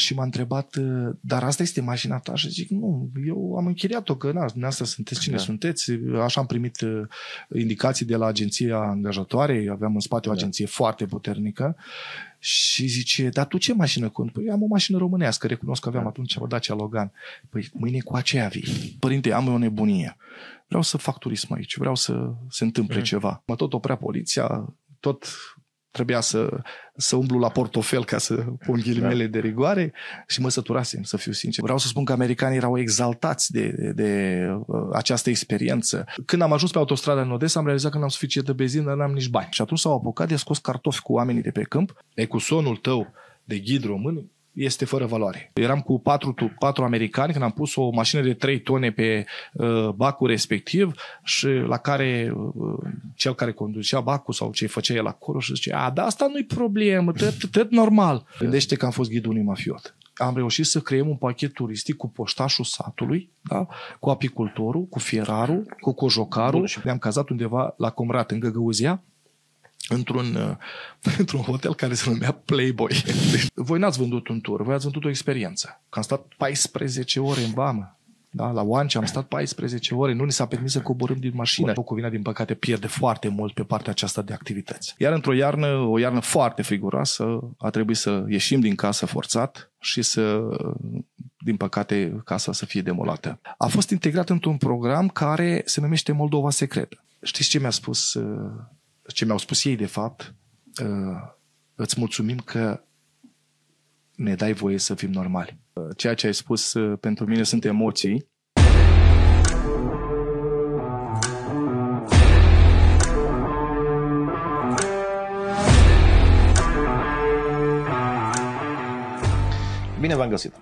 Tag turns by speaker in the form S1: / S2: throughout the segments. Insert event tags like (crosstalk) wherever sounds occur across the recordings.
S1: și m-a întrebat, dar asta este mașina ta? Și zic, nu, eu am închiriat-o, că na, dumneavoastră sunteți cine da. sunteți. Așa am primit indicații de la agenția angajatoare, aveam în spate o da. agenție da. foarte puternică și zice, dar tu ce mașină conduci? Păi am o mașină românească, recunosc că aveam da. atunci o Dacia Logan. Păi mâine cu aceea vii. Părinte, am o nebunie. Vreau să fac turism aici, vreau să se întâmple mm. ceva. Mă tot oprea poliția, tot trebuia să, să umblu la portofel ca să pun ghilimele da. de rigoare și mă săturasem, să fiu sincer. Vreau să spun că americanii erau exaltați de, de, de uh, această experiență. Când am ajuns pe autostrada în Odessa, am realizat că n-am suficient de benzină, dar n-am nici bani. Și atunci s-au apucat de scos cartofi cu oamenii de pe câmp. Ecusonul tău de ghid român este fără valoare. Eram cu patru, patru americani când am pus o mașină de 3 tone pe uh, bacul respectiv și la care uh, cel care conducea bacul sau ce făcea el acolo și zice, a, dar asta nu-i problemă, tot, tot normal. Gândește că am fost ghidul unui mafiot. Am reușit să creăm un pachet turistic cu poștașul satului, da? cu apicultorul, cu fierarul, cu cojocarul. și ne-am cazat undeva la Comrat, în Găgăuzia, într-un, uh, (laughs) într-un hotel care se numea Playboy. Deci, (laughs) voi n-ați vândut un tur, voi ați vândut o experiență. Că am stat 14 ore în vamă. Da? La Oancea am stat 14 ore, nu ni s-a permis să coborâm din mașină. Bucovina, din păcate, pierde foarte mult pe partea aceasta de activități. Iar într-o iarnă, o iarnă foarte friguroasă, a trebuit să ieșim din casă forțat și să, din păcate, casa să fie demolată. A fost integrat într-un program care se numește Moldova Secretă. Știți ce mi-a spus uh, ce mi-au spus ei, de fapt, uh, îți mulțumim că ne dai voie să fim normali. Uh, ceea ce ai spus uh, pentru mine sunt emoții.
S2: Bine v-am găsit!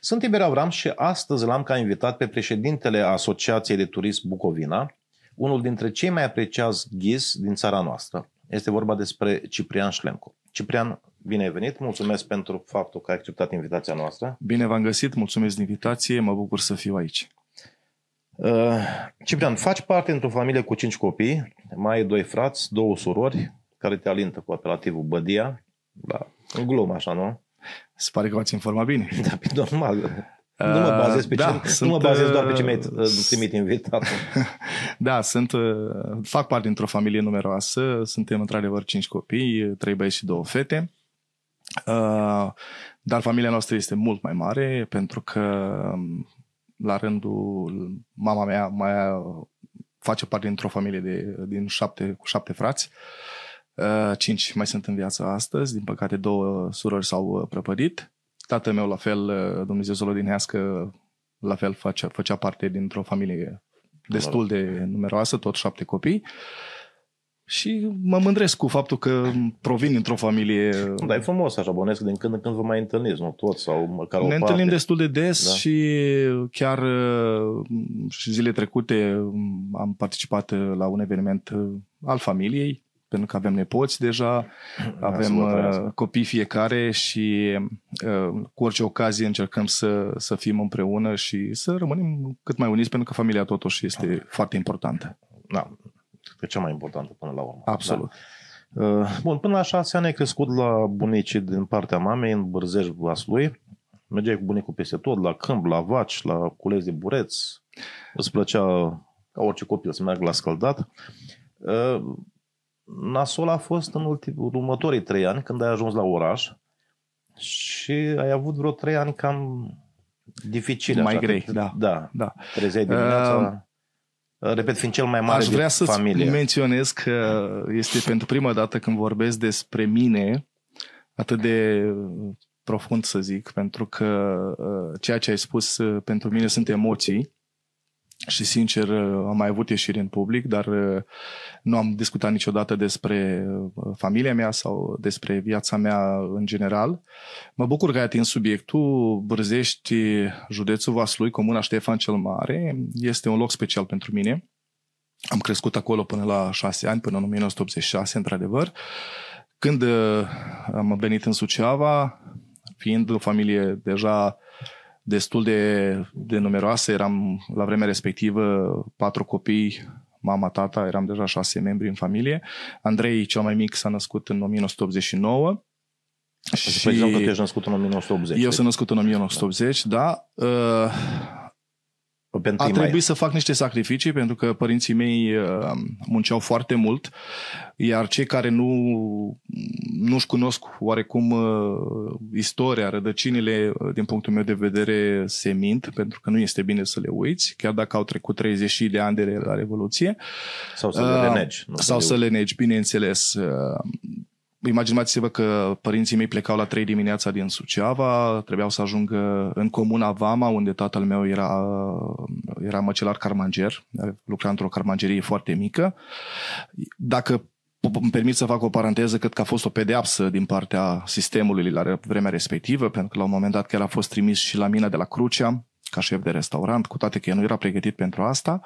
S2: Sunt Iber Avram și astăzi l-am ca invitat pe președintele Asociației de Turism Bucovina, unul dintre cei mai apreciați ghizi din țara noastră. Este vorba despre Ciprian Șlemcu. Ciprian, bine ai venit, mulțumesc pentru faptul că ai acceptat invitația noastră.
S1: Bine v-am găsit, mulțumesc de invitație, mă bucur să fiu aici.
S2: Uh, Ciprian, faci parte într-o familie cu cinci copii, mai ai doi frați, două surori, care te alintă cu apelativul Bădia. Da, în glumă așa, nu?
S1: Se pare că v-ați informat bine.
S2: Da, normal. Nu mă bazez, pe da, ce, sunt, nu mă bazez doar pe ce mi-ai uh, trimit invitat. (laughs)
S1: da, sunt, uh, fac parte dintr-o familie numeroasă. Suntem într-adevăr cinci copii, trei băieți și două fete. Uh, dar familia noastră este mult mai mare pentru că um, la rândul mama mea mai face parte dintr-o familie de, din șapte, cu șapte frați. Cinci mai sunt în viață astăzi, din păcate două surori s-au prăpădit Tatăl meu, la fel, uh, Dumnezeu să-l odinească, la fel făcea, făcea parte dintr-o familie destul de numeroasă, tot șapte copii. Și mă mândresc cu faptul că provin dintr-o familie...
S2: Da, e frumos așa, bănesc din când în când vă mai întâlniți, nu toți sau măcar
S1: o
S2: Ne
S1: parte. întâlnim destul de des da? și chiar uh, și zile trecute am participat la un eveniment uh, al familiei pentru că avem nepoți deja, avem uh, copii fiecare și uh, cu orice ocazie încercăm să, să fim împreună și să rămânem cât mai uniți, pentru că familia totuși este da. foarte importantă.
S2: Da, că cea mai importantă până la urmă.
S1: Absolut.
S2: Da. Uh, bun, până la șase ani ai crescut la bunicii din partea mamei în Bărzești Vaslui. Mergeai cu bunicul peste tot, la câmp, la vaci, la cules de bureți. Îți plăcea, ca orice copil, să meargă la scăldat. Uh, nasol a fost în ultim, următorii trei ani, când ai ajuns la oraș și ai avut vreo trei ani cam dificile.
S1: Mai grei, da.
S2: Da, da. Trezeai dimineața... Uh, repet, fiind cel mai mare
S1: Aș vrea
S2: să familie.
S1: menționez că este pentru prima dată când vorbesc despre mine atât de profund să zic, pentru că uh, ceea ce ai spus uh, pentru mine sunt emoții și sincer am mai avut ieșiri în public, dar nu am discutat niciodată despre familia mea sau despre viața mea în general. Mă bucur că ai atins subiectul. Bărzești, județul Vaslui, comuna Ștefan cel Mare, este un loc special pentru mine. Am crescut acolo până la șase ani, până în 1986, într-adevăr. Când am venit în Suceava, fiind o familie deja destul de, de numeroase. Eram la vremea respectivă patru copii, mama, tata, eram deja șase membri în familie. Andrei, cel mai mic, s-a născut în 1989.
S2: Și prezumăm că tu ești născut în 1980.
S1: Eu sunt născut în 1980, da. da. Uh, a trebuit să fac niște sacrificii pentru că părinții mei uh, munceau foarte mult, iar cei care nu nu-și cunosc oarecum uh, istoria, rădăcinile, uh, din punctul meu de vedere, se mint, pentru că nu este bine să le uiți, chiar dacă au trecut 30 de ani de la Revoluție.
S2: Sau să le negi.
S1: Sau să le negi, bineînțeles imaginați-vă că părinții mei plecau la 3 dimineața din Suceava, trebuiau să ajungă în comuna Vama, unde tatăl meu era, era măcelar carmanger, lucra într-o carmangerie foarte mică. Dacă îmi permit să fac o paranteză, cred că a fost o pedeapsă din partea sistemului la vremea respectivă, pentru că la un moment dat chiar a fost trimis și la mine de la Crucea, ca șef de restaurant, cu toate că el nu era pregătit pentru asta.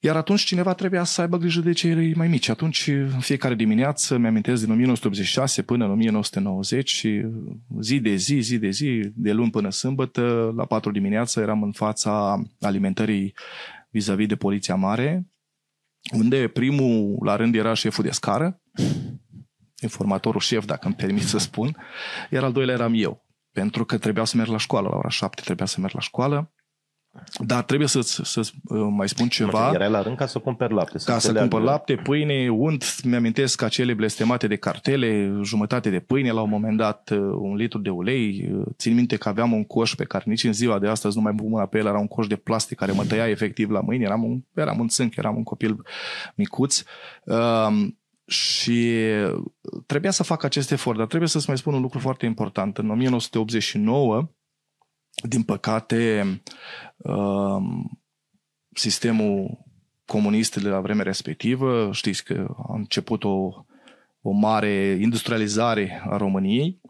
S1: Iar atunci cineva trebuia să aibă grijă de cei mai mici. Atunci, în fiecare dimineață, mi-amintesc din 1986 până în 1990, zi de zi, zi de zi, de luni până sâmbătă, la 4 dimineață eram în fața alimentării vis-a-vis de Poliția Mare, unde primul la rând era șeful de scară, informatorul șef, dacă îmi permit să spun, iar al doilea eram eu. Pentru că trebuia să merg la școală, la ora 7 trebuia să merg la școală dar trebuie să, să, să uh, mai spun ceva.
S2: Era la rând ca să cumperi lapte.
S1: Să ca să cumpăr lapte, pâine, unt, mi-amintesc acele blestemate de cartele, jumătate de pâine, la un moment dat uh, un litru de ulei. Uh, țin minte că aveam un coș pe care nici în ziua de astăzi nu mai pun mâna pe el, era un coș de plastic care mă tăia efectiv la mâini, eram un, eram un țânc, eram un copil micuț. Uh, și trebuia să fac acest efort, dar trebuie să-ți mai spun un lucru foarte important. În 1989, din păcate, um, sistemul comunist de la vremea respectivă, știți că a început o, o mare industrializare a României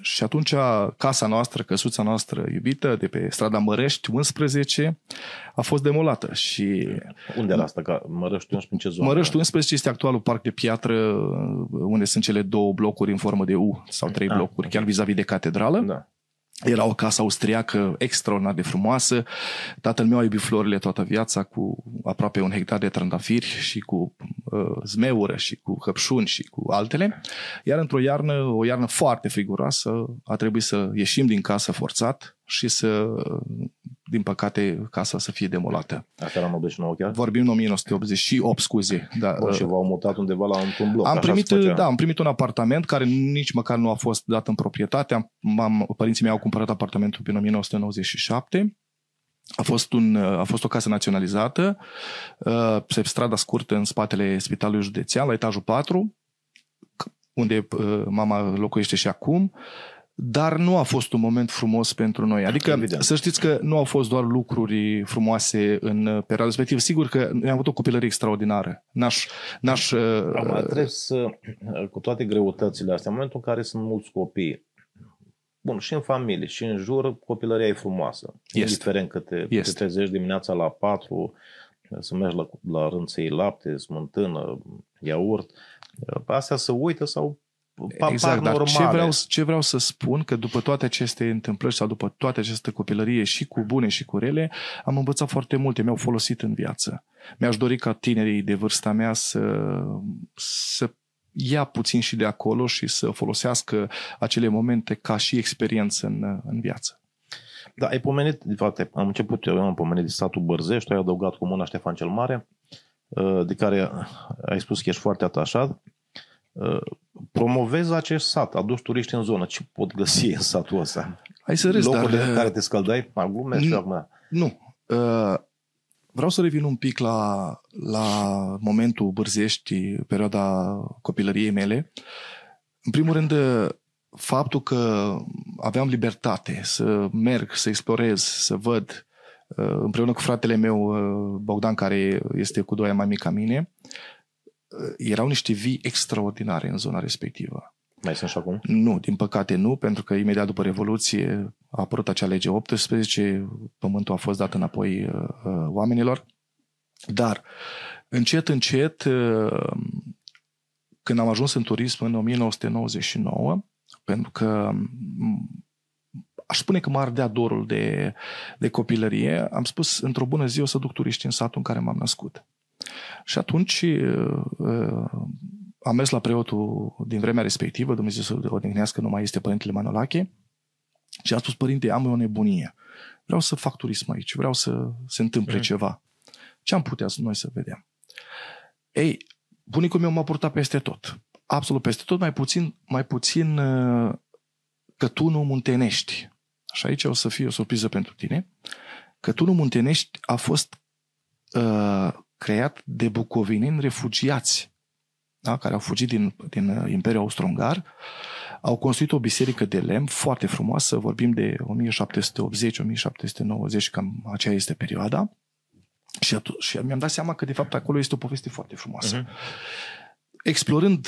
S1: și atunci casa noastră, căsuța noastră iubită de pe strada Mărești 11 a fost demolată și...
S2: Unde era asta? Ca Mărești 11 în ce zonă?
S1: Mărești 11 este actualul parc de piatră unde sunt cele două blocuri în formă de U sau trei ah, blocuri, chiar vis-a-vis de catedrală. Da. Era o casă austriacă extraordinar de frumoasă. Tatăl meu a iubit florile toată viața cu aproape un hectar de trandafiri și cu uh, zmeură și cu hăpșuni și cu altele. Iar într-o iarnă, o iarnă foarte friguroasă, a trebuit să ieșim din casă forțat și să din păcate, casa să fie demolată.
S2: Asta era în 89 chiar?
S1: Vorbim în 1988, scuze.
S2: Da, Bun, și v-au mutat undeva la un bloc.
S1: Am primit, da, am primit un apartament care nici măcar nu a fost dat în proprietate. Am, am, părinții mei au cumpărat apartamentul prin 1997. A fost, un, a fost o casă naționalizată uh, pe strada scurtă în spatele Spitalului Județean, la etajul 4, unde uh, mama locuiește și acum dar nu a fost un moment frumos pentru noi. Adică Evident. să știți că nu au fost doar lucruri frumoase în perioada respectivă. Sigur că am avut o copilărie extraordinară. N-aș... n-aș
S2: Am uh, trebuie să, cu toate greutățile astea, în momentul în care sunt mulți copii, Bun, și în familie, și în jur, copilăria e frumoasă. Este. Indiferent că te, te trezești dimineața la 4, să mergi la, la rând să iei lapte, smântână, iaurt, astea să uită sau
S1: exact, dar ce vreau, ce vreau să spun, că după toate aceste întâmplări sau după toate aceste copilărie și cu bune și cu rele, am învățat foarte multe, mi-au folosit în viață. Mi-aș dori ca tinerii de vârsta mea să, să ia puțin și de acolo și să folosească acele momente ca și experiență în, în viață.
S2: Da, ai pomenit, de fapt, am început, eu am pomenit de satul Bărzești, ai adăugat comuna Ștefan cel Mare, uh, de care ai spus că ești foarte atașat. Uh, promovezi acest sat, aduci turiști în zonă. Ce pot găsi în satul ăsta?
S1: Hai să râzi,
S2: Locuri
S1: dar...
S2: în care te scăldai? Glumesc nu, acum.
S1: Nu. Uh, vreau să revin un pic la, la momentul Bârzești, perioada copilăriei mele. În primul rând, faptul că aveam libertate să merg, să explorez, să văd, împreună cu fratele meu, Bogdan, care este cu doi ani mai mic ca mine, erau niște vii extraordinare în zona respectivă.
S2: Mai sunt și acum?
S1: Nu, din păcate nu, pentru că imediat după Revoluție a apărut acea lege 18, pământul a fost dat înapoi uh, uh, oamenilor. Dar, încet, încet, uh, când am ajuns în turism în 1999, pentru că aș spune că mă ardea dorul de, de copilărie, am spus, într-o bună zi o să duc turiști în satul în care m-am născut. Și atunci uh, uh, am mers la preotul din vremea respectivă, Dumnezeu să odihnească, nu mai este Părintele Manolache, și a spus, părinte, am o nebunie. Vreau să fac turism aici, vreau să se întâmple mm. ceva. Ce am putea noi să vedem? Ei, bunicul meu m-a purtat peste tot. Absolut peste tot, mai puțin, mai puțin uh, Cătunul Muntenești. Și aici o să fie o surpriză pentru tine. Cătunul Muntenești a fost uh, creat de bucovineni refugiați da, care au fugit din, din uh, Imperiul Austro-Ungar, au construit o biserică de lemn foarte frumoasă, vorbim de 1780-1790, cam aceea este perioada. Și, atu- și mi-am dat seama că, de fapt, acolo este o poveste foarte frumoasă. Uh-huh. Explorând,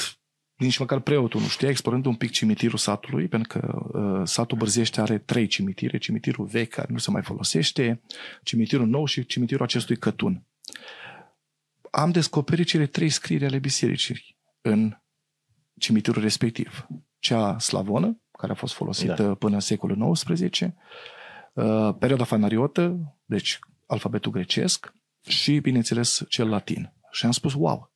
S1: nici măcar preotul nu știa, explorând un pic cimitirul satului, pentru că uh, satul Bărzește are trei cimitire, cimitirul vechi care nu se mai folosește, cimitirul nou și cimitirul acestui cătun. Am descoperit cele trei scrieri ale bisericii în cimitirul respectiv. Cea slavonă, care a fost folosită da. până în secolul XIX, uh, perioada fanariotă, deci alfabetul grecesc și, bineînțeles, cel latin. Și am spus, wow,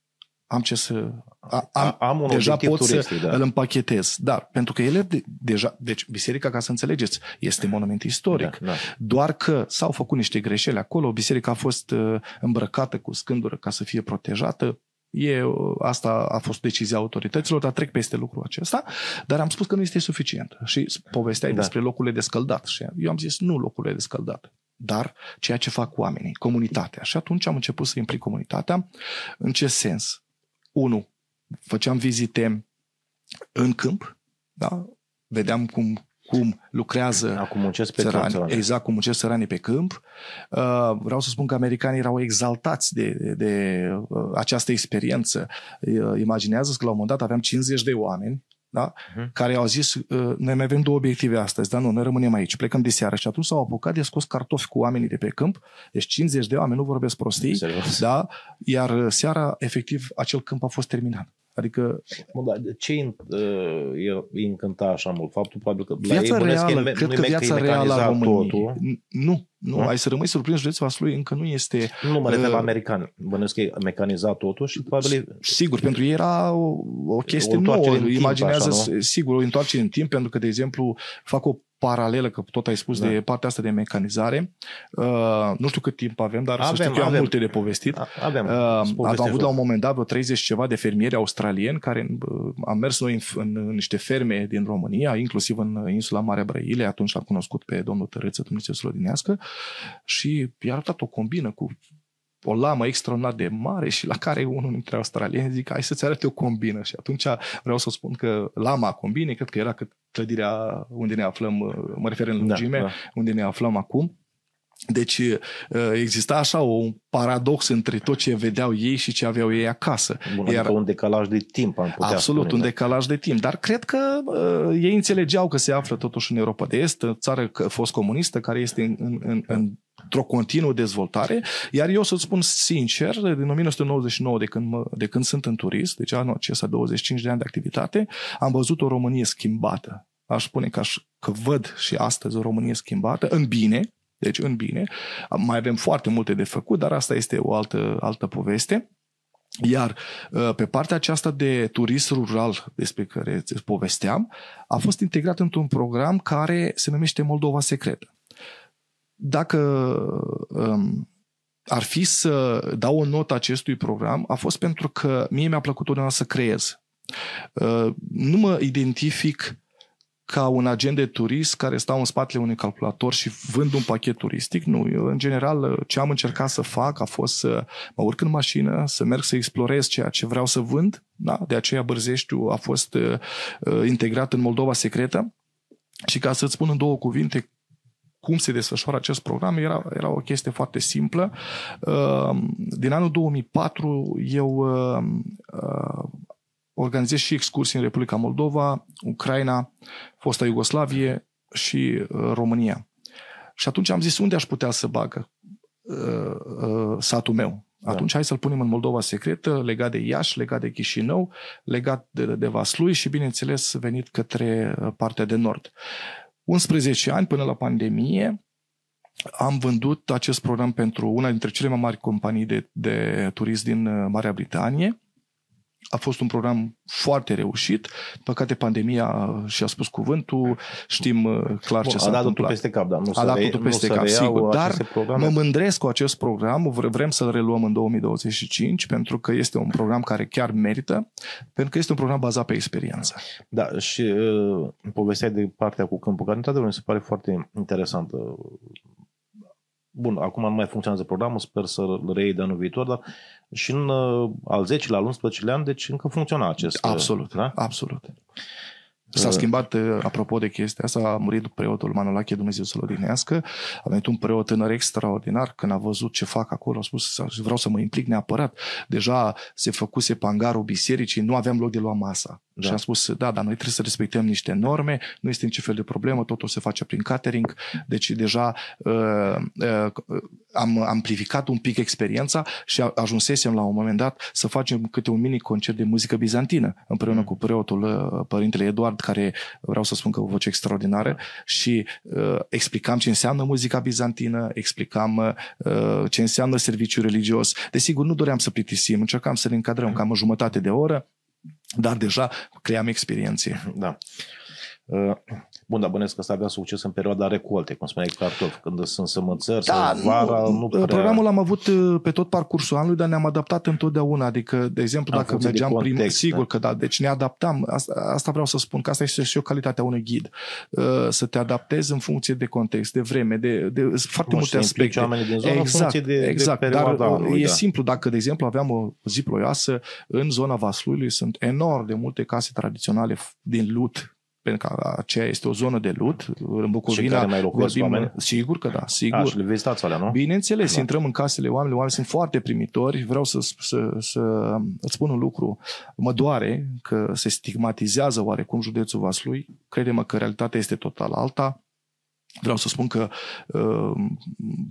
S1: am ce să... A, am, am un deja pot turistic, să da. îl împachetez. Dar, pentru că ele de, deja... Deci, biserica, ca să înțelegeți, este monument istoric. Da, da. Doar că s-au făcut niște greșeli acolo, biserica a fost uh, îmbrăcată cu scândură ca să fie protejată. E, uh, asta a fost decizia autorităților, dar trec peste lucrul acesta, dar am spus că nu este suficient. Și povesteai da. despre locurile de scăldat. Și eu am zis, nu locurile de scăldat dar ceea ce fac oamenii, comunitatea. Și atunci am început să implic comunitatea. În ce sens? Unu, făceam vizite în câmp, da? vedeam cum, cum lucrează
S2: Acum muncesc pe
S1: țărani,
S2: câmp,
S1: exact cum muncesc țăranii pe câmp. Uh, vreau să spun că americanii erau exaltați de, de, de uh, această experiență. Uh, imaginează că la un moment dat aveam 50 de oameni da? uh-huh. care au zis, uh, noi mai avem două obiective astăzi, dar nu, noi rămânem aici, plecăm de seară. Și atunci s-au apucat de scos cartofi cu oamenii de pe câmp, deci 50 de oameni, nu vorbesc prostii, da? iar seara, efectiv, acel câmp a fost terminat. Adică...
S2: Mă, da, ce uh, îi încânta așa mult? Faptul probabil că
S1: viața reală, că e, cred că viața reală a României. Totul. Nu, nu, ai să rămâi surprins, județul Vaslui încă nu este...
S2: Nu mă refer uh, la american. Bănuiesc că e mecanizat totul și probabil...
S1: Sigur, pentru ei era o, o chestie o nouă. Imaginează, așa, nu? sigur, o întoarcere în timp, pentru că, de exemplu, fac o paralelă, că tot ai spus da. de partea asta de mecanizare. Uh, nu știu cât timp avem, dar avem, să știu că eu am multe de povestit.
S2: Avem. Uh,
S1: am avut la un moment dat vreo 30 ceva de fermieri australieni care uh, am mers noi în, în, în niște ferme din România, inclusiv în insula Marea Brăile, atunci l-am cunoscut pe domnul Tărâță, Dumnezeu să-l odinească, și i-a arătat o combină cu o lamă extraordinar de mare și la care unul dintre australieni zic, hai să-ți arăt o combină. Și atunci vreau să spun că lama combine, cred că era cât clădirea unde ne aflăm, mă refer în da, lungime, da, da. unde ne aflăm acum. Deci uh, exista așa un paradox între tot ce vedeau ei și ce aveau ei acasă.
S2: Bun, Iar, un decalaj de timp, am putea
S1: Absolut,
S2: spune,
S1: un
S2: da?
S1: decalaj de timp. Dar cred că uh, ei înțelegeau că se află totuși în Europa de Est, țară fost comunistă, care este în, în, în, în într-o continuă dezvoltare, iar eu să-ți spun sincer, din 1999, de când, mă, de când sunt în turism, deci anul acesta 25 de ani de activitate, am văzut o Românie schimbată. Aș spune că, aș, că văd și astăzi o Românie schimbată, în bine, deci în bine. Mai avem foarte multe de făcut, dar asta este o altă, altă poveste. Iar uh, pe partea aceasta de turism rural despre care îți povesteam, a fost integrat într-un program care se numește Moldova Secretă dacă um, ar fi să dau o notă acestui program, a fost pentru că mie mi-a plăcut totdeauna să creez. Uh, nu mă identific ca un agent de turist care stau în spatele unui calculator și vând un pachet turistic. Nu, eu, în general, ce am încercat să fac a fost să mă urc în mașină, să merg să explorez ceea ce vreau să vând. Da? De aceea Bărzeștiu a fost uh, integrat în Moldova secretă. Și ca să-ți spun în două cuvinte cum se desfășoară acest program era, era o chestie foarte simplă. Uh, din anul 2004 eu uh, uh, organizez și excursii în Republica Moldova, Ucraina, fosta Iugoslavie și România. Și atunci am zis unde aș putea să bagă satul meu. Da. Atunci hai să-l punem în Moldova secretă, legat de Iași, legat de Chișinău, legat de, de Vaslui și, bineînțeles, venit către partea de nord. 11 ani până la pandemie am vândut acest program pentru una dintre cele mai mari companii de, de turism din uh, Marea Britanie a fost un program foarte reușit. Păcate, pandemia și-a spus cuvântul, știm uh, clar
S2: Bun,
S1: ce
S2: a
S1: s-a
S2: dat totul
S1: întâmplat.
S2: peste cap, dar nu
S1: a dat
S2: să
S1: totul
S2: re-
S1: peste
S2: nu să
S1: cap,
S2: reiau
S1: sigur, dar
S2: aceste programe.
S1: mă mândresc cu acest program, vre- vrem să-l reluăm în 2025, pentru că este un program care chiar merită, pentru că este un program bazat pe experiență.
S2: Da, și uh, povestea de partea cu câmpul, care într-adevăr mi se pare foarte interesantă. Bun, acum nu mai funcționează programul, sper să-l reiei de anul viitor, dar și în uh, al 10-lea, al 11-lea an, deci încă funcționa acest... uh,
S1: Absolut,
S2: Da?
S1: absolut. S-a
S2: Uh,
S1: schimbat, uh, apropo de chestia asta, a murit preotul Manolache, Dumnezeu să-l odihnească. A venit un preot tânăr extraordinar, când a văzut ce fac acolo, a spus, vreau să mă implic neapărat. Deja se făcuse pangarul bisericii, nu aveam loc de luat masa.
S2: Da.
S1: Da. Și am spus, da, dar noi trebuie să respectăm niște norme, nu este niciun fel de problemă, totul se face prin catering, deci deja uh, uh, am amplificat un pic experiența și a- ajunsesem la un moment dat să facem câte un mini concert de muzică bizantină împreună
S2: Mm.
S1: cu preotul uh, părintele Eduard, care vreau să spun că o voce extraordinară și uh, explicam ce înseamnă muzica bizantină, explicam uh, ce înseamnă serviciu religios. Desigur, nu doream să plictisim, încercam să ne încadrăm cam o jumătate de oră, dar deja cream experiențe.
S2: Da. Uh, Bun, dar bănesc că asta avea succes în perioada recolte, cum spuneai cartofi, când sunt sămățări
S1: Da,
S2: sau vara, nu,
S1: nu,
S2: prea...
S1: programul l-am avut uh, pe tot parcursul anului, dar ne-am adaptat întotdeauna. Adică, de exemplu,
S2: În
S1: dacă
S2: funcție de
S1: mergeam prin...
S2: context,
S1: Sigur
S2: da.
S1: că da, deci ne adaptam. Asta, asta vreau să spun, că asta este și o calitatea unui ghid. Uh, Să te adaptezi în funcție de context, de vreme, de, de sunt foarte
S2: Bun,
S1: multe
S2: și să implici
S1: aspecte.
S2: oamenii din zonă în funcție de,
S1: exact.
S2: de perioada
S1: Dar uh,
S2: anului.
S1: e
S2: da.
S1: simplu, dacă, de exemplu, aveam o zi ploioasă, în zona Vasluiului sunt enorm de multe case tradiționale f- din lut, pentru că aceea este o zonă de lut. În
S2: Și
S1: Bucovina
S2: care mai locuiesc
S1: vorbim-
S2: oameni?
S1: Sigur că da, sigur.
S2: A, și le vizitați alea, nu?
S1: Bineînțeles,
S2: Da.
S1: da. intrăm în casele oamenilor, oamenii sunt foarte primitori. Vreau să, să, să îți spun un lucru. Mă doare că se stigmatizează oarecum județul Vaslui. Crede-mă că realitatea este total alta. Vreau să spun că uh,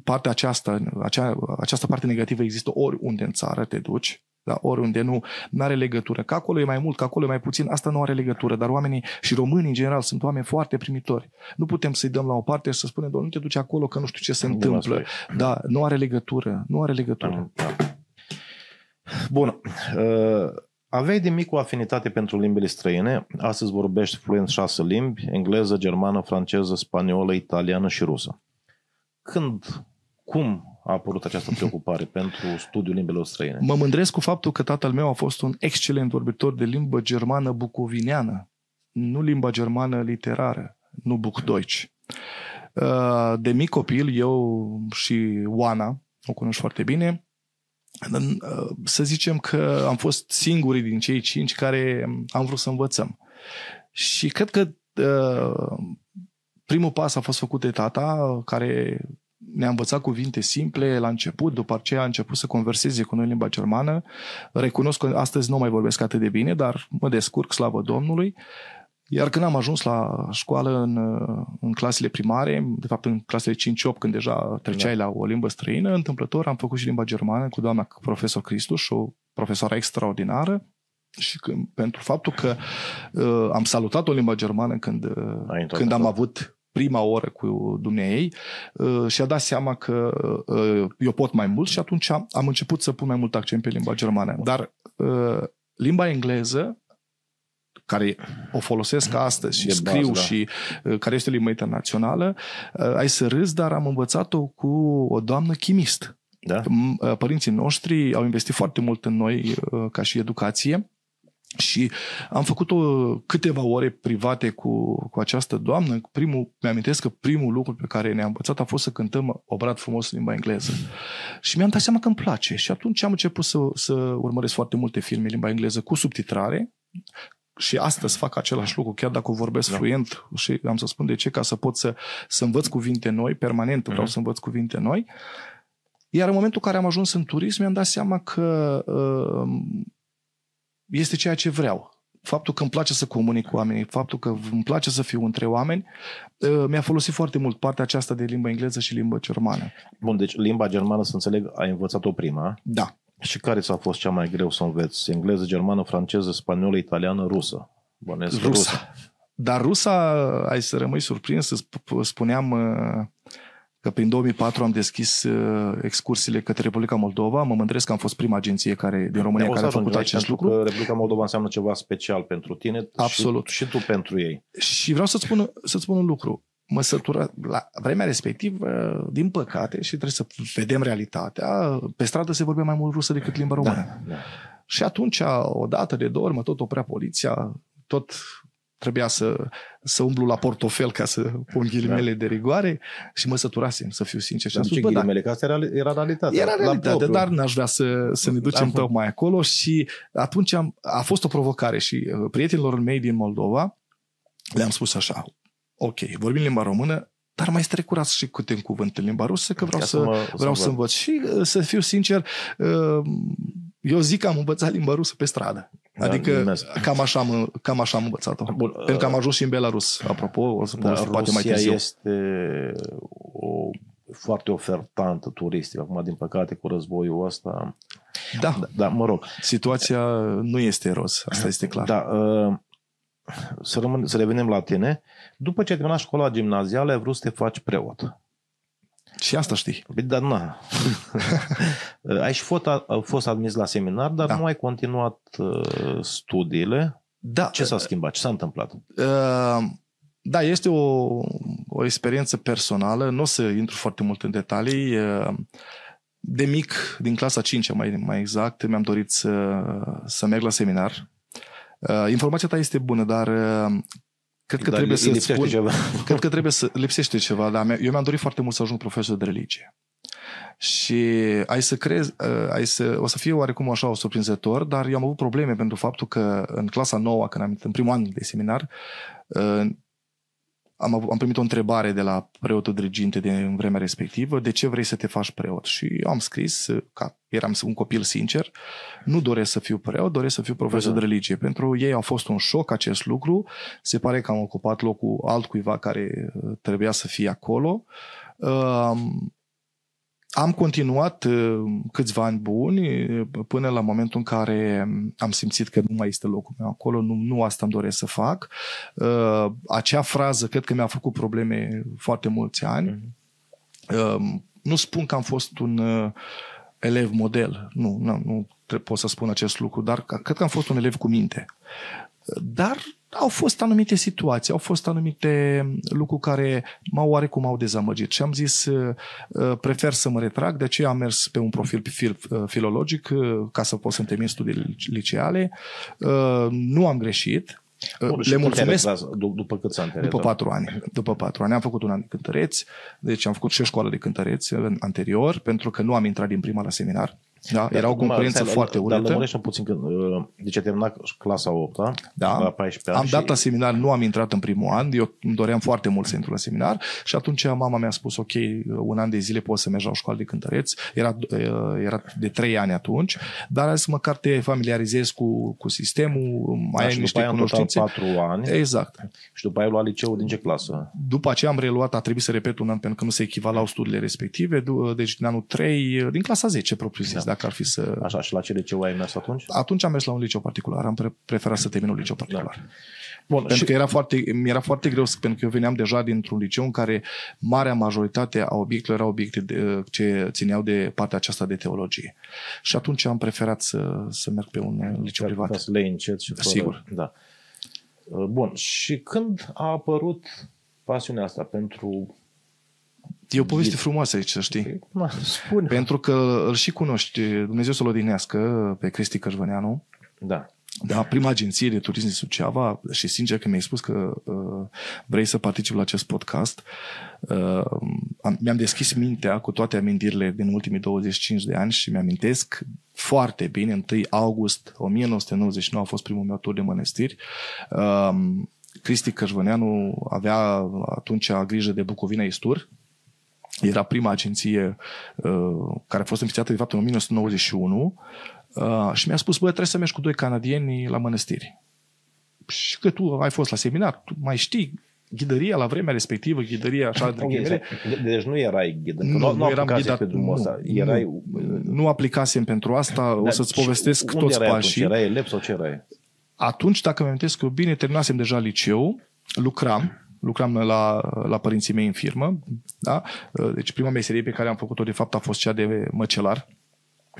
S1: partea aceasta, acea, această parte negativă există oriunde în țară te duci. Da, oriunde nu are legătură. Că acolo e mai mult, că acolo e mai puțin, asta nu are legătură. Dar oamenii și românii în general sunt oameni foarte primitori. Nu putem să-i dăm la o parte și să spunem, doamne, nu te duci acolo că nu știu ce se
S2: Bun,
S1: întâmplă.
S2: asta e.
S1: Da, nu are legătură. Nu are legătură.
S2: Da. Bun. Uh, aveai de mic o afinitate pentru limbile străine. Astăzi vorbești fluent șase limbi, engleză, germană, franceză, spaniolă, italiană și rusă. Când, cum a apărut această preocupare (laughs) pentru studiul limbilor străine?
S1: Mă mândresc cu faptul că tatăl meu a fost un excelent vorbitor de limbă germană bucovineană, nu limba germană literară, nu Buchdeutsch. Uh, De mic copil, eu și Oana, o cunosc foarte bine, uh, să zicem că am fost singurii din cei cinci care am vrut să învățăm. Și cred că uh, primul pas a fost făcut de tata, care ne-a învățat cuvinte simple la început, după aceea a început să converseze cu noi în limba germană. Recunosc că astăzi nu mai vorbesc atât de bine, dar mă descurc, slavă Domnului. Iar când am ajuns la școală în, în clasele primare, de fapt în clasele 5-8, când deja treceai da. la o limbă străină, întâmplător am făcut și limba germană cu doamna profesor Cristus, o profesoară extraordinară, și când, pentru faptul că uh, am salutat o limba germană când, uh, când am avut prima oră cu dumneei uh, și a dat seama că uh, eu pot mai mult și atunci am, am început să pun mai mult accent pe limba germană. Dar uh, limba engleză care o folosesc astăzi și
S2: De
S1: scriu
S2: bază, da.
S1: și uh, care este limba internațională, uh, ai să râzi, dar am învățat-o cu o doamnă chimist.
S2: Da?
S1: M- uh, Părinții noștri au investit foarte mult în noi uh, ca și educație și am făcut o, câteva ore private cu, cu această doamnă. Primul, mi-amintesc că primul lucru pe care ne-a învățat a fost să cântăm obrat frumos în limba engleză. Și mi-am dat seama că îmi place. Și atunci am început să, să urmăresc foarte multe filme în limba engleză cu subtitrare. Și astăzi fac același lucru, chiar dacă o vorbesc
S2: Da.
S1: fluent și am să spun de ce, ca să pot să, să învăț cuvinte noi, permanent vreau
S2: Mhm.
S1: să învăț cuvinte noi. Iar în momentul în care am ajuns în turism, mi-am dat seama că uh, este ceea ce vreau. Faptul că îmi place să comunic cu oamenii, faptul că îmi place să fiu între oameni, uh, mi-a folosit foarte mult partea aceasta de limba engleză și limba germană.
S2: Bun, deci limba germană, să înțeleg, ai învățat-o prima.
S1: Da.
S2: Și care ți-a fost cea mai greu să înveți? Engleză, germană, franceză, spaniolă, italiană, rusă? Bănesc că
S1: Rusa. Dar rusa, ai să rămâi surprins, îți sp- spuneam uh, că prin 2004 am deschis uh, excursiile către Republica Moldova. Mă mândresc că am fost prima agenție care, din România care a făcut acest lucru.
S2: Republica Moldova înseamnă ceva special pentru tine
S1: Absolut.
S2: Și, și tu pentru ei.
S1: Și vreau să-ți spun, să-ți spun un lucru. Măsătura, la vremea respectivă, din păcate, și trebuie să vedem realitatea, pe stradă se vorbea mai mult rusă decât limba română. Da, da. Și atunci, o dată de două ori, mă tot oprea poliția, tot trebuia să, să umblu la portofel ca să pun ghilimele da. de rigoare și mă săturasem, să fiu sincer. Și
S2: am spus, ghilimele, da, că asta era, era realitatea.
S1: Era realitatea, dar n-aș vrea să, să ne ducem da, tocmai acolo și atunci am, a fost o provocare și uh, prietenilor mei din Moldova le-am spus așa, ok, vorbim limba română, dar mai strecurați și câte un cuvânt în limba rusă, că vreau, să, mă, vreau să, să învăț. Și uh, să fiu sincer, uh, eu zic că am învățat limba rusă pe stradă. Da, adică cam așa, am, cam așa am învățat-o. Bun, Pentru că am ajuns și în Belarus, apropo, o să da, poate mai târziu.
S2: este o foarte ofertantă turistică. Acum, din păcate, cu războiul ăsta...
S1: Da, da, da mă rog. Situația nu este roz, asta este clar.
S2: Da, uh, să, rămân, să revenim la tine. După ce ai terminat școala gimnazială, ai vrut să te faci preot.
S1: Și asta știi.
S2: Păi, dar na. ai și fost, fost admis la seminar, dar da. nu ai continuat uh, studiile.
S1: Da.
S2: Ce s-a schimbat? Ce s-a întâmplat?
S1: Uh, da, este o, o experiență personală. Nu o să intru foarte mult în detalii. Uh, de mic, din clasa 5 mai, mai exact, mi-am dorit să, să merg la seminar. Uh, informația ta este bună, dar uh, Cred că Dar trebuie să spun, ceva. (laughs) Cred că trebuie să lipsește ceva, dar eu mi-am dorit foarte mult să ajung profesor de religie. Și ai să crezi, uh, ai să, o să fie oarecum așa o surprinzător, dar eu am avut probleme pentru faptul că în clasa nouă, când am în primul an de seminar, uh, am, avut, am primit o întrebare de la preotul diriginte din vremea respectivă, de ce vrei să te faci preot? Și eu am scris, ca eram un copil sincer, nu doresc să fiu preot, doresc să fiu profesor da. de religie. Pentru ei a fost un șoc acest lucru, se pare că am ocupat locul altcuiva care uh, trebuia să fie acolo. Uh, am continuat uh, câțiva ani buni uh, până la momentul în care am simțit că nu mai este locul meu acolo, nu, nu asta îmi doresc să fac. Uh, acea frază cred că mi-a făcut probleme foarte mulți ani. Mm-hmm. Nu spun că am fost un elev model, nu, nu, nu pot să spun acest lucru, dar cred că am fost un elev cu minte. Dar au fost anumite situații, au fost anumite lucruri care m-au oarecum au dezamăgit și am zis uh, uh, prefer să mă retrag, de aceea am mers pe un profil fil, uh, filologic ca să pot să-mi termin studiile liceale. Nu am greșit,
S2: Bun, le mulțumesc. După cât ani
S1: După patru ani. După patru ani. Am făcut un an de cântăreți, deci am făcut și școală de cântăreți anterior, pentru că nu am intrat din prima la seminar. Da, era o concurență stai, foarte urâtă. Dar
S2: lămurește puțin că uh, deci a terminat clasa 8
S1: da, la 14 ani. Am dat la seminar, nu am intrat în primul an, eu îmi doream foarte mult să intru la seminar și atunci mama mi-a spus, ok, un an de zile poți să mergi la o școală de cântăreți, era, uh, era de 3 ani atunci, dar azi măcar te familiarizezi cu, cu sistemul, mai da, ai niște
S2: după
S1: cunoștințe.
S2: 4 ani.
S1: Exact.
S2: Și după aia ai luat liceu din ce clasă?
S1: După aceea am reluat, a trebuit să repet un an pentru că nu se echivalau studiile respective, deci din anul 3, din clasa 10 propriu zis, da. Dacă ar fi să...
S2: Așa, și la ce liceu ai mers atunci?
S1: Atunci am mers la un liceu particular, am preferat să termin un liceu particular. Da. Bun, pentru și... că era foarte, mi-era foarte greu, pentru că eu veneam deja dintr-un liceu în care marea majoritate a obiectelor erau obiecte de, ce țineau de partea aceasta de teologie. Și atunci am preferat să, să merg pe un liceu privat.
S2: Să le încet și fără...
S1: Sigur.
S2: Da. Bun. Și când a apărut pasiunea asta pentru
S1: E o poveste frumoasă aici, să știi.
S2: Ma, spune.
S1: Pentru că îl și cunoști, Dumnezeu să-l odinească pe Cristi Cășvăneanu.
S2: Da.
S1: Da, prima agenție de turism din Suceava și sincer că mi-ai spus că uh, vrei să particip la acest podcast, uh, am, mi-am deschis mintea cu toate amintirile din ultimii 25 de ani și mi-amintesc foarte bine, 1 august 1999 a fost primul meu tur de mănăstiri. Uh, Cristi Cășvăneanu avea atunci grijă de Bucovina Istur, era prima agenție uh, care a fost înființată de fapt în 1991 uh, și mi-a spus, bă, trebuie să mergi cu doi canadieni la mănăstiri. Și că tu ai fost la seminar, tu mai știi ghidăria la vremea respectivă, ghidăria așa de
S2: okay, Deci nu erai ghid. Nu, nu, nu eram ghidat. Pe drumul nu, ăsta. Erai...
S1: Nu, nu aplicasem pentru asta, Dar o să-ți povestesc toți
S2: erai
S1: pașii.
S2: Atunci? Erai elev sau ce erai?
S1: Atunci, dacă mi amintesc eu bine, terminasem deja liceu, lucram, lucram la, la părinții mei în firmă. Da? Deci prima meserie pe care am făcut-o de fapt a fost cea de măcelar.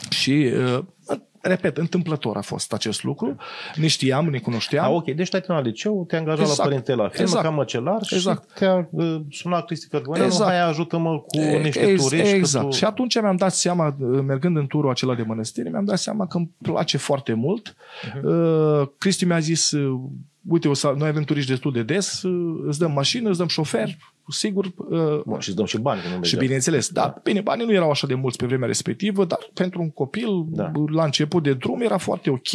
S1: Și repet, întâmplător a fost acest lucru. Ne știam, ne cunoșteam.
S2: A, ok, deci te-ai la liceu, te-ai angajat exact. la părinte la firmă exact. ca măcelar exact. și te-a uh, sunat Cristi Cărvăneanu, exact. hai ajută-mă cu niște Ex- turiști.
S1: Exact.
S2: Tu...
S1: Și atunci mi-am dat seama, uh, mergând în turul acela de mănăstire, mi-am dat seama că îmi place foarte mult. Uh-huh. Uh, Cristi mi-a zis, uh, uite, o să, noi avem turiști destul de des, uh, îți dăm mașină, îți dăm șofer, sigur...
S2: Uh, Bun, și îți dăm și bani. Nu
S1: și bineînțeles, da. da. Bine, banii nu erau așa de mulți pe vremea respectivă, dar pentru un copil, da. la început de drum, era foarte ok.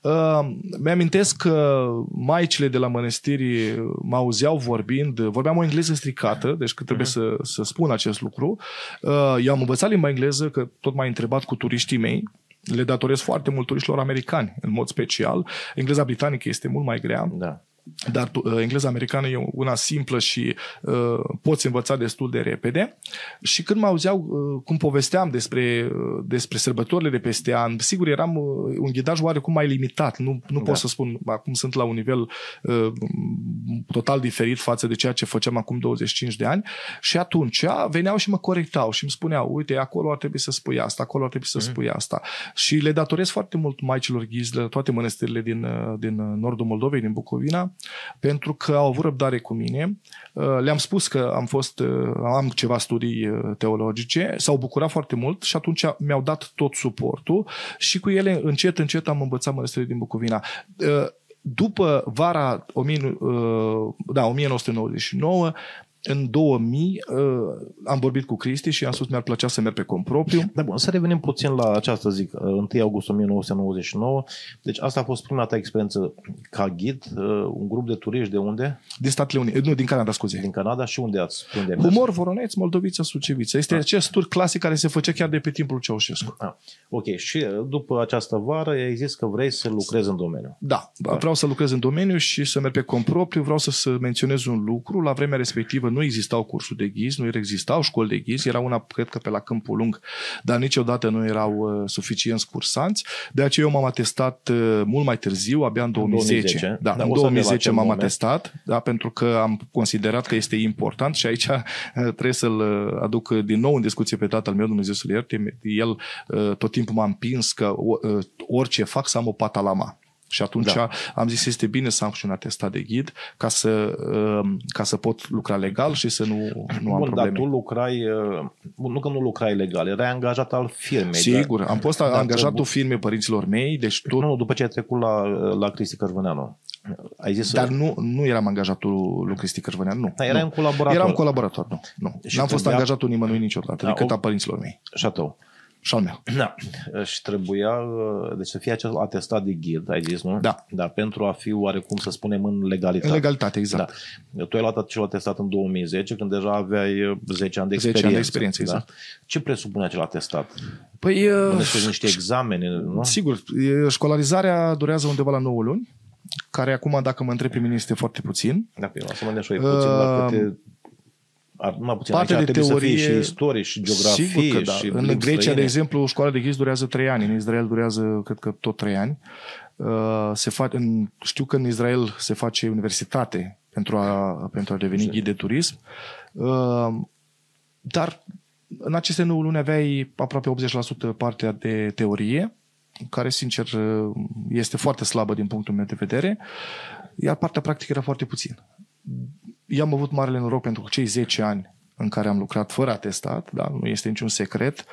S1: Uh, mi-amintesc că maicile de la mănăstiri mă auzeau vorbind, vorbeam o engleză stricată, deci că trebuie uh-huh. să, să spun acest lucru. Uh, eu am învățat limba engleză, că tot m-a întrebat cu turiștii mei, le datorez foarte mult turiștilor americani, în mod special. Engleza britanică este mult mai grea.
S2: Da.
S1: Dar uh, engleza americană e una simplă și uh, poți învăța destul de repede. Și când mă auzeau uh, cum povesteam despre, uh, despre sărbătorile de peste an, sigur eram uh, un ghidaj oarecum mai limitat. Nu, nu da. pot să spun, acum sunt la un nivel uh, total diferit față de ceea ce făceam acum 25 de ani. Și atunci veneau și mă corectau și îmi spuneau, uite, acolo ar trebui să spui asta, acolo ar trebui să mm-hmm. spui asta. Și le datorez foarte mult maicilor ghizi la toate mănăstirile din, uh, din nordul Moldovei, din Bucovina, pentru că au avut răbdare cu mine. Uh, le-am spus că am fost, uh, am ceva studii uh, teologice, s-au bucurat foarte mult și atunci mi-au dat tot suportul și cu ele încet, încet am învățat mănăstirii din Bucovina după vara 1000, da, 1999 în 2000 uh, am vorbit cu Cristi și am spus mi-ar plăcea să merg pe cont propriu.
S2: Da, bun, să revenim puțin la această zic, 1 uh, august 1999. Deci asta a fost prima ta experiență ca ghid, uh, un grup de turiști de unde?
S1: Din Statele Unite, nu, din Canada, scuze.
S2: Din Canada și unde ați? Unde
S1: Humor, Voroneț, Moldovița, Sucevița. Este ah. acest tur clasic care se făcea chiar de pe timpul Ceaușescu.
S2: Ah. Ok, și uh, după această vară ai zis că vrei să lucrezi în domeniu.
S1: Da, da, vreau să lucrez în domeniu și să merg pe cont propriu. Vreau să, să menționez un lucru. La vremea respectivă nu existau cursuri de ghiz, nu existau școli de ghiz, era una, cred că pe la Câmpul Lung, dar niciodată nu erau uh, suficienți cursanți. De aceea eu m-am atestat uh, mult mai târziu, abia în 2010. 2010. Da, da, în 2010 m-am moment. atestat, da, pentru că am considerat că este important și aici uh, trebuie să-l uh, aduc din nou în discuție pe tatăl meu, Dumnezeu să-l ierte. El uh, tot timpul m-a împins că uh, orice fac să am o patalama. Și atunci da. am zis este bine să am și un atestat de ghid ca să, um, ca să pot lucra legal și să nu, nu am
S2: Bun,
S1: probleme.
S2: dar tu lucrai, uh, nu că nu lucrai legal, erai angajat al firmei.
S1: Sigur, dar, am fost angajatul trebuie... firmei părinților mei. Deci
S2: tot... Nu, după ce ai trecut la, la Cristi Cărvăneanu.
S1: Ai zis Dar să... nu, nu eram angajatul lui Cristi Cărvăneanu, nu.
S2: Dar erai
S1: nu.
S2: un colaborator.
S1: Eram colaborator, nu. nu. Și N-am fost angajatul nimănui niciodată, da, decât o... a părinților mei.
S2: Și a tău
S1: și al meu.
S2: Da. Și trebuia, deci să fie acel atestat de ghid, ai zis, nu?
S1: Da.
S2: Da, pentru a fi oarecum, să spunem, în legalitate.
S1: În legalitate, exact.
S2: Da. Tu ai luat acel atestat în 2010, când deja aveai 10 ani de experiență. 10
S1: ani de experiență, da? exact.
S2: Ce presupune acel atestat?
S1: Păi...
S2: Deci niște examene, nu?
S1: Sigur. Școlarizarea durează undeva la 9 luni care acum, dacă mă întreb pe mine, este foarte puțin.
S2: Da, pe să mă și puțin, uh, dacă te ar, mai puțin, Parte de teorie, și istorie și geografie. Sigur că da.
S1: Și în Grecia, străine. de exemplu, școala de ghiz durează trei ani. În Israel durează, cred că, tot trei ani. Uh, se fa- în, știu că în Israel se face universitate pentru a, pentru a deveni ghid de turism. Uh, dar în aceste 9 luni aveai aproape 80% partea de teorie, care, sincer, este foarte slabă din punctul meu de vedere, iar partea practică era foarte puțin eu am avut marele noroc pentru că cei 10 ani în care am lucrat fără atestat, dar nu este niciun secret,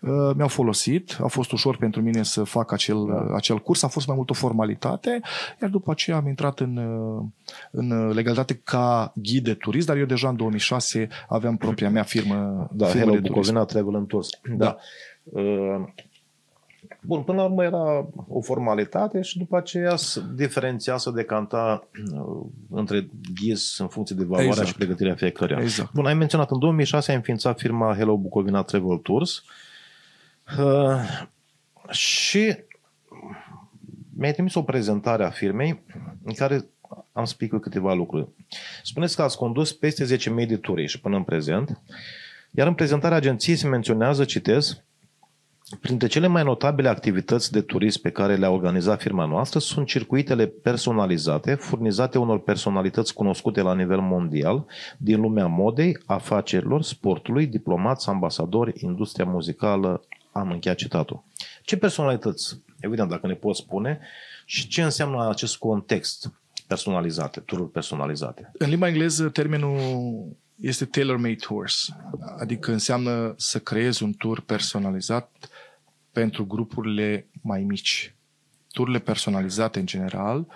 S1: uh, mi-au folosit, a fost ușor pentru mine să fac acel, da. acel curs, a fost mai mult o formalitate, iar după aceea am intrat în, uh, în legalitate ca ghid de turist, dar eu deja în 2006 aveam propria mea firmă,
S2: da,
S1: firmă
S2: Hello de Bucovina Travel Tours. Da. da. Uh, Bun, până la urmă era o formalitate și după aceea se diferenția, să decanta uh, între ghiz în funcție de valoarea exact. și pregătirea fiecăruia.
S1: Exact.
S2: Bun, ai menționat, în 2006 ai înființat firma Hello Bucovina Travel Tours uh, și mi-ai trimis o prezentare a firmei în care am spus câteva lucruri. Spuneți că ați condus peste 10.000 de turiști până în prezent, iar în prezentarea agenției se menționează, citez, Printre cele mai notabile activități de turism pe care le-a organizat firma noastră sunt circuitele personalizate, furnizate unor personalități cunoscute la nivel mondial din lumea modei, afacerilor, sportului, diplomați, ambasadori, industria muzicală, am încheiat citatul. Ce personalități, evident, dacă ne poți spune, și ce înseamnă acest context personalizate, tururi personalizate?
S1: În limba engleză, termenul este tailor-made tours, adică înseamnă să creezi un tur personalizat pentru grupurile mai mici. Tururile personalizate în general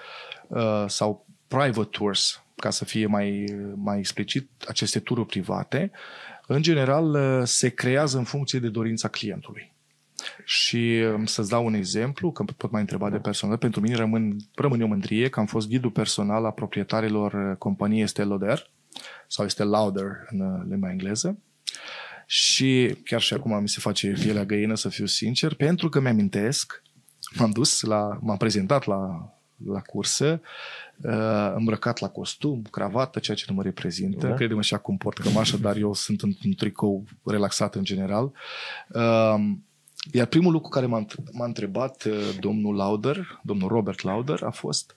S1: uh, sau private tours, ca să fie mai, mai explicit, aceste tururi private, în general uh, se creează în funcție de dorința clientului. Și um, să-ți dau un exemplu, că pot mai întreba de personal. Pentru mine rămân, rămâne o mândrie că am fost ghidul personal a proprietarilor uh, companiei Estée Lauder sau Estée Lauder în limba engleză și chiar și acum mi se face pielea găină, să fiu sincer, pentru că mi-amintesc, m-am dus, la, m-am prezentat la, la cursă, uh, îmbrăcat la costum, cravată, ceea ce nu mă reprezintă. Da. Credem și acum port cămașă, dar eu sunt în un tricou relaxat în general. Uh, iar primul lucru care m-a, m-a întrebat uh, domnul Lauder, domnul Robert Lauder, a fost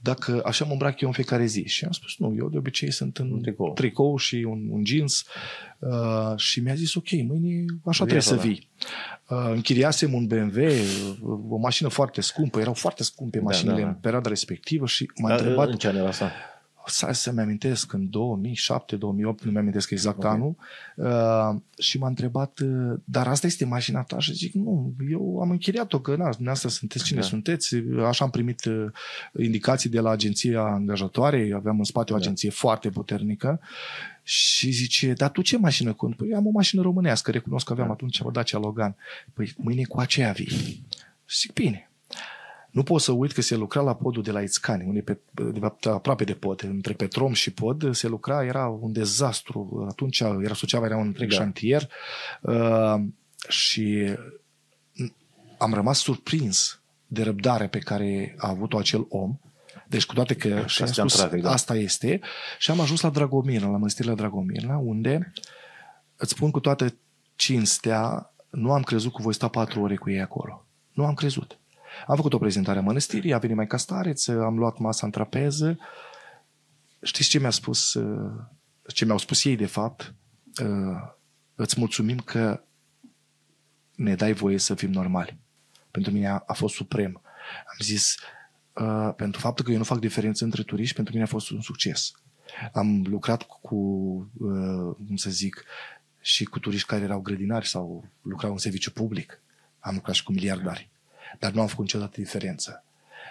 S1: dacă așa mă îmbrac eu în fiecare zi. Și am spus, nu, eu de obicei sunt în tricou, tricou și un, un jeans uh, și mi-a zis, ok, mâine așa trebuie să vii. Uh, închiriasem un BMW, o mașină foarte scumpă, erau foarte scumpe da, mașinile da, da, da. în perioada respectivă și m-a întrebat...
S2: În ce an era asta?
S1: Să, să-mi amintesc, în 2007, 2008, nu mi amintesc exact okay. anul, uh, și m-a întrebat, uh, dar asta este mașina ta? Și zic, nu, eu am închiriat-o, că na, dumneavoastră sunteți cine da. sunteți, așa am primit uh, indicații de la agenția angajatoare, aveam în spate o da. agenție foarte puternică, și zice, dar tu ce mașină cumperi? Păi am o mașină românească, recunosc că aveam da. atunci o Dacia Logan. Păi mâine cu aceea vii. Și zic, bine. Nu pot să uit că se lucra la podul de la Ițcani, unde pe, de fapt, aproape de pod, între Petrom și pod, se lucra, era un dezastru. Atunci era Suceava, era un întreg da. șantier uh, și am rămas surprins de răbdare pe care a avut-o acel om. Deci cu toate că și spus, trafic, da. asta este. Și am ajuns la Dragomirna, la mănăstirea Dragomirna, unde îți spun cu toată cinstea, nu am crezut că voi sta patru ore cu ei acolo. Nu am crezut. Am făcut o prezentare a mănăstirii, a venit mai castareț, am luat masa în trapeză. Știți ce mi-a spus, uh, ce mi-au spus ei de fapt? Uh, îți mulțumim că ne dai voie să fim normali. Pentru mine a, a fost suprem. Am zis, uh, pentru faptul că eu nu fac diferență între turiști, pentru mine a fost un succes. Am lucrat cu, uh, cum să zic, și cu turiști care erau grădinari sau lucrau în serviciu public. Am lucrat și cu miliardari dar nu am făcut niciodată diferență.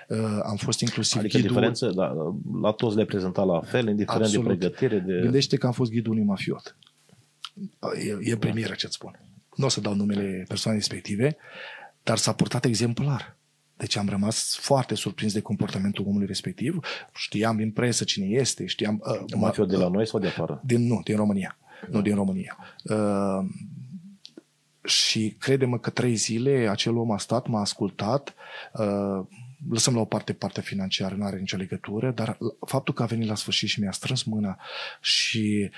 S1: Uh, am fost inclusiv
S2: adică
S1: ghidul...
S2: diferență, da, la toți le prezenta la fel, indiferent Absolut. de pregătire. De...
S1: Gândește că am fost ghidul unui mafiot. E, e premieră ce-ți spun. Nu o să dau numele persoanei respective, dar s-a purtat exemplar. Deci am rămas foarte surprins de comportamentul omului respectiv. Știam din presă cine este, știam...
S2: Uh, mafiot de la noi sau de afară?
S1: Din, nu, din România. Nu, din România. Uh, și crede-mă că trei zile acel om a stat, m-a ascultat, uh, lăsăm la o parte partea financiară, nu are nicio legătură, dar faptul că a venit la sfârșit și mi-a strâns mâna și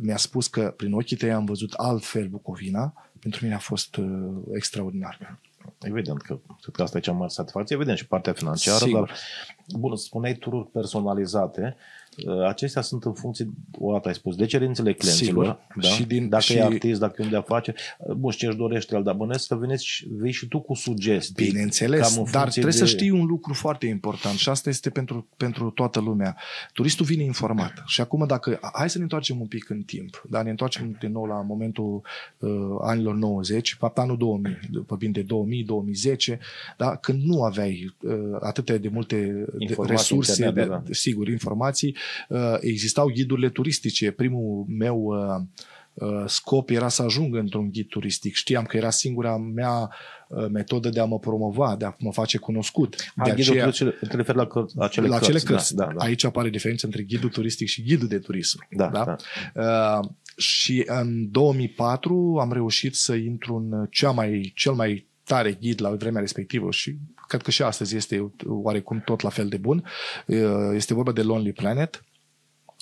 S1: mi-a spus că prin ochii tăi am văzut altfel Bucovina, pentru mine a fost uh, extraordinar.
S2: Evident că cred că asta e cea mai mare satisfacție, evident și partea financiară, Sigur. dar bun, spuneai tururi personalizate, Uh, acestea sunt în funcție, o dată ai spus, de cerințele clienților. Da? Și din, dacă și... e artist, dacă e un de afaceri, uh, bun, ce își dorește el, dar bănesc să veniți, vei și tu cu sugestii.
S1: Bineînțeles, dar trebuie de... să știi un lucru foarte important și asta este pentru, pentru toată lumea. Turistul vine informat și acum dacă, hai să ne întoarcem un pic în timp, dar ne întoarcem din nou la momentul uh, anilor 90, fapt anul 2000, vorbim de 2000, 2010, da? când nu aveai uh, atâtea de multe de resurse, internet, de, da, da. sigur, informații, Uh, existau ghidurile turistice. Primul meu uh, uh, scop era să ajung într-un ghid turistic. Știam că era singura mea metodă de a mă promova, de a mă face cunoscut.
S2: A, de aceea, te referi la, căr- acele
S1: la
S2: cărți.
S1: Acele cărți. Da, da, da. Aici apare diferența între ghidul turistic și ghidul de turism. Da, da? Da. Uh, și în 2004 am reușit să intru în cea mai, cel mai tare ghid la vremea respectivă și cred că și astăzi este oarecum tot la fel de bun. Este vorba de Lonely Planet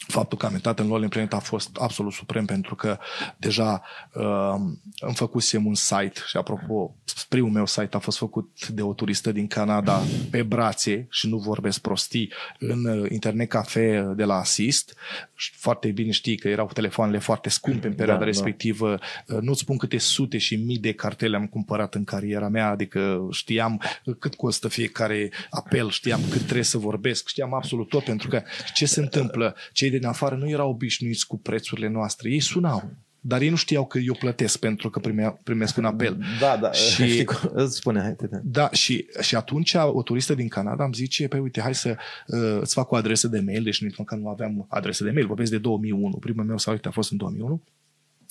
S1: faptul că am intrat în LOL Planet a fost absolut suprem pentru că deja uh, îmi făcusem un site și apropo, primul meu site a fost făcut de o turistă din Canada pe brațe și nu vorbesc prostii în uh, internet cafe de la Assist. Foarte bine știi că erau telefoanele foarte scumpe în perioada da, da. respectivă. Da. Nu-ți spun câte sute și mii de cartele am cumpărat în cariera mea, adică știam cât costă fiecare apel, știam cât trebuie să vorbesc, știam absolut tot pentru că ce se întâmplă? Cei din afară nu erau obișnuiți cu prețurile noastre. Ei sunau. Dar ei nu știau că eu plătesc pentru că primea, primesc un apel.
S2: Da, da, și, (laughs) știi, îți spune, hai, te,
S1: Da, și, și atunci o turistă din Canada îmi zice, păi uite, hai să uh, îți fac o adresă de mail, deci nici măcar nu aveam adresă de mail, vorbesc de 2001, primul meu site a fost în 2001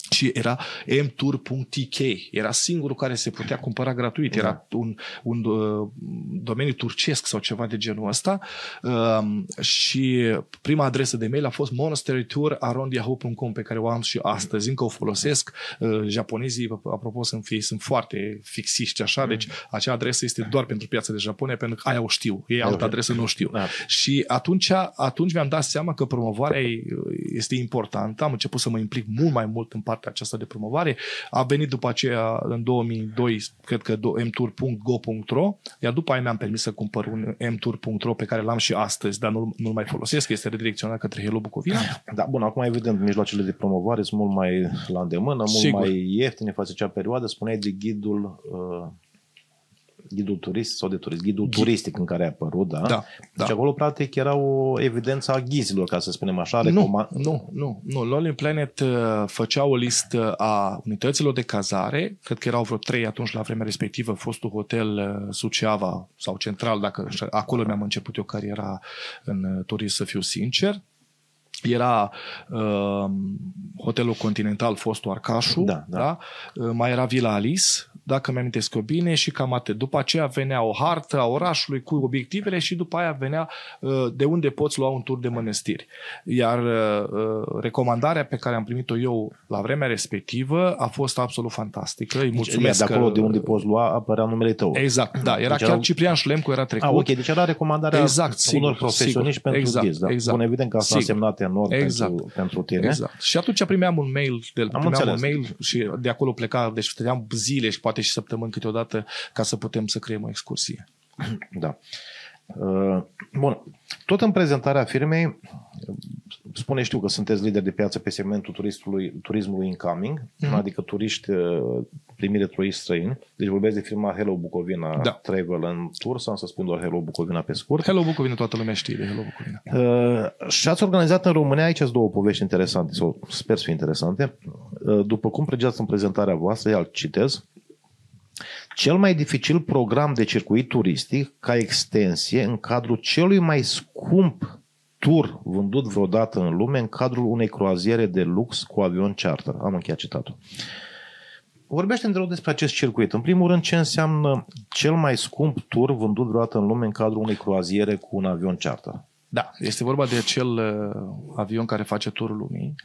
S1: și era mtour.tk. Era singurul care se putea cumpăra gratuit. Era da. un, un uh, domeniu turcesc sau ceva de genul ăsta. Uh, și prima adresă de mail a fost monasterytour.yahoo.com pe care o am și astăzi. Încă o folosesc. Uh, japonezii, apropo, sunt, fie, sunt foarte fixiști așa, mm. deci acea adresă este doar pentru piața de Japonia, pentru că aia o știu. Ei altă adresă nu știu. Da. Și atunci, atunci mi-am dat seama că promovarea este importantă. Am început să mă implic mult mai mult în partea aceasta de promovare. A venit după aceea în 2002, cred că mtour.go.ro, iar după aia mi-am permis să cumpăr un mtour.ro pe care l-am și astăzi, dar nu, nu mai folosesc, este redirecționat către Hello Bucovina.
S2: Da, bun, acum evident mijloacele de promovare sunt mult mai la îndemână, mult Sigur. mai ieftine față cea perioadă. Spuneai de ghidul uh, ghidul turist sau de turist, ghidul Ghid. turistic în care a apărut, da? Da. Deci da. acolo, practic, era o evidență a ghizilor, ca să spunem așa.
S1: Nu, recoma... nu, nu, nu. Lonely Planet uh, făcea o listă a unităților de cazare, cred că erau vreo trei atunci la vremea respectivă, fostul hotel uh, Suceava sau Central, dacă acolo mi-am început eu cariera în uh, turism, să fiu sincer. Era uh, hotelul Continental, fostul Arcașu, da, da. Da? Uh, mai era Villa Alice, dacă mi amintesc eu bine, și cam atât. După aceea venea o hartă a orașului cu obiectivele și după aia venea uh, de unde poți lua un tur de mănăstiri. Iar uh, uh, recomandarea pe care am primit-o eu la vremea respectivă a fost absolut fantastică. Îi deci, mulțumesc
S2: deci, de acolo că... de unde poți lua apărea numele tău.
S1: Exact, da. Era deci chiar erau... Ciprian Șlemcu, era trecut.
S2: Ah, ok, deci era recomandarea exact, sigur, unor profesioniști sigur, pentru exact, ghiz, da? Exact. Bun, evident că asta sigur. a semnat enorm exact. pentru, pentru tine.
S1: Exact. Și atunci primeam un mail, de, am primeam înțeles. un mail și de acolo pleca, deci stăteam zile și poate poate și săptămâni câteodată, ca să putem să creăm o excursie. (clears throat)
S2: Da. Uh, bun. Tot în prezentarea firmei, spune știu că sunteți lider de piață pe segmentul turistului, turismului incoming, mm-hmm. adică turiști, uh, primire turiști străini. Deci vorbesc de firma Hello Bucovina da. Travel and Tour, sau să spun doar Hello Bucovina pe scurt.
S1: Hello Bucovina, toată lumea știe de Hello Bucovina.
S2: Uh, și ați organizat în România aici două povești interesante, sau sper să fie interesante. Uh, după cum pregeați în prezentarea voastră, iar citez, cel mai dificil program de circuit turistic ca extensie în cadrul celui mai scump tur vândut vreodată în lume în cadrul unei croaziere de lux cu avion charter. Am încheiat citatul. Vorbește te despre acest circuit. În primul rând, ce înseamnă cel mai scump tur vândut vreodată în lume în cadrul unei croaziere cu un avion charter?
S1: Da, este vorba de acel uh, avion care face turul lumii.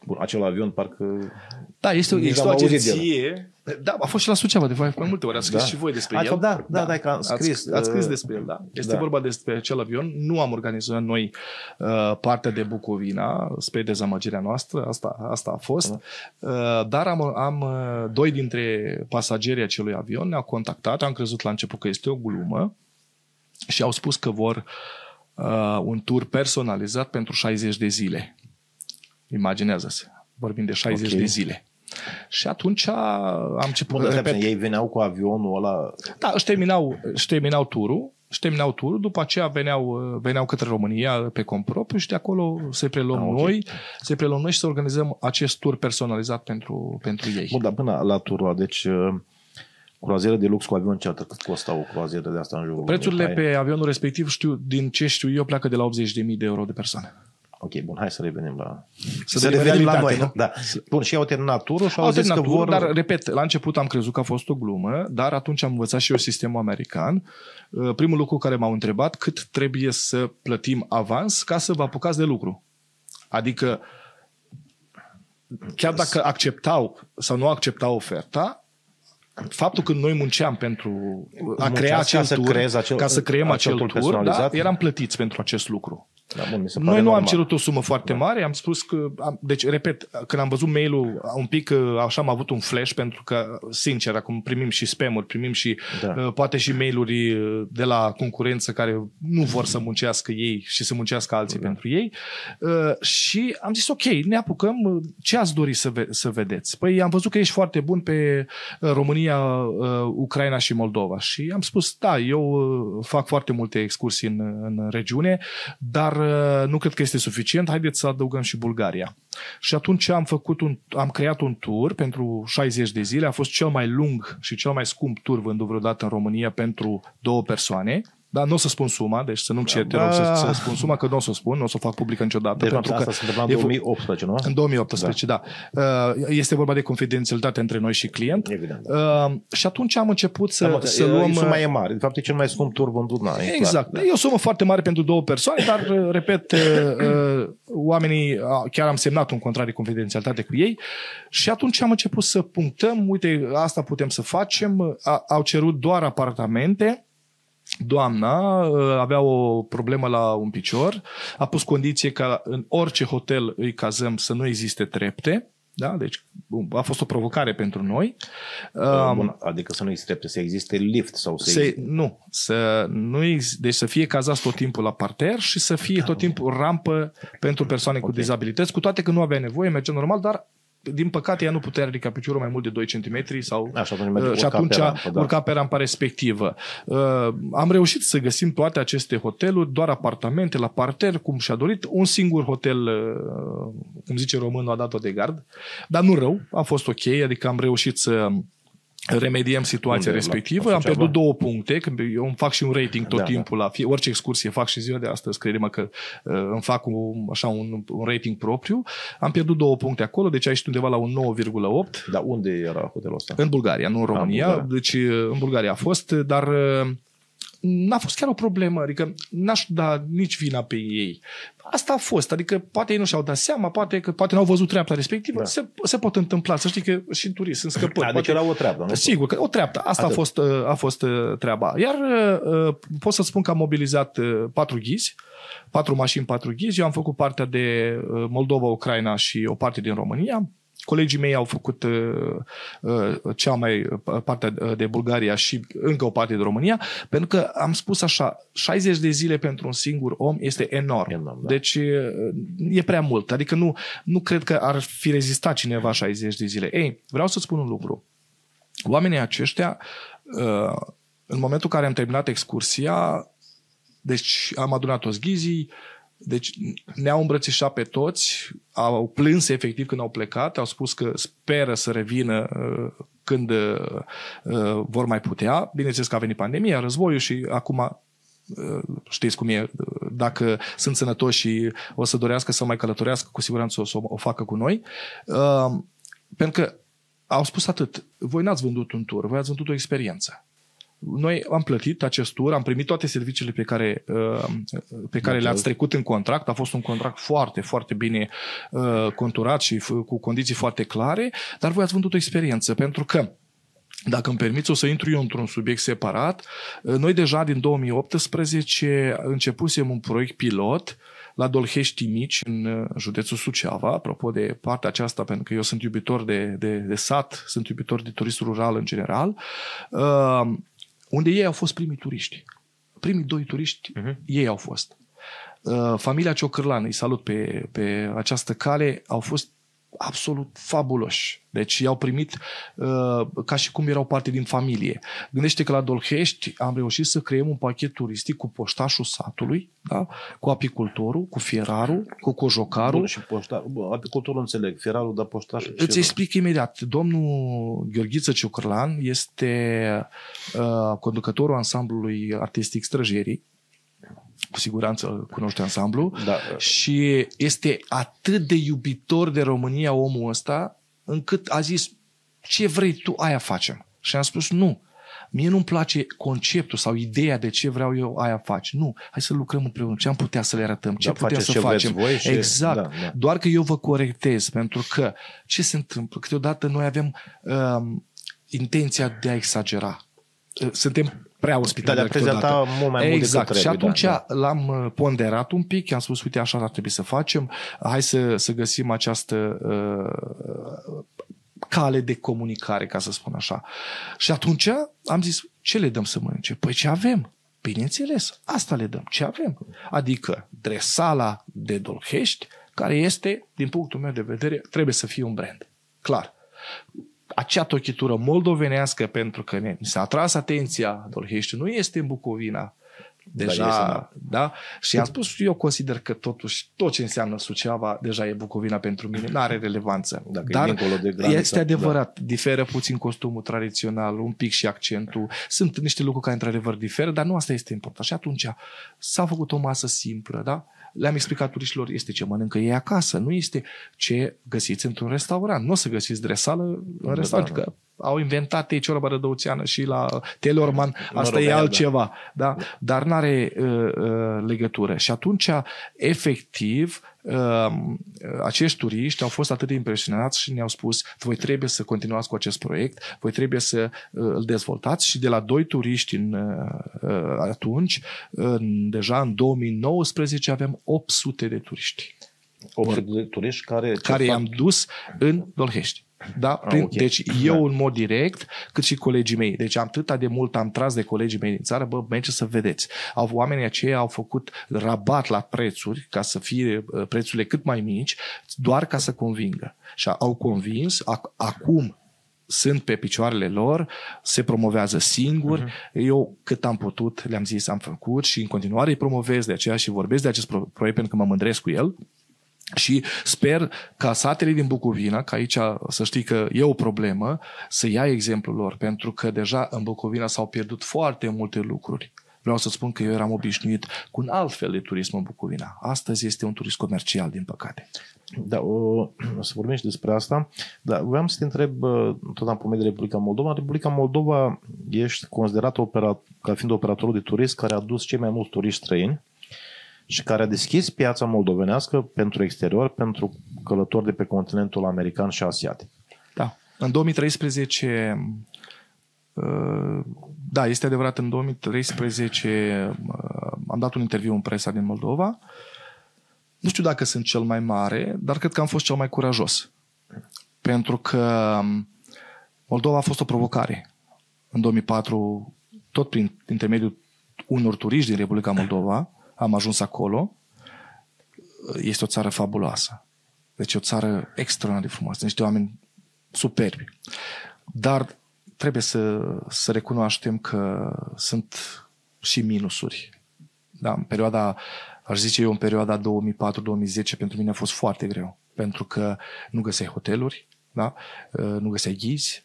S1: Uh,
S2: Bun, acel avion parcă...
S1: Da, este, este o agenție... Da, a fost și la Suceava de mai multe ori. Ați scris da. și voi despre
S2: el. Da, da, da, da, am scris.
S1: Ați, ați scris uh, despre el, da. Este da. vorba despre acel avion. Nu am organizat noi uh, partea de Bucovina, spre dezamăgirea noastră, asta, asta a fost. Da. Uh, dar am, am uh, doi dintre pasagerii acelui avion ne-au contactat, am crezut la început că este o glumă și au spus că vor uh, un tur personalizat pentru 60 de zile. Imaginează-se. Vorbim de 60 okay. de zile. Și atunci am început...
S2: Bun, repet, ei veneau cu avionul ăla...
S1: Da, își terminau, își terminau turul, își terminau turul, după aceea veneau, veneau către România pe cont propriu și de acolo se preluăm ah, okay. noi, se preluăm noi și să organizăm acest tur personalizat pentru, pentru ei.
S2: Bun, dar până la turul deci uh, croazieră de lux cu avion ceată, cât costa o croazieră de asta în jurul?
S1: Prețurile pe avionul respectiv, știu, din ce știu eu, pleacă de la 80.000 de euro de persoană.
S2: Ok, bun, hai să revenim la... Să, să revenim la noi, nu? Da. Bun, și au terminat turul și au, au zis că vor...
S1: Dar, repet, la început am crezut că a fost o glumă, dar atunci am învățat și eu sistemul american. Uh, primul lucru care m-au întrebat, cât trebuie să plătim avans ca să vă apucați de lucru. Adică, chiar dacă acceptau sau nu acceptau oferta, faptul că noi munceam pentru a crea acel tur, acel, ca să creăm acel, acel tur, tur da, eram plătiți pentru acest lucru.
S2: Da, bun, mi se
S1: Noi
S2: pare
S1: nu am
S2: normal.
S1: cerut o sumă foarte mare, am spus că, am, deci, repet, când am văzut mail-ul, un pic, uh, așa am avut un flash, pentru că, sincer, acum primim și spam-uri, primim și
S2: Da.
S1: uh, poate și mail-uri uh, de la concurență care nu vor să muncească ei și să muncească alții
S2: Da.
S1: pentru ei. Uh, și am zis, ok, ne apucăm, uh, ce ați dori să, ve- să vedeți? Păi am văzut că ești foarte bun pe uh, România, uh, Ucraina și Moldova și am spus, da, eu uh, fac foarte multe excursii în, în regiune, dar uh, nu cred că este suficient, haideți să adăugăm și Bulgaria. Și atunci am făcut un, am creat un tur pentru 60 de zile, a fost cel mai lung și cel mai scump tur vândut vreodată în România pentru două persoane. Dar nu o să spun suma, deci să nu-mi cer, te rog, să,
S2: Da.
S1: să spun suma, că nu o să o spun, nu o să o fac publică niciodată.
S2: Deci
S1: pentru
S2: asta
S1: că
S2: se întâmpla în
S1: e fu-
S2: 2018, nu?
S1: în 2018, da. da. Uh, Este vorba de confidențialitate între noi și client.
S2: Evident.
S1: Uh, și atunci am început să,
S2: Da, mă,
S1: să
S2: e-
S1: luăm...
S2: Suma e mare. De fapt, e cel mai scump tur vândut. Na, e
S1: Exact.
S2: Clar.
S1: E o sumă foarte mare pentru două persoane, dar, uh, repet, uh, uh, oamenii, uh, chiar am semnat un contract de confidențialitate cu ei și atunci am început să punctăm, uite, asta putem să facem, A, au cerut doar apartamente, Doamna uh, avea o problemă la un picior, a pus condiție ca în orice hotel îi cazăm să nu existe trepte, da? Deci bun, a fost o provocare pentru noi. Um,
S2: Bun, adică să nu existe trepte, să existe lift sau să
S1: să,
S2: existe...
S1: nu, să nu ex, deci să fie cazați tot timpul la parter și să fie tot timpul rampă pentru persoane cu
S2: Ok.
S1: dizabilități, cu toate că nu avea nevoie, mergea normal, dar din păcate ea nu putea ridica piciorul mai mult de 2 cm sau
S2: Așa, atunci merge,
S1: Uh, și
S2: urca
S1: atunci
S2: pe rampă, da.
S1: urca pe rampa respectivă. Uh, am reușit să găsim toate aceste hoteluri, doar apartamente la parter, cum și-a dorit. Un singur hotel, uh, cum zice românul, a dat-o de gard, dar nu rău, a fost ok, adică am reușit să remediem situația
S2: Unde? La-
S1: respectivă.
S2: la
S1: Am pierdut
S2: Suceava?
S1: două puncte, că eu îmi fac și un rating tot
S2: Da, da.
S1: timpul la fie, orice excursie fac și ziua de astăzi, crede-mă că uh, îmi fac un, așa un, un rating propriu. Am pierdut două puncte acolo, deci aici undeva la un 9,8
S2: Dar unde era hotelul ăsta?
S1: în Bulgaria, nu în România.
S2: Bulgaria.
S1: deci în Bulgaria a fost, dar uh, n-a fost chiar o problemă, adică n-aș da nici vina pe ei. Asta a fost, adică poate ei nu și-au dat seama, poate că poate n-au văzut treapta respectivă,
S2: Da.
S1: se, se pot întâmpla, să știi că și în turism sunt scăpări.
S2: A, deci
S1: poate,
S2: era o treabă, nu?
S1: Sigur, că o treaptă. Asta
S2: Atât.
S1: a fost, uh, a fost uh, treaba. Iar uh, uh, pot să spun că am mobilizat uh, patru ghizi, patru mașini, patru ghizi. Eu am făcut partea de uh, Moldova, Ucraina și o parte din România. Colegii mei au făcut uh, uh, cea mai uh, partea de Bulgaria și încă o parte de România, pentru că am spus așa, 60 de zile pentru un singur om este enorm.
S2: Enorm, da.
S1: Deci uh, e prea mult. Adică nu, nu cred că ar fi rezistat cineva 60 de zile. Ei, vreau să spun un lucru. Oamenii aceștia, uh, în momentul în care am terminat excursia, deci am adunat toți ghizii, deci ne-au îmbrățișat pe toți, au plâns efectiv când au plecat, au spus că speră să revină uh, când uh, uh, vor mai putea. Bineînțeles că a venit pandemia, războiul și acum uh, știți cum e, uh, dacă sunt sănătoși și o să dorească să mai călătorească, cu siguranță o să o, o facă cu noi. Uh, pentru că au spus atât, voi n-ați vândut un tur, voi ați vândut o experiență. Noi am plătit acest tur, am primit toate serviciile pe care, uh, pe care le-ați trecut în contract. A fost un contract foarte, foarte bine uh, conturat și f- cu condiții foarte clare, dar voi ați vândut o experiență, pentru că dacă îmi permiți, o să intru eu într-un subiect separat. Uh, Noi deja din 2018 începusem un proiect pilot la Dolhești Mici, în uh, județul Suceava, apropo de partea aceasta, pentru că eu sunt iubitor de, de, de sat, sunt iubitor de turism rural în general, uh, unde ei au fost primii turiști. Primii doi turiști, uh-huh. ei au fost. Uh, familia Ciocârlan, îi salut pe, pe această cale, au fost absolut fabuloși. Deci i-au primit uh, ca și cum erau parte din familie. Gândește că la Dolhești am reușit să creăm un pachet turistic cu poștașul satului, da? cu apicultorul, cu fierarul, cu cojocarul.
S2: Bun, și poșta, bă, apicultorul înțeleg, feralul, dar poștașul...
S1: Îți explic imediat. Domnul Gheorghiță Ciucărlan este uh, conducătorul ansamblului artistic Străjerii. Cu siguranță cunoște ansamblu.
S2: Da.
S1: Și este atât de iubitor de România omul ăsta, încât a zis, ce vrei tu, aia facem. Și am spus, nu. Mie nu-mi place conceptul sau ideea de ce vreau eu, aia faci. Nu, hai să lucrăm împreună. Ce am putea să le arătăm? Ce
S2: Da,
S1: putem
S2: faceți
S1: să
S2: ce vreți
S1: facem?
S2: voi și-
S1: exact.
S2: da, da.
S1: Doar că eu vă corectez, pentru că ce se întâmplă? Câteodată noi avem um, intenția de a exagera. Uh, Suntem prea
S2: Dar
S1: ospitalier
S2: le-a prezentat mult mai mult
S1: Exact.
S2: decât
S1: Și
S2: trebuie,
S1: atunci
S2: da,
S1: l-am uh, ponderat un pic, i-am spus, uite, așa ar trebui să facem, hai să, să găsim această uh, cale de comunicare, ca să spun așa. Și atunci am zis, ce le dăm să mănânce? Păi ce avem? Bineînțeles, asta le dăm. Ce avem? Adică dresala de Dolhești, care este, din punctul meu de vedere, trebuie să fie un brand. Clar. Acea tochitură moldovenească, pentru că ne, s-a atras atenția Dolhești, nu este în Bucovina, deja,
S2: este,
S1: da. da? Și am spus, eu consider că totuși tot ce înseamnă Suceava deja e Bucovina pentru mine, nu are relevanță.
S2: Dacă e
S1: Dar
S2: dincolo de graniță,
S1: este adevărat, da. diferă puțin costumul tradițional, un pic și accentul. Sunt niște lucruri care într-adevăr diferă, dar nu asta este important. Și atunci s-a făcut o masă simplă, da? Le-am explicat turiștilor, este ce mănâncă ei acasă, nu este ce găsiți într-un restaurant. Nu o să găsiți dresală în
S2: Da,
S1: restaurant,
S2: da.
S1: că au inventat ei ciorba rădăuțeană și la Telorman, asta e
S2: Robert,
S1: altceva, da? dar nu are uh, uh, legătură. Și atunci, efectiv, uh, acești turiști au fost atât de impresionați și ne-au spus, voi trebuie să continuați cu acest proiect, voi trebuie să uh, îl dezvoltați și de la doi turiști în, uh, uh, atunci, în, deja în 2019 avem 800 de turiști
S2: 800 de turiști care... ce
S1: care
S2: fac?
S1: i-am dus în Dolhești. Da? Prin,
S2: ok.
S1: Deci (clears throat) eu în mod direct, cât și colegii mei. Deci am atâta de mult am tras de colegii mei din țară, bă, mergeți să vedeți. Au, oamenii aceia au făcut rabat la prețuri, ca să fie uh, prețurile cât mai mici, doar ca să convingă. Și au convins, ac- acum sunt pe picioarele lor, se promovează singuri. Uh-huh. Eu, cât am putut, le-am zis, am făcut și în continuare îi promovez de aceea și vorbesc de acest pro- proiect pentru că mă mândresc cu el. Și sper ca satele din Bucovina, că aici să știi că e o problemă, să ia exemplul lor, pentru că deja în Bucovina s-au pierdut foarte multe lucruri. Vreau să spun că eu eram obișnuit cu un alt fel de turism în Bucovina. Astăzi este un turism comercial, din păcate.
S2: Da, o, o să vorbim și despre asta. Dar vreau să te întreb, uh, tot am pomenit de Republica Moldova. În Republica Moldova ești considerat opera, ca fiind operatorul de turism care a adus cei mai mulți turiști străini și care a deschis piața moldovenească pentru exterior, pentru călători de pe continentul american și asiatic.
S1: Da. În 2013, uh, da, este adevărat, în 2013 uh, am dat un interviu în presa din Moldova. Nu știu dacă sunt cel mai mare, dar cred că am fost cel mai curajos. Pentru că um, Moldova a fost o provocare. În 2004, tot prin intermediul unor turiști din Republica Moldova, am ajuns acolo. Este o țară fabuloasă. Deci e o țară extraordinar de frumoasă. Niște oameni superbi. Dar trebuie să, să recunoaștem că sunt și minusuri. Da, în perioada, aș zice eu, în perioada 2004-2010 pentru mine a fost foarte greu. Pentru că nu găseai hoteluri, da? nu găseai ghizi.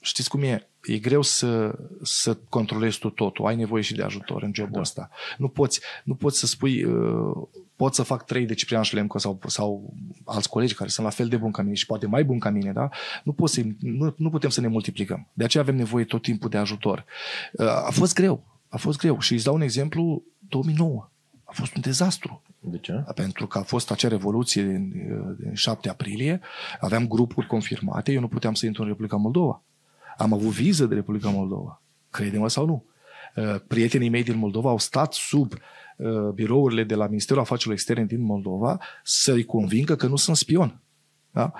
S1: Știți cum e? E greu să, să controlezi tu totul. Ai nevoie și de ajutor în jobul da. ăsta. Nu poți, nu poți să spui, uh, pot să fac trei de Ciprian Șlemco sau, sau alți colegi care sunt la fel de buni ca mine și poate mai buni ca mine, da? Nu, poți să, nu, nu putem să ne multiplicăm. De aceea avem nevoie tot timpul de ajutor. Uh, a fost greu. A fost greu. Și îți dau un exemplu, 2009. A fost un dezastru.
S2: De ce?
S1: Pentru că a fost acea revoluție din, din 7 aprilie, aveam grupuri confirmate, eu nu puteam să intru în Republica Moldova. Am avut viză de Republica Moldova. Crede-mă sau nu. Prietenii mei din Moldova au stat sub birourile de la Ministerul Afacerilor Externe din Moldova să-i convingă că nu sunt spion. Da?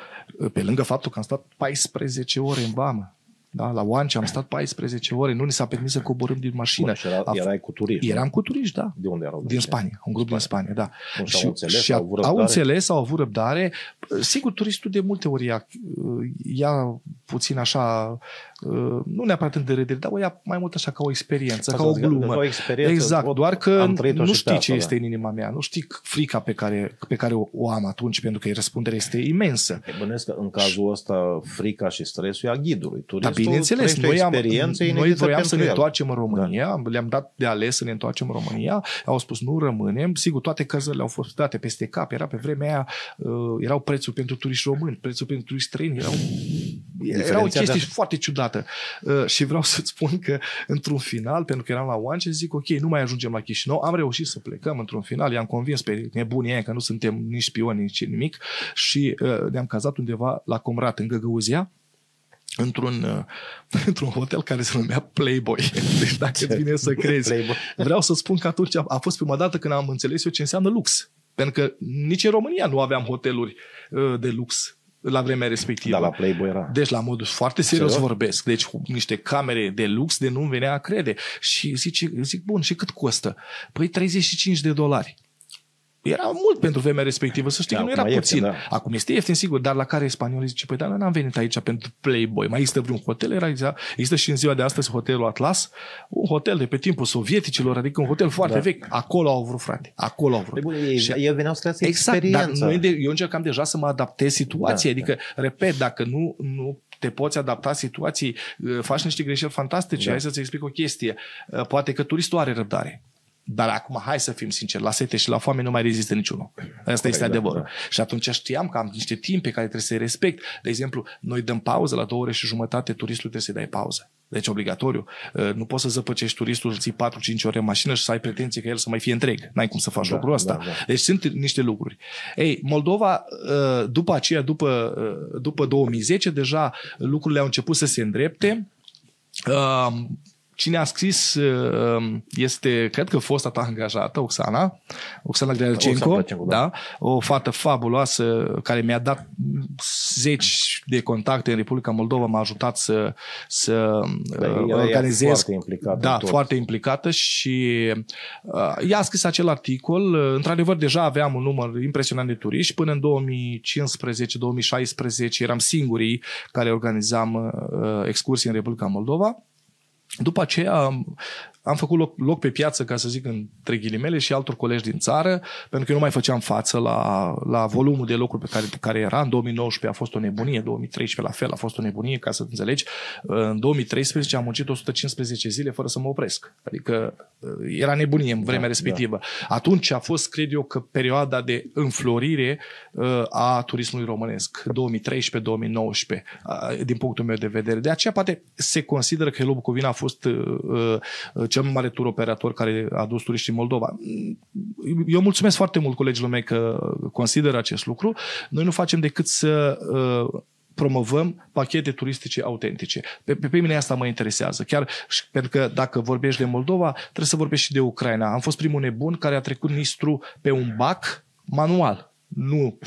S1: Pe lângă faptul că am stat 14 ore în vamă. Da? La Oancea am stat 14 ore, nu ni s-a permis să coborâm din mașină.
S2: Bun, și era, erai cu turiști.
S1: Eram cu turiști, da.
S2: De unde erau?
S1: Din Spania, un grup din Spania, da.
S2: Bun, și, au înțeles,
S1: și
S2: au avut
S1: au
S2: răbdare.
S1: înțeles, au avut răbdare. Sigur, turistul de multe ori ia, ia puțin așa, nu neapărat în derâdere, dar o ia mai mult așa ca o experiență,
S2: Asta
S1: ca o
S2: zic,
S1: glumă.
S2: o experiență,
S1: exact,
S2: o-
S1: doar că
S2: am trăit-o
S1: nu
S2: și pe
S1: știi
S2: asta,
S1: ce
S2: da.
S1: este în inima mea, nu știi frica pe care, pe care o, o am atunci, pentru că răspunderea este imensă.
S2: Bănesc că în cazul ăsta frica și stresul e a ghidului.
S1: Dar
S2: Turistul
S1: bineînțeles,
S2: trăiește o
S1: noi, am,
S2: experiență
S1: noi
S2: inedită
S1: voiam să
S2: pentru
S1: ne
S2: el.
S1: întoarcem în România, da. le-am dat de ales să ne întoarcem în România, au spus nu rămânem, sigur toate căzările au fost date peste cap, era pe vremea aia, uh, erau prețuri pentru turiști români, prețuri pentru turiști străini, erau, era o chestie
S2: de-
S1: foarte ciudată. Uh, și vreau să-ți spun că într-un final, pentru că eram la Oance, zic ok, nu mai ajungem la Chișinău, am reușit să plecăm într-un final, i-am convins pe nebunii aia că nu suntem nici spioni, nici nimic și uh, ne-am cazat undeva la Comrat, în Găgăuzia, într-un, uh, (laughs) într-un hotel care se numea Playboy. (laughs) Deci dacă îți vine să (laughs) crezi.
S2: Playboy.
S1: Vreau să spun că atunci a, a fost prima dată când am înțeles eu ce înseamnă lux. Pentru că nici în România nu aveam hoteluri uh, de lux la vremea respectivă.
S2: Da, la Playboy era.
S1: Deci la modul foarte serios
S2: Serios?
S1: vorbesc. Deci cu niște camere de lux de nu-mi venea a crede. Și zice, zic, bun, și cât costă? Păi 35 de dolari. Era mult pentru vremea respectivă, să știi
S2: Da,
S1: că nu era
S2: acum e
S1: puțin.
S2: ieftin,
S1: Acum este ieftin, sigur, dar la care spaniolii zice, păi dar noi n-am venit aici pentru Playboy. Mai există vreun hotel? Era, exact- există și în ziua de astăzi hotelul Atlas, un hotel de pe timpul sovieticilor, adică un hotel foarte
S2: Da.
S1: vechi. Acolo au vrut, frate. Acolo au vrut.
S2: Păi bun, ei,
S1: Și-
S2: ei veneau să crească
S1: Exact, dar
S2: experiența.
S1: noi de, eu încercam deja să mă adaptez situației.
S2: Da,
S1: adică, repet, dacă nu, nu te poți adapta situației, uh, faci niște greșeli fantastice.
S2: Da.
S1: Hai să-ți explic o chestie. Uh, Poate că turistul are răbdare. Dar acum, hai să fim sinceri, la sete și la foame nu mai rezistă niciunul. Asta este
S2: da,
S1: adevărul.
S2: da.
S1: Și atunci știam că am niște timp pe care trebuie să-i respect. De exemplu, noi dăm pauză la două ore și jumătate, turistul trebuie să-i dai pauză. Deci obligatoriu. Uh, Nu poți să zăpăcești turistul, să ții 4-5 ore în mașină și să ai pretenție că el să mai fie întreg. N-ai cum să faci
S2: Da,
S1: lucrul ăsta.
S2: da, da.
S1: Deci sunt niște lucruri. Ei, Moldova, uh, după aceea, după, uh, după 2010, deja lucrurile au început să se îndrepte. Uh, Cine a scris uh, este, cred că fosta ta angajată, Oxana, Oxana Grealcenco,
S2: Oxana Grealcenco, da.
S1: da, o fată fabuloasă care mi-a dat zeci de contacte în Republica Moldova, m-a ajutat să, să
S2: Da,
S1: uh,
S2: ea e
S1: organizez.
S2: foarte implicată
S1: Da,
S2: în tot.
S1: foarte implicată și uh, ea a scris acel articol. Uh, Într-adevăr, deja aveam un număr impresionant de turiști. Până în 2015-2016 eram singurii care organizam uh, excursii în Republica Moldova. După aceea am, am făcut loc, loc pe piață, ca să zic între ghilimele, și altor colegi din țară, pentru că eu nu mai făceam față la, la volumul de locuri pe care, pe care era. În 2019 a fost o nebunie, 2013 la fel a fost o nebunie, ca să înțelegi. În 2013 am muncit 115 zile fără să mă opresc. Adică era nebunie în vremea
S2: Da,
S1: respectivă. Atunci a fost, cred eu, că perioada de înflorire uh, a turismului românesc, 2013-2019, uh, din punctul meu de vedere. De aceea poate se consideră că Hello Bucovina a fost uh, uh, cel mai mare tur operator care a dus turiștii în Moldova. Eu mulțumesc foarte mult colegilor mei că consideră acest lucru. Noi nu facem decât să uh, promovăm pachete turistice autentice. Pe, pe, pe mine asta mă interesează. Chiar și pentru că dacă vorbești de Moldova, trebuie să vorbești și de Ucraina. Am fost primul nebun care a trecut Nistru pe un bac manual. Nu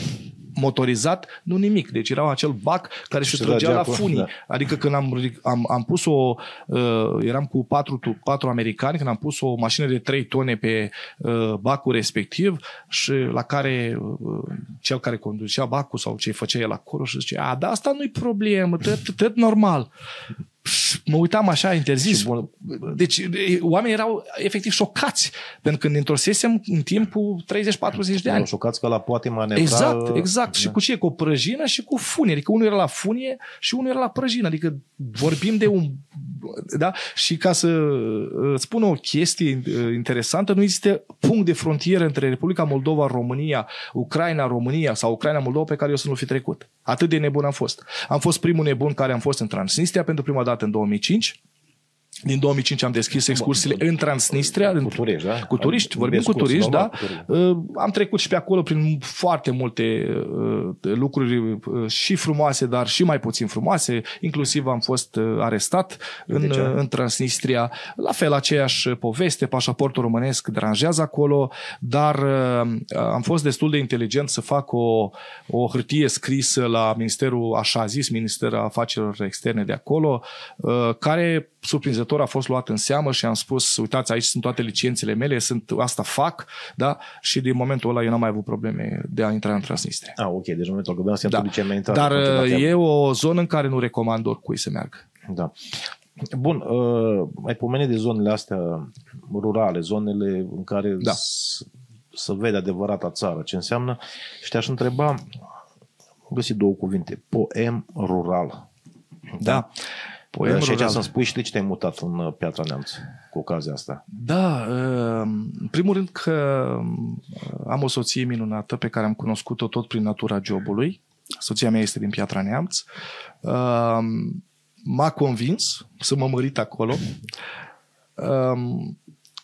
S1: motorizat, nu nimic. Deci era acel bac care se
S2: se
S1: trăgea
S2: trăgea
S1: la
S2: cu-
S1: funii.
S2: da.
S1: Adică când am, ridic- am, am pus o... Uh, eram cu patru, tu- patru americani, când am pus o mașină de 3 tone pe uh, bacul respectiv și la care uh, cel care conducea bacul sau ce făcea el acolo și zice, a, dar asta nu-i problemă, tot, tot normal. Pș, Mă uitam așa, interzis. Deci e, oamenii erau efectiv șocați, pentru că ne întorsesem în timpul 30-40 de
S2: Erau
S1: ani.
S2: șocați că la poate manevra...
S1: Exact, exact.
S2: Da.
S1: Și cu ce? Cu o prăjină și cu funie. Adică unul era la funie și unul era la prăjină. Adică vorbim de un... Da? Și ca să uh, spun o chestie uh, interesantă, nu există punct de frontieră între Republica Moldova, România, Ucraina, România sau Ucraina, Moldova pe care eu să nu fi trecut. Atât de nebun am fost. Am fost primul nebun care am fost în Transnistria pentru prima dată în 2005. Din 2005 am deschis excursiile în Transnistria.
S2: Cu turiști, da?
S1: Cu turiști, vorbim cu
S2: Excursi,
S1: turiști, da.
S2: normal, cu turiști.
S1: Uh, am trecut și pe acolo prin foarte multe uh, lucruri uh, și frumoase, dar și mai puțin frumoase. Inclusiv am fost uh, arestat în,
S2: ce?
S1: uh, în Transnistria. La fel, aceeași poveste, pașaportul românesc deranjează acolo, dar uh, am fost destul de inteligent să fac o, o hârtie scrisă la Ministerul, așa zis, Ministerul Afacerilor Externe de acolo, uh, care surprinzător a fost luat în seamă și am spus, uitați, aici sunt toate licențele mele, sunt, asta fac, da? Și din momentul ăla eu n-am mai avut probleme de a intra în Transnistria.
S2: Ah, ok, deci în momentul că vreau să
S1: Da.
S2: introducem mai
S1: Dar uh, e o zonă în care nu recomand oricui să meargă.
S2: Da. Bun, uh, ai pomenit de zonele astea rurale, zonele în care
S1: Da.
S2: s- să vede adevărata țară, ce înseamnă. Și te-aș întreba, am găsit două cuvinte, poem rural.
S1: Da.
S2: Poem
S1: Poem
S2: și aici
S1: rural.
S2: să-mi spui și de ce te-ai mutat în uh, Piatra Neamț cu ocazia asta.
S1: Da, uh, în primul rând că uh, am o soție minunată pe care am cunoscut-o tot prin natura jobului. Soția mea este din Piatra Neamț. Uh, M-a convins să mă mărit acolo. Um,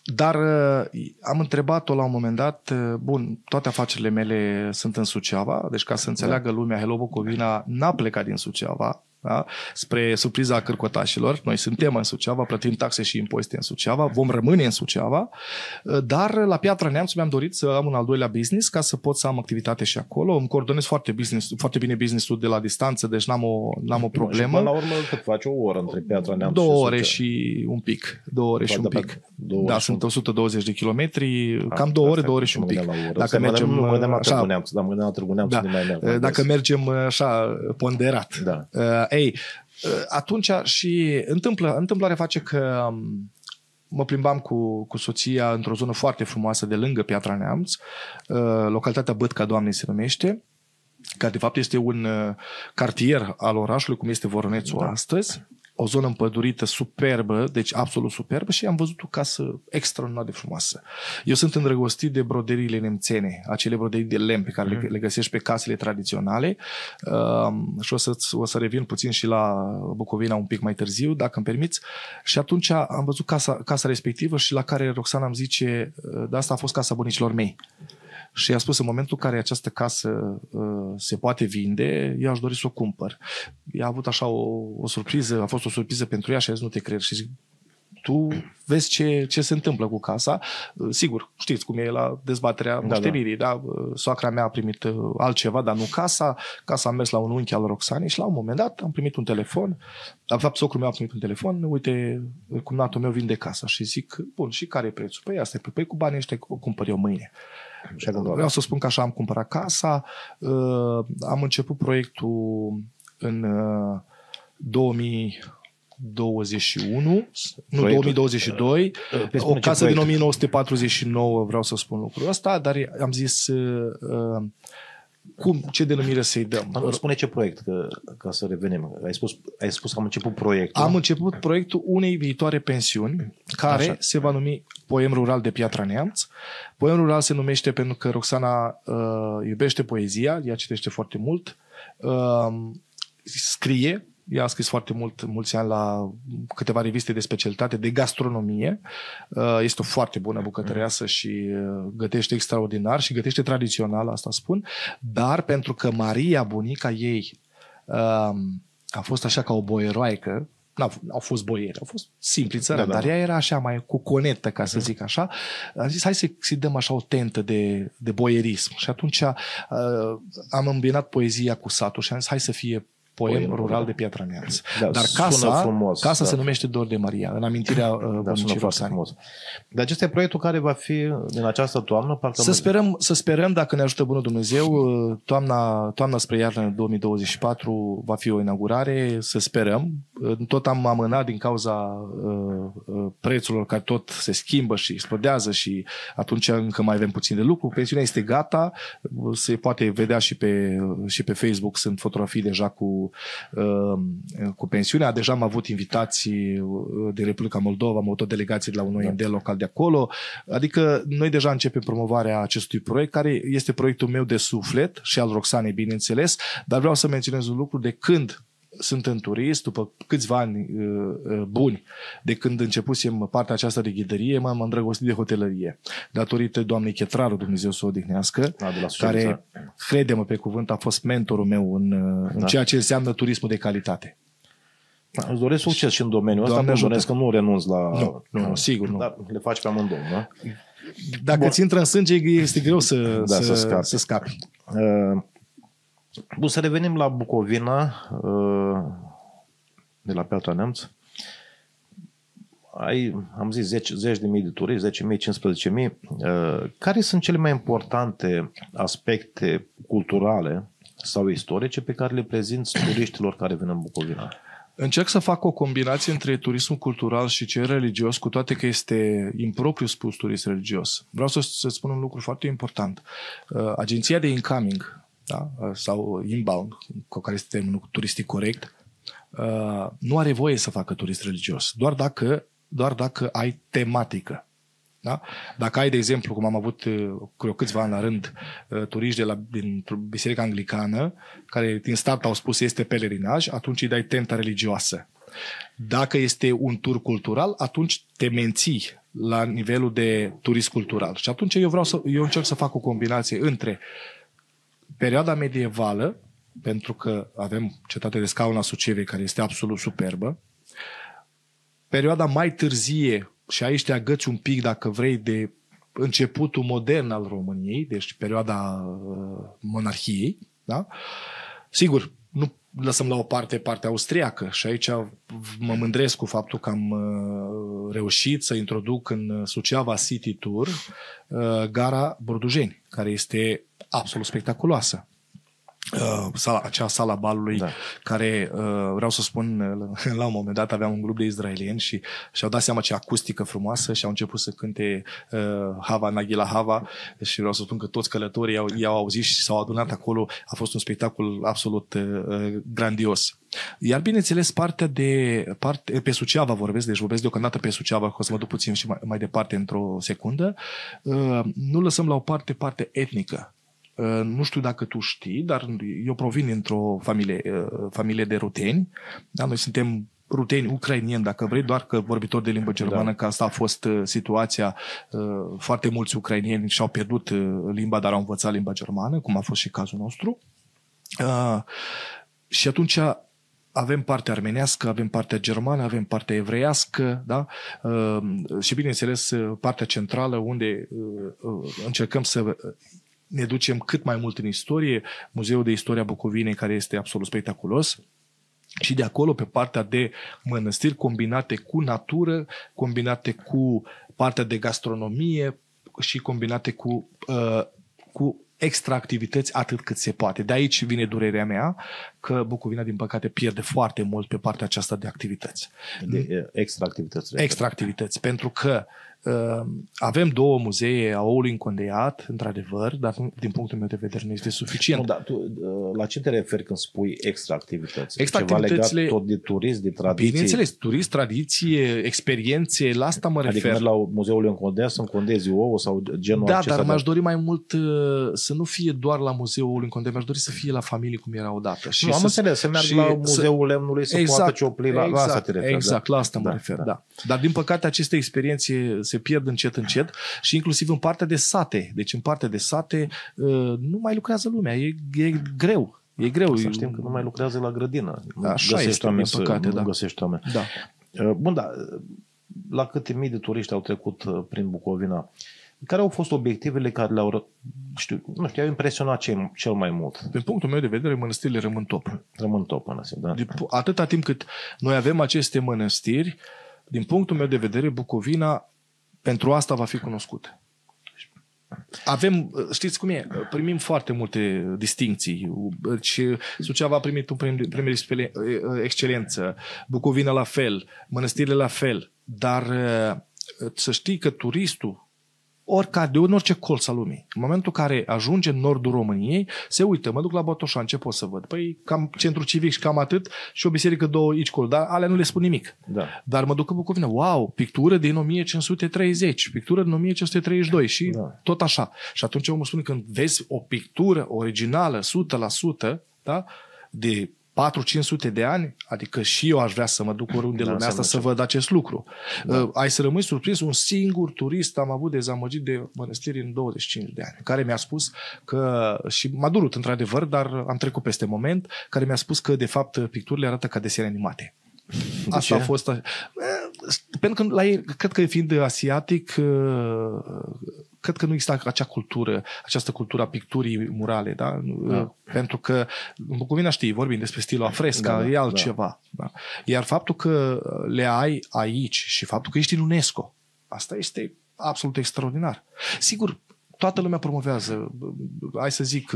S1: Dar uh, am întrebat-o la un moment dat, uh, bun, toate afacerile mele sunt în Suceava, deci ca să înțeleagă lumea, Hello Bucovina n-a plecat din Suceava, da? spre surpriza cârcotașilor. Noi suntem în Suceava, plătim taxe și impozite în Suceava, vom rămâne în Suceava, dar la Piatra Neamț mi-am dorit să am un al doilea business ca să pot să am activitate și acolo. Îmi coordonez foarte, business, foarte bine business-ul de la distanță, deci n-am o, n-am o problemă.
S2: Și până la urmă cât faci o oră între Piatra Neamț
S1: Două
S2: și
S1: ore
S2: Suceava?
S1: și un pic. Două ore și un
S2: Da,
S1: pic.
S2: două ore
S1: Da,
S2: și
S1: sunt
S2: un-
S1: 120 de kilometri,
S2: Ah,
S1: cam două ore,
S2: asta
S1: două ore
S2: e,
S1: și un
S2: mă
S1: pic.
S2: gândeam la oră.
S1: Dacă
S2: Să mă
S1: mergem,
S2: gândeam- nu mă gândeam la
S1: așa-
S2: Târgu Neamț, dar mă gândeam la Târgu Neamț
S1: Da.
S2: unde mai merg.
S1: Dacă mergem așa ponderat.
S2: Da.
S1: Uh, ei, uh, atunci și întâmplă, întâmplarea face că um, mă plimbam cu, cu soția într-o zonă foarte frumoasă de lângă Piatra Neamț, uh, localitatea Bătca Doamnei se numește, care de fapt este un uh, cartier al orașului, cum este Voronețul da. astăzi, o zonă împădurită superbă, deci absolut superbă și am văzut o casă extraordinar de frumoasă. Eu sunt îndrăgostit de broderiile nemțene, acele broderii de lemn pe care le, le găsești pe casele tradiționale um, și o să, o să revin puțin și la Bucovina un pic mai târziu, dacă îmi permiți. Și atunci am văzut casa, casa respectivă și la care Roxana îmi zice, uh, de asta a fost casa bunicilor mei. Și i-a spus, în momentul în care această casă uh, se poate vinde, eu aș dori să o cumpăr. Ea a avut așa o, o surpriză, a fost o surpriză pentru ea și a zis, nu te cred. Și zic, tu vezi ce, ce se întâmplă cu casa. Uh, Sigur, știți cum e la dezbaterea
S2: Da,
S1: moștenirii, da. da? Soacra mea a primit uh, altceva, dar nu casa. Casa a mers la un unchi al Roxanei și la un moment dat am primit un telefon. De fapt, socrul meu a primit un telefon, uite, cumnatul meu vinde casa. Și zic, bun, și care e prețul? Păi asta e, păi cu banii ăștia o cumpăr eu mâine.
S2: Și acum doar.
S1: Vreau să spun că așa am cumpărat casa. Uh, am început proiectul în uh, 2021, nu,
S2: Proiectul-
S1: 2022.
S2: Pe
S1: O
S2: spune ce
S1: casă din
S2: proiect.
S1: 1949, vreau să spun lucrul ăsta, dar am zis uh, uh, cum, ce denumire să-i dăm.
S2: Mă, Spune ce proiect, că, ca să revenim. Ai spus, ai spus că am început proiectul.
S1: Am început proiectul unei viitoare pensiuni, care
S2: Așa.
S1: Așa. se va numi Poem Rural de Piatra Neamț. Poem Rural se numește pentru că Roxana uh, iubește poezia, ea citește foarte mult, uh, scrie, ea a scris foarte mult, mulți ani la câteva reviste de specialitate de gastronomie. Uh, Este o foarte bună bucătăreasă și uh, gătește extraordinar și gătește tradițional, asta spun. Dar pentru că Maria, bunica ei, um, a fost așa ca o boieroaică, n-au, au fost boieri, au fost simpli țărani,
S2: Da,
S1: da,
S2: da.
S1: dar ea era așa mai cu conetă, ca să zic așa. Am zis, hai să, să dăm așa o tentă de, de boierism. Și atunci uh, am îmbinat poezia cu satul și am zis, hai să fie poem,
S2: Poem
S1: rural
S2: rural.
S1: de Piatra Neamț.
S2: Da,
S1: Dar
S2: sună
S1: casa,
S2: frumos,
S1: casa
S2: da.
S1: se numește Dor de Maria, în amintirea uh,
S2: Da, sună
S1: bunicii
S2: foarte
S1: Roxani.
S2: frumos. Dar acesta e proiectul care va fi din această toamnă? Parcă
S1: Să
S2: mă-
S1: sperăm, să sperăm, dacă ne ajută Bunul Dumnezeu, uh, toamna, toamna spre iarnă 2024 va fi o inaugurare, să sperăm. Uh, Tot am amânat din cauza uh, uh, prețurilor care tot se schimbă și explodează și atunci încă mai avem puțin de lucru. Pensiunea este gata, uh, se poate vedea și pe, și pe Facebook, sunt fotografii deja cu, uh, cu pensiunea. Deja am avut invitații uh, de Republica Moldova, am avut o delegație de la un OMD local de acolo. Adică noi deja începem promovarea acestui proiect, care este proiectul meu de suflet și al Roxanei, bineînțeles, dar vreau să menționez un lucru de când sunt în turist, după câțiva ani uh, uh, buni de când începusem partea aceasta de ghidărie, m-am îndrăgostit de hotelărie. Datorită doamnei Chetraru, Dumnezeu să o odihnească,
S2: Da, de la Suceava.
S1: care, crede-mă pe cuvânt, a fost mentorul meu în, uh, în
S2: Da.
S1: ceea ce înseamnă turismul de calitate.
S2: Da, Îți doresc succes și în domeniul ăsta,
S1: Doamne
S2: nu
S1: ajută.
S2: doresc că nu renunți la...
S1: Nu, nu, nu, sigur nu.
S2: Dar le faci pe amândouă, da?
S1: Dacă
S2: Bun.
S1: ți intră în sânge, este greu să,
S2: Da,
S1: să,
S2: să scapi.
S1: să scapi.
S2: Uh, Bun, să revenim la Bucovina, uh, de la Piatra Neamț. Ai, am zis, 10, 10 de mii de turiști, 10 mii, 15 mii. Uh, Care sunt cele mai importante aspecte culturale sau istorice pe care le prezinți turiștilor care vin în Bucovina?
S1: Încerc să fac o combinație între turismul cultural și cel religios, cu toate că este impropriu spus turist religios. Vreau să, să spun un lucru foarte important. Uh, Agenția de incoming da? uh, sau inbound, cu care este termenul turistic corect, uh, nu are voie să facă turist religios, doar dacă, doar dacă ai tematică. Da? Dacă ai, de exemplu, cum am avut uh, cu eu câțiva ani la rând, uh, turiști de la, din Biserica Anglicană, care din start au spus este pelerinaj, atunci îi dai tenta religioasă. Dacă este un tur cultural, atunci te menții la nivelul de turist cultural. Și atunci eu vreau să, eu încerc să fac o combinație între perioada medievală pentru că avem cetatea de scaun la Suceave, care este absolut superbă. Perioada mai târzie, și aici te agăți un pic, dacă vrei, de începutul modern al României, deci perioada uh, monarhiei, da? Sigur, nu lăsăm la o parte partea austriacă și aici mă mândresc cu faptul că am uh, reușit să introduc în Suceava City Tour uh, gara Burdujeni, care este absolut spectaculoasă uh, sala, acea sala balului da. care, uh, vreau să spun, uh, (laughs) la un moment dat aveam un grup de izraelieni și și-au dat seama ce acustică frumoasă și au început să cânte uh, Hava, Nagila Hava și vreau să spun că toți călătorii i-au, i-au auzit și s-au adunat acolo. A fost un spectacol absolut uh, grandios. Iar bineînțeles partea de parte, pe Suceava vorbesc, deci vorbesc deocamdată pe Suceava, că o să mă duc puțin și mai, mai departe într-o secundă, uh, nu lăsăm la o parte parte etnică. Uh, nu știu dacă tu știi, dar eu provin dintr-o familie, uh, familie de ruteni. Da? Noi suntem ruteni ucrainieni, dacă vrei, doar că vorbitori de limbă germană, da. că asta a fost uh, situația. Foarte mulți ucrainieni și-au pierdut limba, dar au învățat limba germană, cum a fost și cazul nostru. Și atunci avem partea armenească, avem partea germană, avem partea evreiască, da? și bineînțeles partea centrală unde încercăm să ne ducem cât mai mult în istorie, Muzeul de Istoria Bucovinei, care este absolut spectaculos, și de acolo pe partea de mănăstiri combinate cu natură, combinate cu partea de gastronomie și combinate cu, uh, cu extra activități atât cât se poate. De aici vine durerea mea că Bucovina, din păcate, pierde foarte mult pe partea aceasta de activități.
S2: De extra activități.
S1: Extra activități, pentru că Ehm, avem două muzee a oului încondeiat, într-adevăr, dar din punctul meu de vedere nu este suficient. Nu,
S2: dar tu, uh, la ce te referi când spui extra activități? Extra Ceva activitățile... legat tot de turism, de tradiție?
S1: Bineînțeles, turism, tradiție, experiențe, la asta mă
S2: adică
S1: refer.
S2: Adică la muzeul încondea să încondezi ouă sau genul
S1: Da, dar mi-aș dori mai mult uh, să nu fie doar la muzeul încondea, mi-aș dori să fie la familie cum era odată.
S2: Și nu, am înțeles, să merg la muzeul să... lemnului să exact, poată ciopli, la, exact, la asta te referi.
S1: Exact, da? la asta mă da, refer, da. da. Dar din păcate aceste experiențe se pierd încet, încet și inclusiv în partea de sate. Deci în partea de sate uh, nu mai lucrează lumea, e, e greu. E greu.
S2: Să știm că nu mai lucrează la grădină.
S1: Așa găsești este, oameni păcate, să, da.
S2: Nu găsești oameni.
S1: Da.
S2: Uh, bun, da. La câte mii de turiști au trecut uh, prin Bucovina? Care au fost obiectivele care le-au, știu, nu știu, au impresionat cel, cel mai mult?
S1: Din punctul meu de vedere, mănăstirile rămân top.
S2: Rămân top, mănăstiri, da. De,
S1: atâta timp cât noi avem aceste mănăstiri, din punctul meu de vedere, Bucovina pentru asta va fi cunoscut. Avem, știți cum e, primim foarte multe distinții. Și Suceava a primit un premiu, premiu de excelență, Bucovina la fel, mănăstirile la fel, dar să știi că turistul oricare, de orice colț al lumii. În momentul în care ajunge în nordul României, se uită, mă duc la Botoșan, ce pot să văd? Păi cam centru civic și cam atât și o biserică, două aici, colo, dar alea nu le spun nimic.
S2: Da.
S1: Dar mă duc în Bucovina, wow, pictură din 1530, pictură din 1532 și da. tot așa. Și atunci omul spune, când vezi o pictură originală, 100%, da, de 4-500 de ani, adică și eu aș vrea să mă duc (clears throat) oriunde da, lumea asta să văd acest lucru. Da. Uh, ai să rămâi surprins, un singur turist am avut dezamăgit de mănăstiri în 25 de ani, care mi-a spus că, și m-a durut într-adevăr, dar am trecut peste moment, care mi-a spus că de fapt picturile arată ca desene animate. De Asta ce? a fost. Uh, pentru că la ei, cred că fiind asiatic, uh, cred că nu există acea cultură, această cultură a picturii murale, da? da. Pentru că în Bucovina știi, vorbim despre stilul afresca, da, da, e altceva. Da. Da. Iar faptul că le ai aici și faptul că ești în UNESCO, asta este absolut extraordinar. Sigur, toată lumea promovează, hai să zic,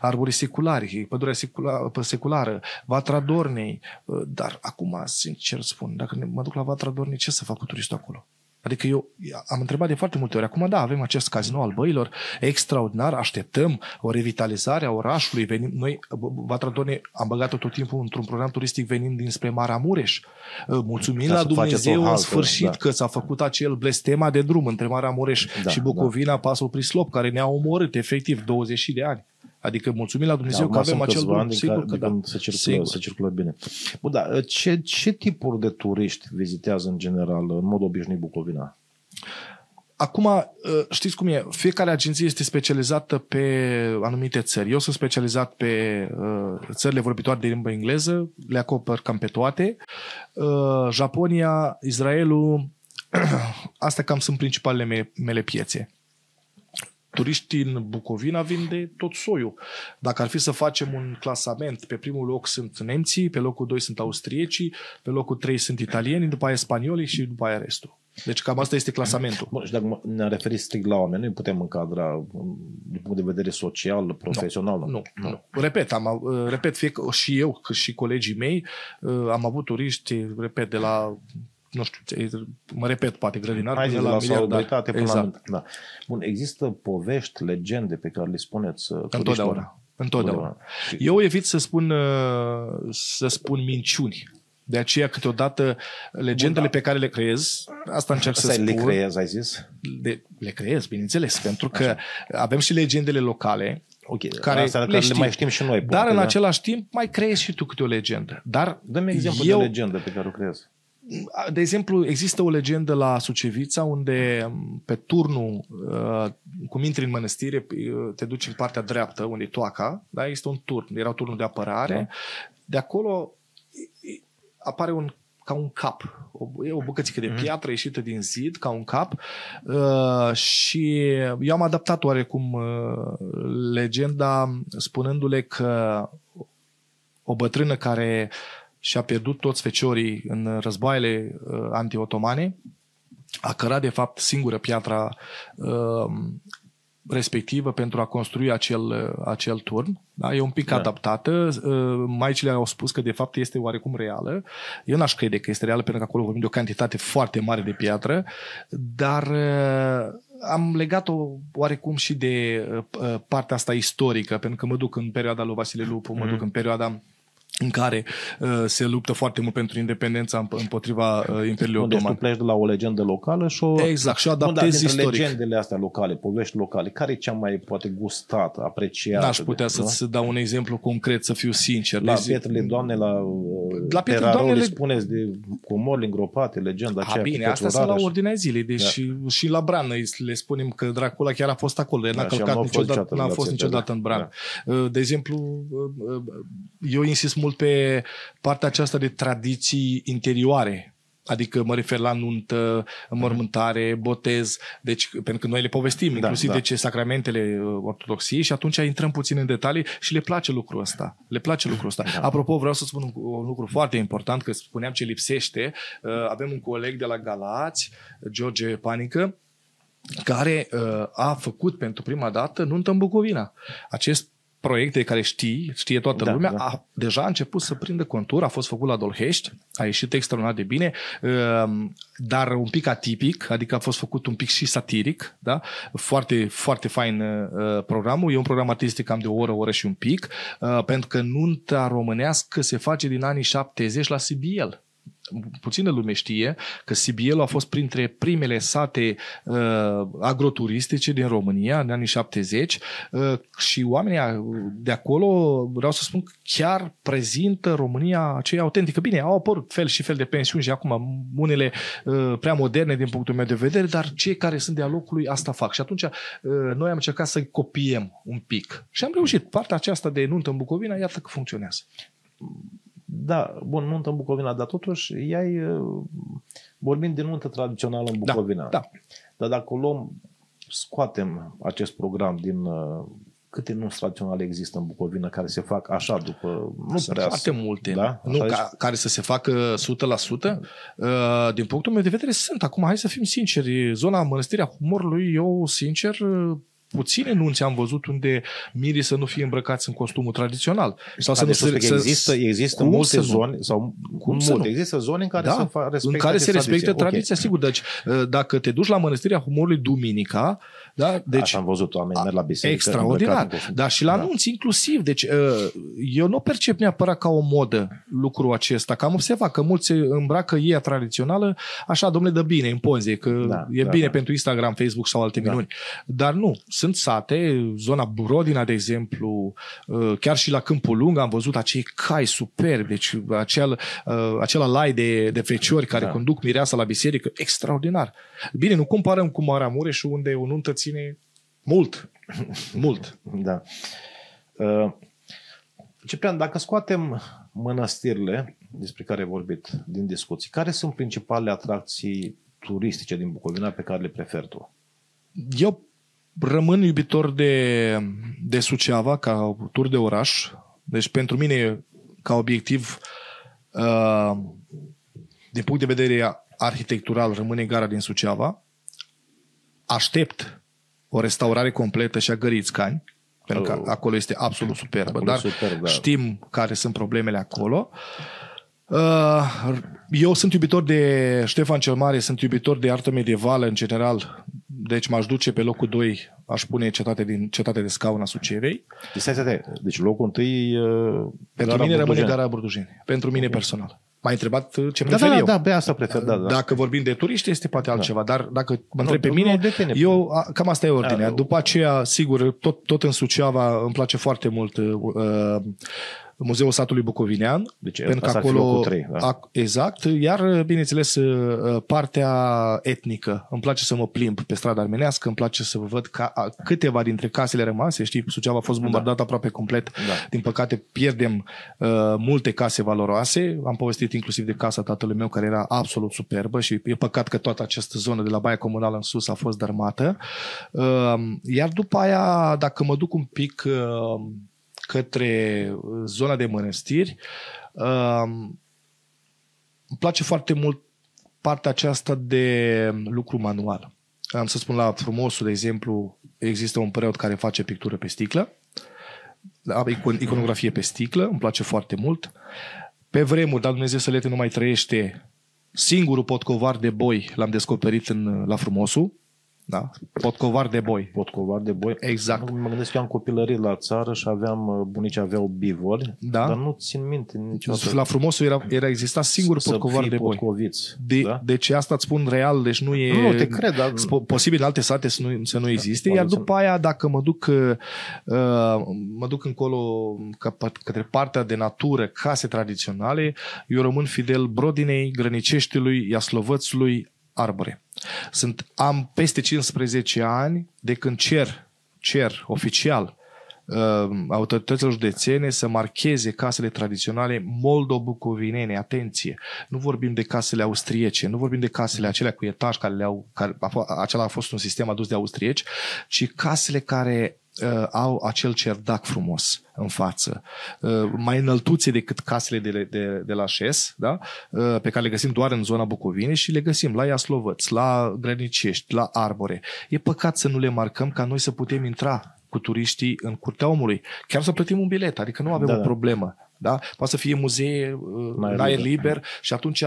S1: arborii seculari, pădurea seculară, seculară Vatra Dornei, dar acum, sincer spun, dacă mă duc la Vatra Dornei, ce să fac cu turistul acolo? Adică eu am întrebat de foarte multe ori. Acum, da, avem acest casino al băilor, extraordinar, așteptăm o revitalizare a orașului. Venim, noi, Vatradone, am băgat-o tot timpul într-un program turistic venind dinspre Marea Mureș. Uh, mulțumim Ca la Dumnezeu în sfârșit da. că s-a făcut acel blestema de drum între Marea Mureș da, și Bucovina, da. pasul Prislop, care ne-a omorât efectiv 20 de ani. Adică mulțumim la Dumnezeu da, că avem acel drum. Sigur că da.
S2: să circulă, Sigur. să circulă bine. Bun, da, ce, ce tipuri de turiști vizitează în general, în mod obișnuit, Bucovina?
S1: Acum, uh, știți cum e, fiecare agenție este specializată pe anumite țări. Eu sunt specializat pe uh, țările vorbitoare de limbă engleză, le acopăr cam pe toate. Uh, Japonia, Israelul, (clears throat) astea cam sunt principalele mele, mele piețe. Turiștii în Bucovina vin de tot soiul. Dacă ar fi să facem un clasament, pe primul loc sunt nemții, pe locul 2 sunt austriecii, pe locul 3 sunt italieni, după aia spaniolii și după aia restul. Deci cam asta este clasamentul.
S2: Bun, și dacă ne referim strict la oameni, nu putem încadra din punct de vedere social, profesional.
S1: Nu, nu. nu. Repet, am, repet fie și eu, cât și colegii mei, am avut turiști, repet, de la nu știu, mă repet, poate grădinar
S2: Hai
S1: până
S2: la,
S1: la
S2: salubritate până
S1: exact.
S2: la... Da. Bun, există povești, legende pe care le spuneți uh,
S1: Întotdeauna. Întotdeauna. Eu evit să spun, uh, să spun minciuni. De aceea, câteodată, legendele Bun, da. pe care le creez, asta încerc
S2: asta
S1: să spun...
S2: le creez, ai zis?
S1: De, le creez, bineînțeles, pentru că Așa. avem și legendele locale,
S2: Ok, care, asta le, care le mai știm și noi.
S1: Dar în da? același timp mai creezi și tu câte o legendă. Dar
S2: Dă-mi exemplu eu, de legendă pe care o creezi.
S1: De exemplu, există o legendă la Sucevița unde pe turnul, cum intri în mănăstire, te duci în partea dreaptă, unde e toaca, da? este un turn, era turnul de apărare. Da. De acolo apare un ca un cap. O, e o bucățică de mhm. piatră ieșită din zid, ca un cap. Uh, și eu am adaptat oarecum uh, legenda spunându-le că o bătrână care și-a pierdut toți feciorii în războaiele uh, anti-otomane, a cărat de fapt singură piatra uh, respectivă pentru a construi acel, uh, acel turn. Da? E un pic da. adaptată. Uh, maicile au spus că de fapt este oarecum reală. Eu n-aș crede că este reală pentru că acolo vorbim de o cantitate foarte mare de piatră, dar uh, am legat-o oarecum și de uh, partea asta istorică, pentru că mă duc în perioada lui Vasile Lupu, mă mm. duc în perioada în care uh, se luptă foarte mult pentru independența împotriva uh, Imperiului Otoman.
S2: Deci tu pleci de la o legendă locală și o...
S1: Exact, și o adaptezi
S2: Bun, istoric. legendele astea locale, povești locale, care e cea mai poate gustată, apreciată?
S1: N-aș putea de, să-ți dau un exemplu concret, să fiu sincer.
S2: La deci, pietrele doamne, la, la pietrele doamne le spuneți de comori îngropate, legenda aceea.
S1: A, bine, astea sunt la ordinea zilei, deci da. și, și la Brană le spunem că Dracula chiar a fost acolo, n-a da, călcat niciodată, n-a fost niciodată da. în Brană. Da. Uh, de exemplu, eu insist mult mult pe partea aceasta de tradiții interioare. Adică mă refer la nuntă, mormântare, botez, deci pentru că noi le povestim, da, inclusiv da. de ce sacramentele uh, ortodoxiei și atunci intrăm puțin în detalii și le place lucrul ăsta. Le place lucrul ăsta. Da. Apropo, vreau să spun un, un lucru foarte important, că spuneam ce lipsește. Uh, avem un coleg de la Galați, George Panică, care uh, a făcut pentru prima dată nuntă în Bucovina. Acest proiect de care știi, știe toată da, lumea, da. A, deja a început să prindă contur, a fost făcut la Dolhești, a ieșit extraordinar de bine, um, dar un pic atipic, adică a fost făcut un pic și satiric, da? foarte, foarte fain uh, programul, e un program artistic cam de o oră, o oră și un pic, uh, pentru că nunta românească se face din anii 70 la CBL puțină lume știe că Sibielu a fost printre primele sate uh, agroturistice din România în anii 70 uh, și oamenii de acolo, vreau să spun, chiar prezintă România aceea autentică. Bine, au apărut fel și fel de pensiuni și acum unele uh, prea moderne din punctul meu de vedere, dar cei care sunt de-a locului asta fac. Și atunci uh, noi am încercat să copiem un pic. Și am reușit. Partea aceasta de nuntă în Bucovina, iată că funcționează.
S2: Da, bun, nuntă în Bucovina, dar totuși ea e, vorbim de nuntă tradițională în da, Bucovina.
S1: Da, da.
S2: Dar dacă o luăm, scoatem acest program din câte nunți tradiționale există în Bucovina care se fac așa după...
S1: Nu Sunt prea foarte multe. Da? Nu, ca, care să se facă 100%. Uh, din punctul meu de vedere sunt. Acum, hai să fim sinceri. Zona Mănăstirea Humorului, eu, sincer, puține nunți am văzut unde mirii să nu fie îmbrăcați în costumul tradițional.
S2: Sau să nu se, să, există, există multe zone, sau cum multe, există zone în care, da, se, respectă
S1: în care se respectă tradiția, okay. sigur. Deci, uh, dacă te duci la Mănăstirea Humorului duminica, da?
S2: Deci, Așa am văzut oameni merg la biserică.
S1: Extraordinar. Dar și la da. nunți inclusiv. Deci uh, eu nu percep neapărat ca o modă lucrul acesta. Că am observat că mulți îmbracă ei tradițională așa, domnule, dă bine în poze, că da, e da, bine da. pentru Instagram, Facebook sau alte da. minuni. Dar nu, sunt sate, zona Burodina, de exemplu, uh, chiar și la Câmpul Lung am văzut acei cai superbi, deci acel, uh, acela lai de, de feciori care
S2: Da.
S1: conduc mireasa la biserică, extraordinar. Bine, nu comparăm cu Maramureșul unde o nuntă ține mult, (laughs) mult.
S2: Da. Uh, Ciprian, dacă scoatem mănăstirile despre care ai vorbit din discuții, care sunt principalele atracții turistice din Bucovina pe care le preferi tu?
S1: Eu rămân iubitor de, de Suceava ca tur de oraș. Deci pentru mine, ca obiectiv, uh, din punct de vedere arhitectural, rămâne gara din Suceava. Aștept o restaurare completă și a Gărițcani, pentru că
S2: Oh.
S1: acolo este absolut superbă,
S2: Acolo
S1: dar
S2: superb, da.
S1: știm care sunt problemele acolo. Uh, Eu sunt iubitor de Ștefan cel Mare, sunt iubitor de artă medievală în general, deci m-aș duce pe locul 2, aș pune cetate, din, cetate de scaun a Sucevei.
S2: Deci, stai, stai, stai. deci locul întâi... Uh,
S1: Pentru
S2: Gara
S1: mine rămâne
S2: Burdujeni.
S1: Gara Burdujeni. Pentru mine personal. M-ai întrebat uh, ce
S2: Da,
S1: prefer
S2: da,
S1: eu.
S2: da, pe asta prefer, da, da.
S1: Dacă vorbim de turiști, este poate altceva, dar dacă mă întreb pe
S2: nu,
S1: mine,
S2: nu, de tine.
S1: eu, a, cam asta e ordinea.
S2: Da,
S1: După aceea, sigur, tot, tot în Suceava îmi place foarte mult uh, Muzeul Satului Bucovinean.
S2: Deci
S1: pentru că
S2: asta ar fi
S1: acolo,
S2: locul trei, da.
S1: ac, exact, iar, bineînțeles, uh, partea etnică. Îmi place să mă plimb pe strada armenească, îmi place să văd ca, a, câteva dintre casele rămase. Știi, Suceava a fost bombardat aproape complet.
S2: Da.
S1: Din păcate, pierdem uh, multe case valoroase. Am povestit inclusiv de casa tatălui meu, care era absolut superbă și e păcat că toată această zonă de la Baia Comunală în sus a fost dărmată. Uh, iar după aia, dacă mă duc un pic uh, către zona de mănăstiri, uh, îmi place foarte mult partea aceasta de lucru manual. Am să spun la frumosul, de exemplu, există un preot care face pictură pe sticlă, da, icon- iconografie pe sticlă, îmi place foarte mult. Pe vremuri, dar Dumnezeu să le nu mai trăiește, singurul potcovar de boi l-am descoperit în, la frumosul. Da? Potcovar de boi.
S2: Potcovar de boi.
S1: Exact.
S2: Mă gândesc că eu am copilărit la țară și aveam, uh, bunicii aveau bivoli,
S1: Da.
S2: dar nu țin minte niciodată.
S1: La frumosul era, era exista singurul
S2: să
S1: potcovar
S2: fii
S1: de boi.
S2: potcoviți.
S1: De,
S2: da?
S1: Deci asta îți spun real, deci nu e...
S2: Nu, te cred, dar-
S1: spo- Posibil în alte sate să nu, să nu existe,
S2: poate
S1: iar
S2: să-
S1: după aia, dacă mă duc, uh, mă duc încolo că- către partea de natură, case tradiționale, eu rămân fidel Brodinei, Grăniceștiului, Iaslovățului, Arbore. Sunt, am peste 15 ani de când cer, cer oficial uh, autorităților județene să marcheze casele tradiționale moldo-bucovinene. Atenție! Nu vorbim de casele austriece, nu vorbim de casele acelea cu etaj care le-au, care, a fo- acela a fost un sistem adus de austrieci, ci casele care uh, au acel cerdac frumos în față, uh, mai înăltuțe decât casele de, de, de la șes, da? uh, pe care le găsim doar în zona Bucovinei și le găsim la Iaslovăț, la Grănicești, la Arbore. E păcat să nu le marcăm ca noi să putem intra cu turiștii în curtea omului. Chiar să plătim un bilet, adică nu avem
S2: Da,
S1: o
S2: da.
S1: problemă. Da? Poate să fie muzee uh,
S2: În aer
S1: în aer
S2: liber.
S1: liber și atunci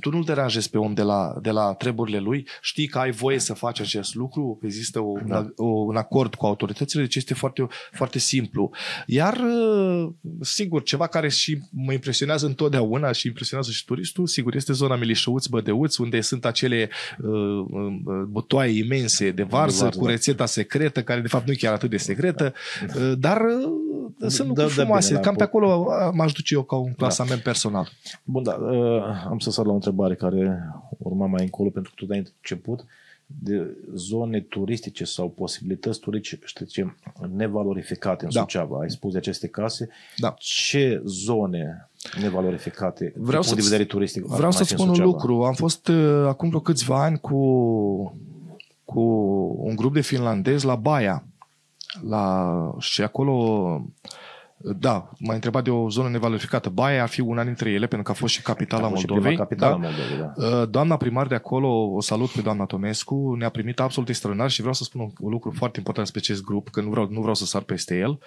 S1: tu nu-l deranjezi pe om de la, de la treburile lui, știi că ai voie să faci acest lucru, există o, da. o, un acord cu autoritățile, deci este foarte, foarte simplu. Iar, uh, sigur, ceva care și mă impresionează întotdeauna și impresionează și turistul, sigur, este zona Milișăuți, Bădeuți, unde sunt acele uh, uh, butoaie imense de varză,
S2: varză,
S1: cu
S2: da.
S1: rețeta secretă, care de fapt nu e chiar atât de secretă, uh, dar uh, sunt lucruri
S2: dă
S1: frumoase.
S2: bine la
S1: Cam pe
S2: pot.
S1: acolo uh, m-aș duce eu ca un clasament personal.
S2: Bun, da, uh, am să sar la o întrebare care urma mai încolo, pentru că tu ai început de zone turistice sau posibilități turistice nevalorificate în
S1: Da.
S2: Suceava. Ai spus de aceste case.
S1: Da.
S2: Ce zone nevalorificate
S1: Vreau
S2: din punct de
S1: să-ți-
S2: vedere turistic ar
S1: Vreau
S2: mai
S1: să
S2: fi în
S1: spun un
S2: Suceava?
S1: lucru. Am fost uh, acum vreo câțiva ani cu, cu un grup de finlandezi la Baia. La, și acolo, da, m-a întrebat de o zonă nevalorificată. Baia ar fi una dintre ele, pentru că a fost și capitala
S2: A fost și
S1: Moldovei.
S2: prima capitală
S1: da?
S2: a Moldovei, da.
S1: Uh, Doamna primar de acolo, o salut pe doamna Tomescu, ne-a primit absolut extraordinar și vreau să spun un, un lucru foarte important pe acest grup, că nu vreau, nu vreau să sar peste el.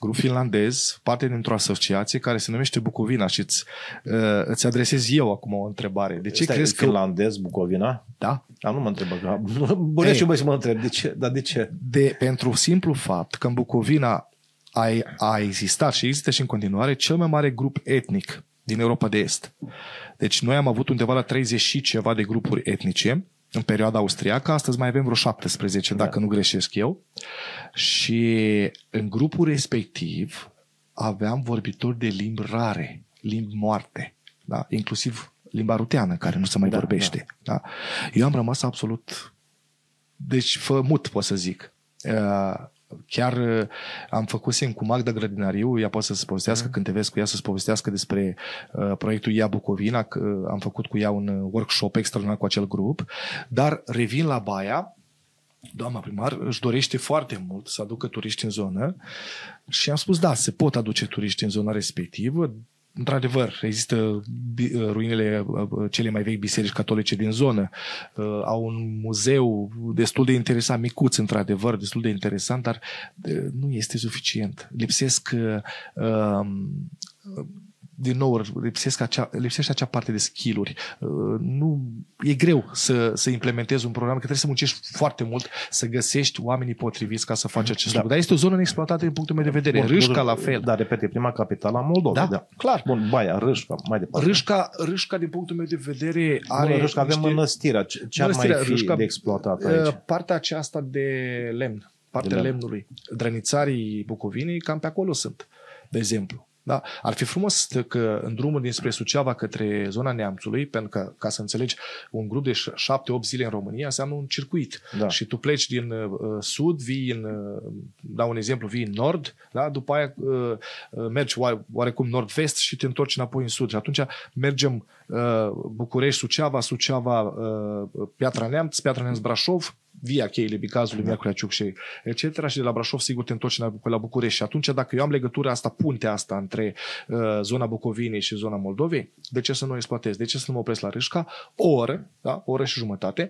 S1: Grup finlandez, parte dintr-o asociație care se numește Bucovina și îți, uh, îți adresez eu acum o întrebare. De ce
S2: Stai,
S1: crezi că...
S2: finlandez, Bucovina?
S1: Da?
S2: A, nu mă întreb. (laughs) Bănesc și
S1: Ei.
S2: băi să mă întreb. De ce? Dar de ce?
S1: De, pentru simplu fapt că în Bucovina a, a existat și există și în continuare cel mai mare grup etnic din Europa de Est. Deci noi am avut undeva la 30 și ceva de grupuri etnice în perioada austriacă, astăzi mai avem vreo 17,
S2: Da.
S1: dacă nu greșesc eu. Și în grupul respectiv aveam vorbitori de limbi rare, limbi moarte. da? inclusiv limba ruteană, care nu se mai
S2: Da,
S1: vorbește. Da. Eu am rămas absolut, deci fămut, pot să zic. Uh, Chiar uh, am făcut cu Magda Grădinariu, ea poate să-ți povestească
S2: Mhm.
S1: când te vezi cu ea, să-ți povestească despre uh, proiectul Ia Bucovina, că uh, am făcut cu ea un uh, workshop extraordinar cu acel grup, dar revin la Baia, doamna primar își dorește foarte mult să aducă turiști în zonă și am spus, da, se pot aduce turiști în zona respectivă, Într-adevăr, există bi- uh, ruinele uh, uh, cele mai vechi biserici catolice din zonă. Uh, Au un muzeu destul de interesant, micuț, într-adevăr, destul de interesant, dar uh, nu este suficient. Lipsesc uh, um, din nou, lipsesc acea, lipsește acea parte de skill-uri. Uh, Nu, e greu să, să implementezi un program, că trebuie să muncești foarte mult, să găsești oamenii potriviți ca să faci acest
S2: Da.
S1: lucru. Dar este o zonă neexploatată din punctul meu de vedere.
S2: Bun,
S1: Râșca
S2: Râ-
S1: la fel.
S2: Da, repete, prima capitală a Moldovei.
S1: Da,
S2: Da,
S1: clar.
S2: Bun, Baia, Râșca, mai departe.
S1: Râșca, Râșca, din punctul meu de vedere, are
S2: Bun, Râșca avem
S1: niște-
S2: mănăstirea. Ce, ce ar mai
S1: Mănăstirea
S2: fi
S1: Râșca,
S2: de exploatat
S1: Uh,
S2: aici?
S1: Partea aceasta de lemn, partea
S2: De lemn.
S1: lemnului. Drănițarii Bucovinei cam pe acolo sunt, de exemplu. Da? Ar fi frumos că în drumul dinspre Suceava către zona Neamțului, pentru că, ca să înțelegi, un grup de ș- șapte-opt zile în România înseamnă un circuit.
S2: Da.
S1: Și tu pleci din uh, sud, vii în, uh, dau un exemplu, vii în nord, da? după aia uh, uh, mergi oare, oarecum nord-vest și te întorci înapoi în sud. Și atunci mergem uh, București, Suceava, Suceava, uh, Piatra Neamț, Piatra Neamț, Brașov, via cheile Bicazului, Miercurea Ciucșei, etc. Și de la Brașov, sigur, te întorci înapoi la București. Și atunci, dacă eu am legătura asta, puntea asta între uh, zona Bucovinei și zona Moldovei, de ce să nu o exploatez? De ce să nu mă opresc la Râșca? O oră, da? o oră și jumătate,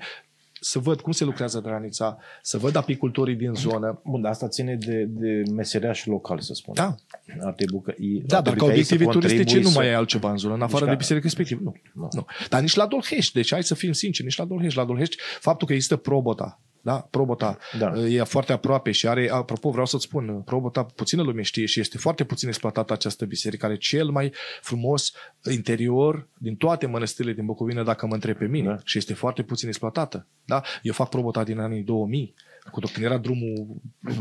S1: să văd cum se lucrează granița, să văd apicultorii din zonă.
S2: Bun, dar asta ține de, de meseriași locali, să spun.
S1: Da,
S2: Ar trebui că, i-
S1: da
S2: ar
S1: dar
S2: trebui
S1: ca
S2: ca ei să
S1: obiective turistice
S2: contribuie
S1: nu
S2: să-
S1: mai e altceva în zonă, în afară
S2: Nici
S1: de
S2: ca-
S1: biserică respectiv. Nu.
S2: Nu.
S1: nu. Dar nici la Dolhești. Deci hai să fim sinceri, nici la Dolhești. La Dolhești, faptul că există Probota, da? Probota
S2: Da.
S1: e foarte aproape și are, apropo, vreau să-ți spun, Probota puțină lume știe și este foarte puțin exploatată această biserică, are cel mai frumos interior din toate mănăstirile din Bucovina, dacă mă întreb pe mine,
S2: Da.
S1: și este foarte puțin exploatată. Da? Eu fac Probota din anii 2000, cu când era drumul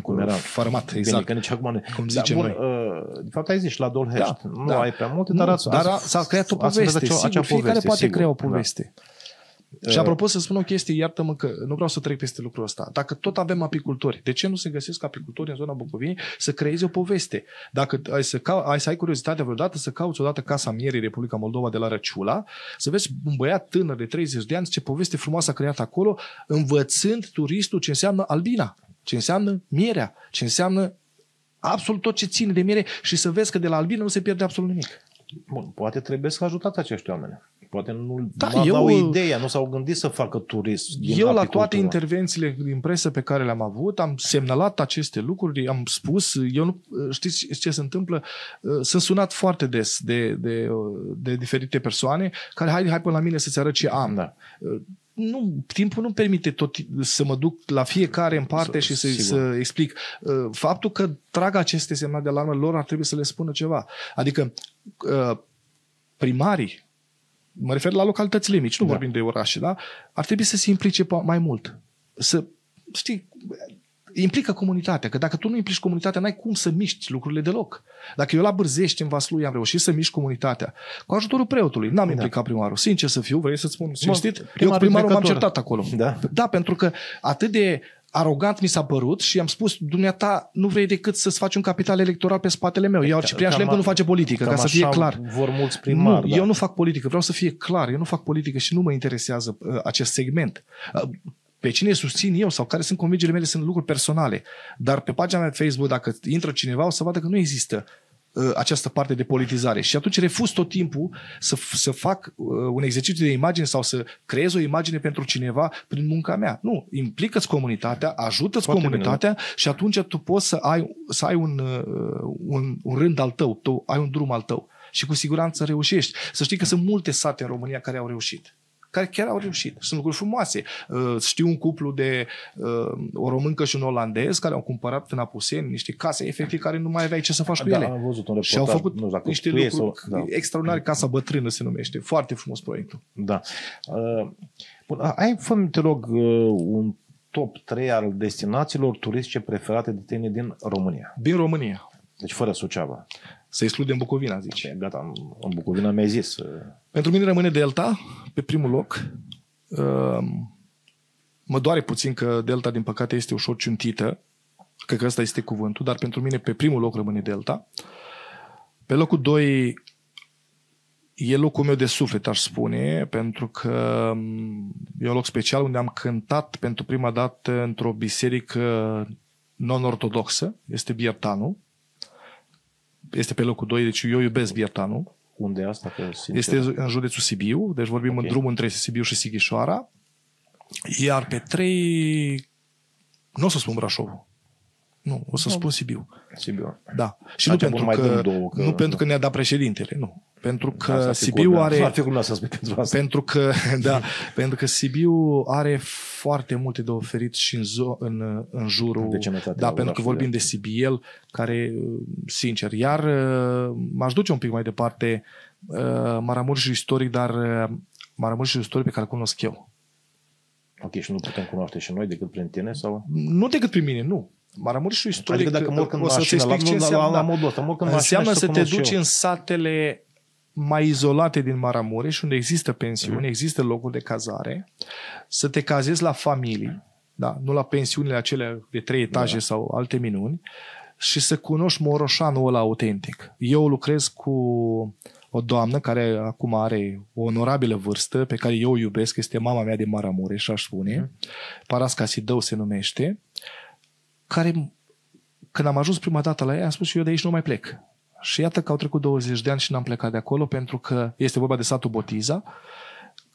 S2: Cum era.
S1: farmat,
S2: Bine,
S1: exact.
S2: că nici acum nu...
S1: Cum
S2: Da,
S1: zicem
S2: bun,
S1: noi.
S2: uh, de fapt ai zis și la Dolhești.
S1: Da,
S2: nu
S1: da.
S2: ai prea multe,
S1: Nu,
S2: dar, ați,
S1: dar a,
S2: ați-
S1: s-a creat o
S2: ați
S1: poveste.
S2: creat acea-
S1: sigur,
S2: acea
S1: fiecare
S2: poveste,
S1: poate
S2: sigur.
S1: crea o
S2: Da.
S1: Poveste. Și apropo să spun o chestie, iartă-mă că nu vreau să trec peste lucrul ăsta. Dacă tot avem apicultori, de ce nu se găsesc apicultori în zona Bucovinei să creeze o poveste? Dacă ai să, cau- ai, să ai curiozitatea vreodată să cauți odată Casa Mierii Republica Moldova de la Răciula, să vezi un băiat tânăr de 30 de ani, ce poveste frumoasă a creat acolo, învățând turistul ce înseamnă albina, ce înseamnă mierea, ce înseamnă absolut tot ce ține de miere și să vezi că de la albină nu se pierde absolut nimic.
S2: Bun, poate trebuie să ajutați acești oameni. Poate nu
S1: Da,
S2: nu
S1: eu-
S2: au ideea, nu s-au gândit să facă turism din
S1: Eu la
S2: apicultură.
S1: toate intervențiile din presă pe care le-am avut, am semnalat aceste lucruri, am spus, eu nu, știți ce se întâmplă? Sunt sunat foarte des de, de, de diferite persoane care, hai, hai până la mine să-ți arăt ce am.
S2: Da.
S1: Nu, timpul nu permite tot să mă duc la fiecare în parte
S2: S-
S1: și să,
S2: sigur.
S1: să explic. Faptul că trag aceste semnale de alarmă, lor ar trebui să le spună ceva. Adică primarii, mă refer la localitățile mici, nu
S2: Da.
S1: vorbim de orașe, da? Ar trebui să se implice po- mai mult. Să, știi, implică comunitatea, că dacă tu nu implici comunitatea, n-ai cum să miști lucrurile deloc. Dacă eu la Bârzești, în Vaslui, am reușit să mișc comunitatea, cu ajutorul preotului, n-am
S2: Da.
S1: implicat primarul. Sincer să fiu, vrei să-ți spun cinstit? Eu
S2: primarul
S1: cu primarul m-am
S2: trecător.
S1: certat acolo.
S2: Da.
S1: da, pentru că atât de arogant mi s-a părut și am spus, dumneata, nu vrei decât să-ți faci un capital electoral pe spatele meu. Iar Ciprian
S2: Cam
S1: Șlemcă nu
S2: a-
S1: face politică, ca
S2: cam
S1: să fie
S2: așa
S1: clar.
S2: vor mulți primari.
S1: nu,
S2: da.
S1: eu nu fac politică, vreau să fie clar. Eu nu fac politică și nu mă interesează uh, acest segment. Uh, pe cine susțin eu sau care sunt convingerile mele sunt lucruri personale. Dar pe pagina mea de Facebook, dacă intră cineva, o să vadă că nu există uh, această parte de politizare. Și atunci refuz tot timpul să, f- să fac uh, un exercițiu de imagine sau să creez o imagine pentru cineva prin munca mea. Nu, implică-ți comunitatea, ajută-ți
S2: Foarte bine,
S1: comunitatea și atunci tu poți să ai, să ai un, uh, un, un rând al tău, tu ai un drum al tău și cu siguranță reușești. Să știi că sunt multe sate în România care au reușit care chiar au reușit. Sunt lucruri frumoase. Uh, Știu un cuplu de uh, o româncă și un olandez care au cumpărat în Apuseni niște case efectiv care nu mai aveai ce să faci cu
S2: Da,
S1: ele.
S2: am văzut un
S1: Și au
S2: reportaj,
S1: făcut
S2: nu știu dacă
S1: niște
S2: tu e
S1: lucruri
S2: sau- da.
S1: extraordinare. Casa Bătrână se numește. Foarte frumos proiectul.
S2: Da. Uh, bun, ai, fă te rog, uh, un top 3 al destinațiilor turistice preferate de tine din România.
S1: Din România.
S2: Deci fără Suceava.
S1: Să excludem Bucovina, zici.
S2: Gata, în- în Bucovina mi-ai zis. Uh,
S1: Pentru mine rămâne Delta pe primul loc. Um, mă doare puțin că Delta, din păcate, este ușor ciuntită. Cred că ăsta este cuvântul, dar pentru mine pe primul loc rămâne Delta. Pe locul 2 e locul meu de suflet, aș spune, pentru că um, e un loc special unde am cântat pentru prima dată într-o biserică non-ortodoxă, este Biertanu. Este pe locul 2, deci eu iubesc Biertanu.
S2: Unde e asta? Că, sincer,
S1: Este în județul Sibiu, deci vorbim
S2: Ok.
S1: în drumul între Sibiu și Sighișoara. Iar pe 3, nu o să spun Brașovul. Nu, o să spun Sibiu.
S2: Sibiu.
S1: Da. Și
S2: Așa
S1: nu pentru,
S2: bun, mai
S1: că,
S2: dăm două, că-
S1: nu pentru că ne-a dat președintele, nu. Pentru că
S2: Asta
S1: Sibiu
S2: Nu ar
S1: are...
S2: fi cum să spui pentru asta.
S1: Pentru că, (laughs) da, pentru că Sibiu are foarte multe de oferit și în, zo- în, în jurul...
S2: Vecinătatea
S1: da, pentru că
S2: orașului.
S1: vorbim de Sibiel, care, sincer, iar uh, m-aș duce un pic mai departe uh, Maramureșul istoric, dar uh, Maramureșul istoric pe care îl cunosc eu.
S2: Ok, și nu putem cunoaște și noi decât prin tine? sau?
S1: Nu decât prin mine, nu. Maramureșul istoric,
S2: Adică dacă mă urc în
S1: o să-ți
S2: mașină, la,
S1: explic ce
S2: nu, la,
S1: înseamnă.
S2: la, la modul ăsta, mă urc în mașină
S1: Înseamnă
S2: și
S1: să te
S2: cunosc
S1: duci
S2: eu.
S1: în satele mai izolate din Maramureș, unde există pensiuni,
S2: Mhm.
S1: există locuri de cazare, să te cazezi la familii, da, nu la pensiunile acelea de trei etaje
S2: Da.
S1: sau alte minuni, și să cunoști Moroșanul ăla autentic. Eu lucrez cu o doamnă care acum are o onorabilă vârstă, pe care eu o iubesc, este mama mea din Maramureș, aș spune,
S2: Mhm.
S1: Parasca Sidău se numește, care când am ajuns prima dată la ea, am spus eu de aici nu mai plec. Și iată că au trecut 20 de ani și n-am plecat de acolo pentru că este vorba de satul Botiza,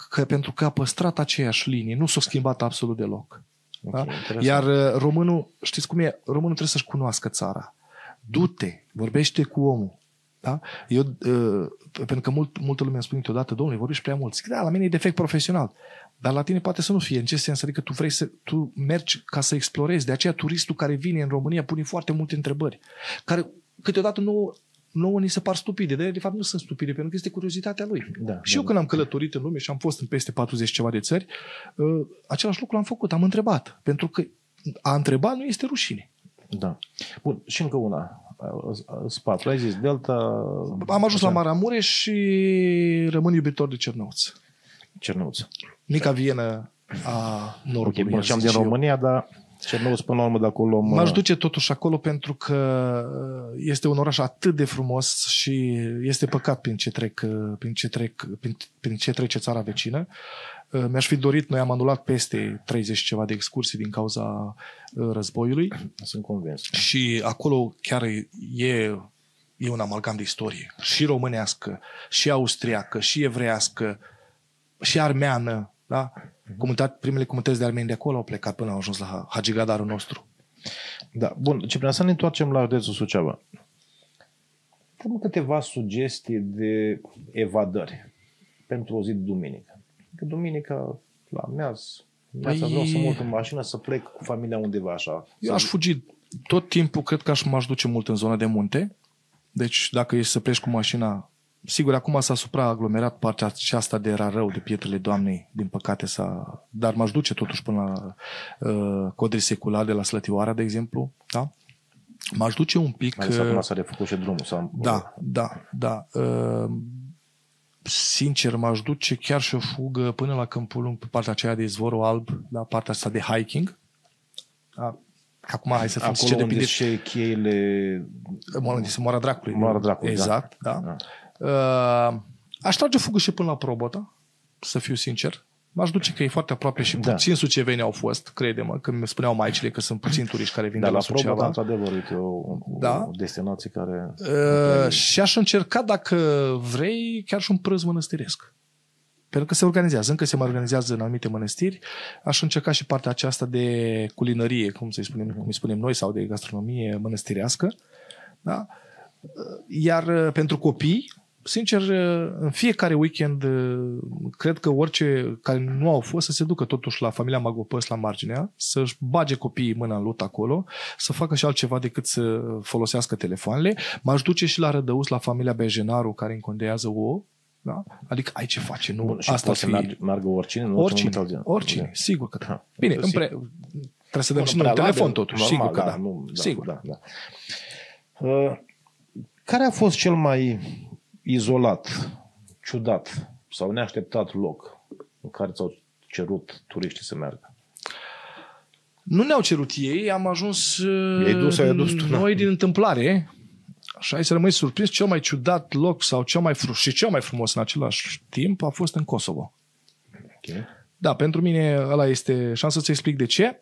S1: că pentru că a păstrat aceeași linie, nu s-a schimbat absolut deloc.
S2: Ok,
S1: Da?
S2: interesant.
S1: Iar uh, românul, știți cum e? Românul trebuie să-și cunoască țara. Du-te, vorbește cu omul. Da? Eu, uh, pentru că mult, multă lume îmi spune câteodată, domnule, vorbești prea mult. Zic, da, la mine e defect profesional. Dar la tine poate să nu fie. În ce sens? Adică tu vrei să, tu mergi ca să explorezi. De aceea turistul care vine în România pune foarte multe întrebări. Care câteodată nu nouă ni se par stupide, dar de fapt nu sunt stupide, pentru că este curiozitatea lui.
S2: Da,
S1: și
S2: da,
S1: eu când am călătorit în lume și am fost în peste 40 ceva de țări, uh, același lucru l-am făcut, am întrebat. Pentru că a întreba nu este rușine.
S2: Da. Bun, și încă una. Spatru, ai zis Delta...
S1: Am ajuns
S2: așa,
S1: la Maramureș și rămân iubitor de Cernăuț.
S2: Cernăuț.
S1: Mica Vienă a Nordului.
S2: Ok, bun,
S1: aș
S2: și am
S1: zice
S2: din
S1: eu.
S2: România, dar Cernăuț până la urmă de acolo... Mă...
S1: M-aș duce totuși acolo pentru că uh, este un oraș atât de frumos și este păcat prin ce trec, uh, prin ce trec, prin, prin ce trece țara vecină. Uh, Mi-aș fi dorit, noi am anulat peste 30 ceva de excursii din cauza uh, războiului (clears throat)
S2: Sunt convins.
S1: și acolo chiar e, e un amalgam de istorie. Și românească, și austriacă, și evreiască, și armeană. Da? Comunitate, primele comunități de armeni de acolo au plecat până au ajuns la Hagigadarul nostru.
S2: Da, bun, Ciprian, să ne întoarcem la județul Suceava. Dăm câteva sugestii de evadări pentru o zi de duminică. Că duminică, la meaz, păi...
S1: Păi-
S2: vreau să mă urc în mașină, să plec cu familia undeva așa.
S1: Eu
S2: să...
S1: aș fugi tot timpul, cred că aș m-aș duce mult în zona de munte. Deci dacă ești să pleci cu mașina, sigur, acum s-a supraaglomerat partea aceasta de Rarău, de Pietrele Doamnei, din păcate s-a... Dar m-aș duce totuși până la uh, Codri Secular de la Slătioara, de exemplu, da? M-aș duce un pic...
S2: Mai ales acum
S1: uh,
S2: s-a refăcut și drumul. S-a...
S1: da, da, da. Uh, sincer, m-aș duce chiar și o fugă până la Câmpul Lung, pe partea aceea de Izvorul Alb, la partea asta de hiking. Da. Acum, hai să fim
S2: Acolo
S1: ce
S2: unde
S1: depinde
S2: și cheile...
S1: Unde se moara dracului.
S2: Moara dracului,
S1: Exact, da.
S2: Da.
S1: Uh, aș trage o fugă și până la Probota, să fiu sincer. M-aș duce că e foarte aproape și
S2: Da.
S1: puțin suceveni au fost, crede-mă, când mi spuneau maicile că sunt puțini turiști care vin
S2: Dar
S1: de la,
S2: la Probă,
S1: Suceava.
S2: într-adevăr, uite, o, o,
S1: Da.
S2: o destinație care...
S1: Uh, și aș încerca, dacă vrei, chiar și un prânz mănăstiresc. Pentru că se organizează, încă se mai organizează în anumite mănăstiri. Aș încerca și partea aceasta de culinărie, cum să spunem, cum îi spunem noi, sau de gastronomie mănăstirească. Da? Uh, Iar uh, pentru copii, sincer, uh, în fiecare weekend, uh, cred că orice care nu au fost să se ducă totuși la familia Magopăs la marginea, să-și bage copiii mâna în lut acolo, să facă și altceva decât să folosească telefoanele. M-aș duce și la Rădăus, la familia Bejenaru, care încondează o, da? Adică ai ce face, nu?
S2: Bun, și
S1: Asta
S2: poate
S1: ar
S2: să
S1: fi...
S2: meargă, meargă oricine? în orice
S1: Oricine,
S2: moment al zilei.
S1: oricine, sigur că da.
S2: Ha,
S1: Bine,
S2: sigur.
S1: împre... trebuie să dăm
S2: Bun,
S1: și noi un
S2: prealabil,
S1: telefon totuși,
S2: normal,
S1: sigur că da.
S2: Nu, da
S1: sigur.
S2: Da, da. Uh, care a fost cel mai izolat, ciudat sau neașteptat loc în care ți-au cerut turiștii să meargă?
S1: Nu ne-au cerut ei, am ajuns
S2: I-ai dus sau i-ai dus tu?
S1: noi din întâmplare. Și ai să rămâi surprins, cel mai ciudat loc sau cel mai frumos și cel mai frumos în același timp a fost în Kosovo.
S2: Okay.
S1: Da, pentru mine ăla este, și am să-ți explic de ce.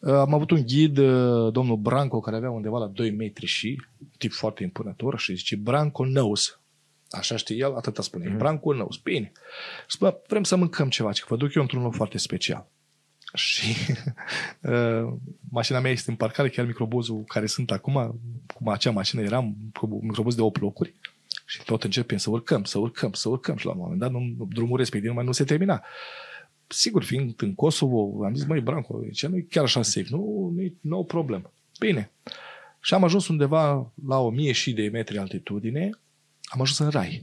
S1: Am avut un ghid, domnul Branco, care avea undeva la 2 metri și, tip foarte impunător, și zice, Branco knows. Așa știe el, atâta spune. Mm-hmm. Branco knows. Bine. Și spune, vrem să mâncăm ceva, că vă duc eu într-un loc foarte special. Și uh, (laughs) mașina mea este în parcare, chiar microbuzul care sunt acum, cum acea mașină era, microbuz de 8 locuri. Și tot începem să urcăm, să urcăm, să urcăm. Și la un moment dat, nu, drumul respectiv numai nu se termina sigur, fiind în Kosovo, am zis, măi, Branco, ce nu e chiar așa safe, nu, nu e no problem. Bine. Și am ajuns undeva la o mie și de metri altitudine, am ajuns în rai.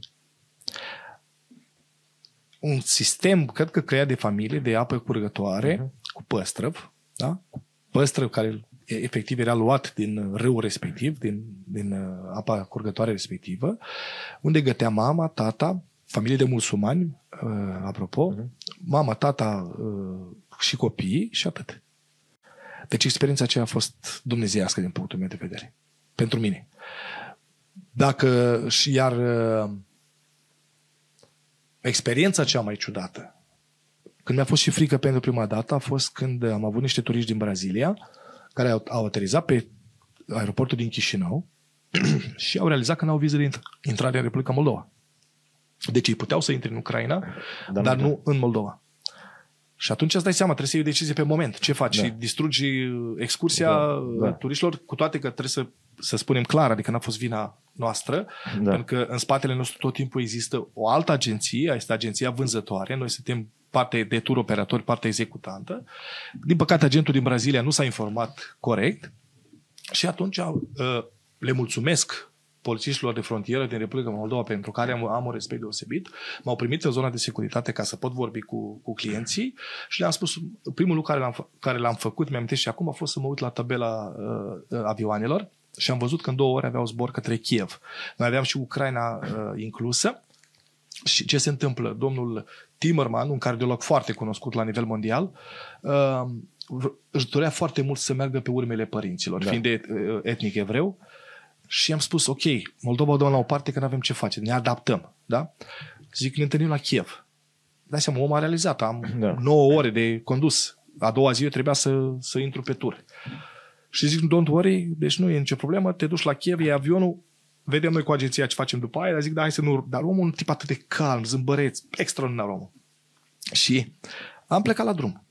S1: Un sistem, cred că creat de familie, de apă curgătoare, uh-huh. cu păstrăv, da? Cu păstrăv care efectiv era luat din râul respectiv, din, din uh, apa curgătoare respectivă, unde gătea mama, tata, familie de musulmani, uh, apropo, uh-huh. mama, tata uh, și copiii și atât. Deci experiența aceea a fost dumnezeiască din punctul meu de vedere. Pentru mine. Dacă și iar uh, experiența cea mai ciudată, când mi-a fost și frică pentru prima dată, a fost când am avut niște turiști din Brazilia care au, au aterizat pe aeroportul din Chișinău (clears throat) și au realizat că n-au viză de intrare în Republica Moldova. Deci ei puteau să intre în Ucraina, dar, dar nu în Moldova. Și atunci îți dai seama, trebuie să iei o decizie pe moment. Ce faci? Da. Și distrugi excursia da, da. turiștilor, cu toate că trebuie să, să spunem clar, adică n-a fost vina noastră, da. pentru că în spatele nostru tot timpul există o altă agenție, este agenția vânzătoare, noi suntem parte de tur operatori, parte executantă. Din păcate, agentul din Brazilia nu s-a informat corect și atunci uh, le mulțumesc polițiștilor de frontieră din Republica Moldova, pentru care am, am un respect deosebit, m-au primit în zona de securitate ca să pot vorbi cu, cu clienții și le-am spus, primul lucru care l-am, care l-am făcut, mi-am și acum, a fost să mă uit la tabela uh, avioanelor și am văzut că în două ore aveau zbor către Kiev. Noi aveam și Ucraina uh, inclusă. Și ce se întâmplă? Domnul Timmerman, un cardiolog foarte cunoscut la nivel mondial, uh, își dorea foarte mult să meargă pe urmele părinților, da. fiind de uh, etnic evreu. Și am spus, ok, Moldova o dăm la o parte că nu avem ce face, ne adaptăm. Da? Zic, ne întâlnim la Kiev. Dai seama, omul a realizat, am da. 9 ore de condus. A doua zi eu trebuia să, să intru pe tur. Și zic, don't worry, deci nu e nicio problemă, te duci la Kiev, e avionul, vedem noi cu agenția ce facem după aia, zic, da, hai să nu... Dar omul un tip atât de calm, zâmbăreț, extraordinar omul. Și am plecat la drum.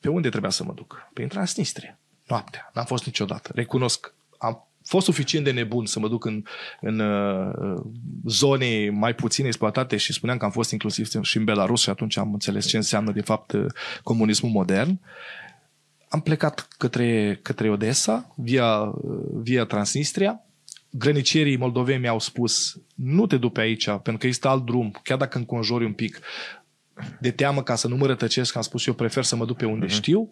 S1: Pe unde trebuia să mă duc? Pe Transnistria. Noaptea. N-am fost niciodată. Recunosc, am fost suficient de nebun să mă duc în, în uh, zone mai puțin exploatate și spuneam că am fost inclusiv și în Belarus și atunci am înțeles ce înseamnă de fapt uh, comunismul modern. Am plecat către, către Odessa, via, uh, via Transnistria. Grănicierii moldoveni mi-au spus nu te du pe aici, pentru că este alt drum, chiar dacă înconjori un pic. De teamă ca să nu mă rătăcesc, am spus eu prefer să mă duc pe unde uh-huh. știu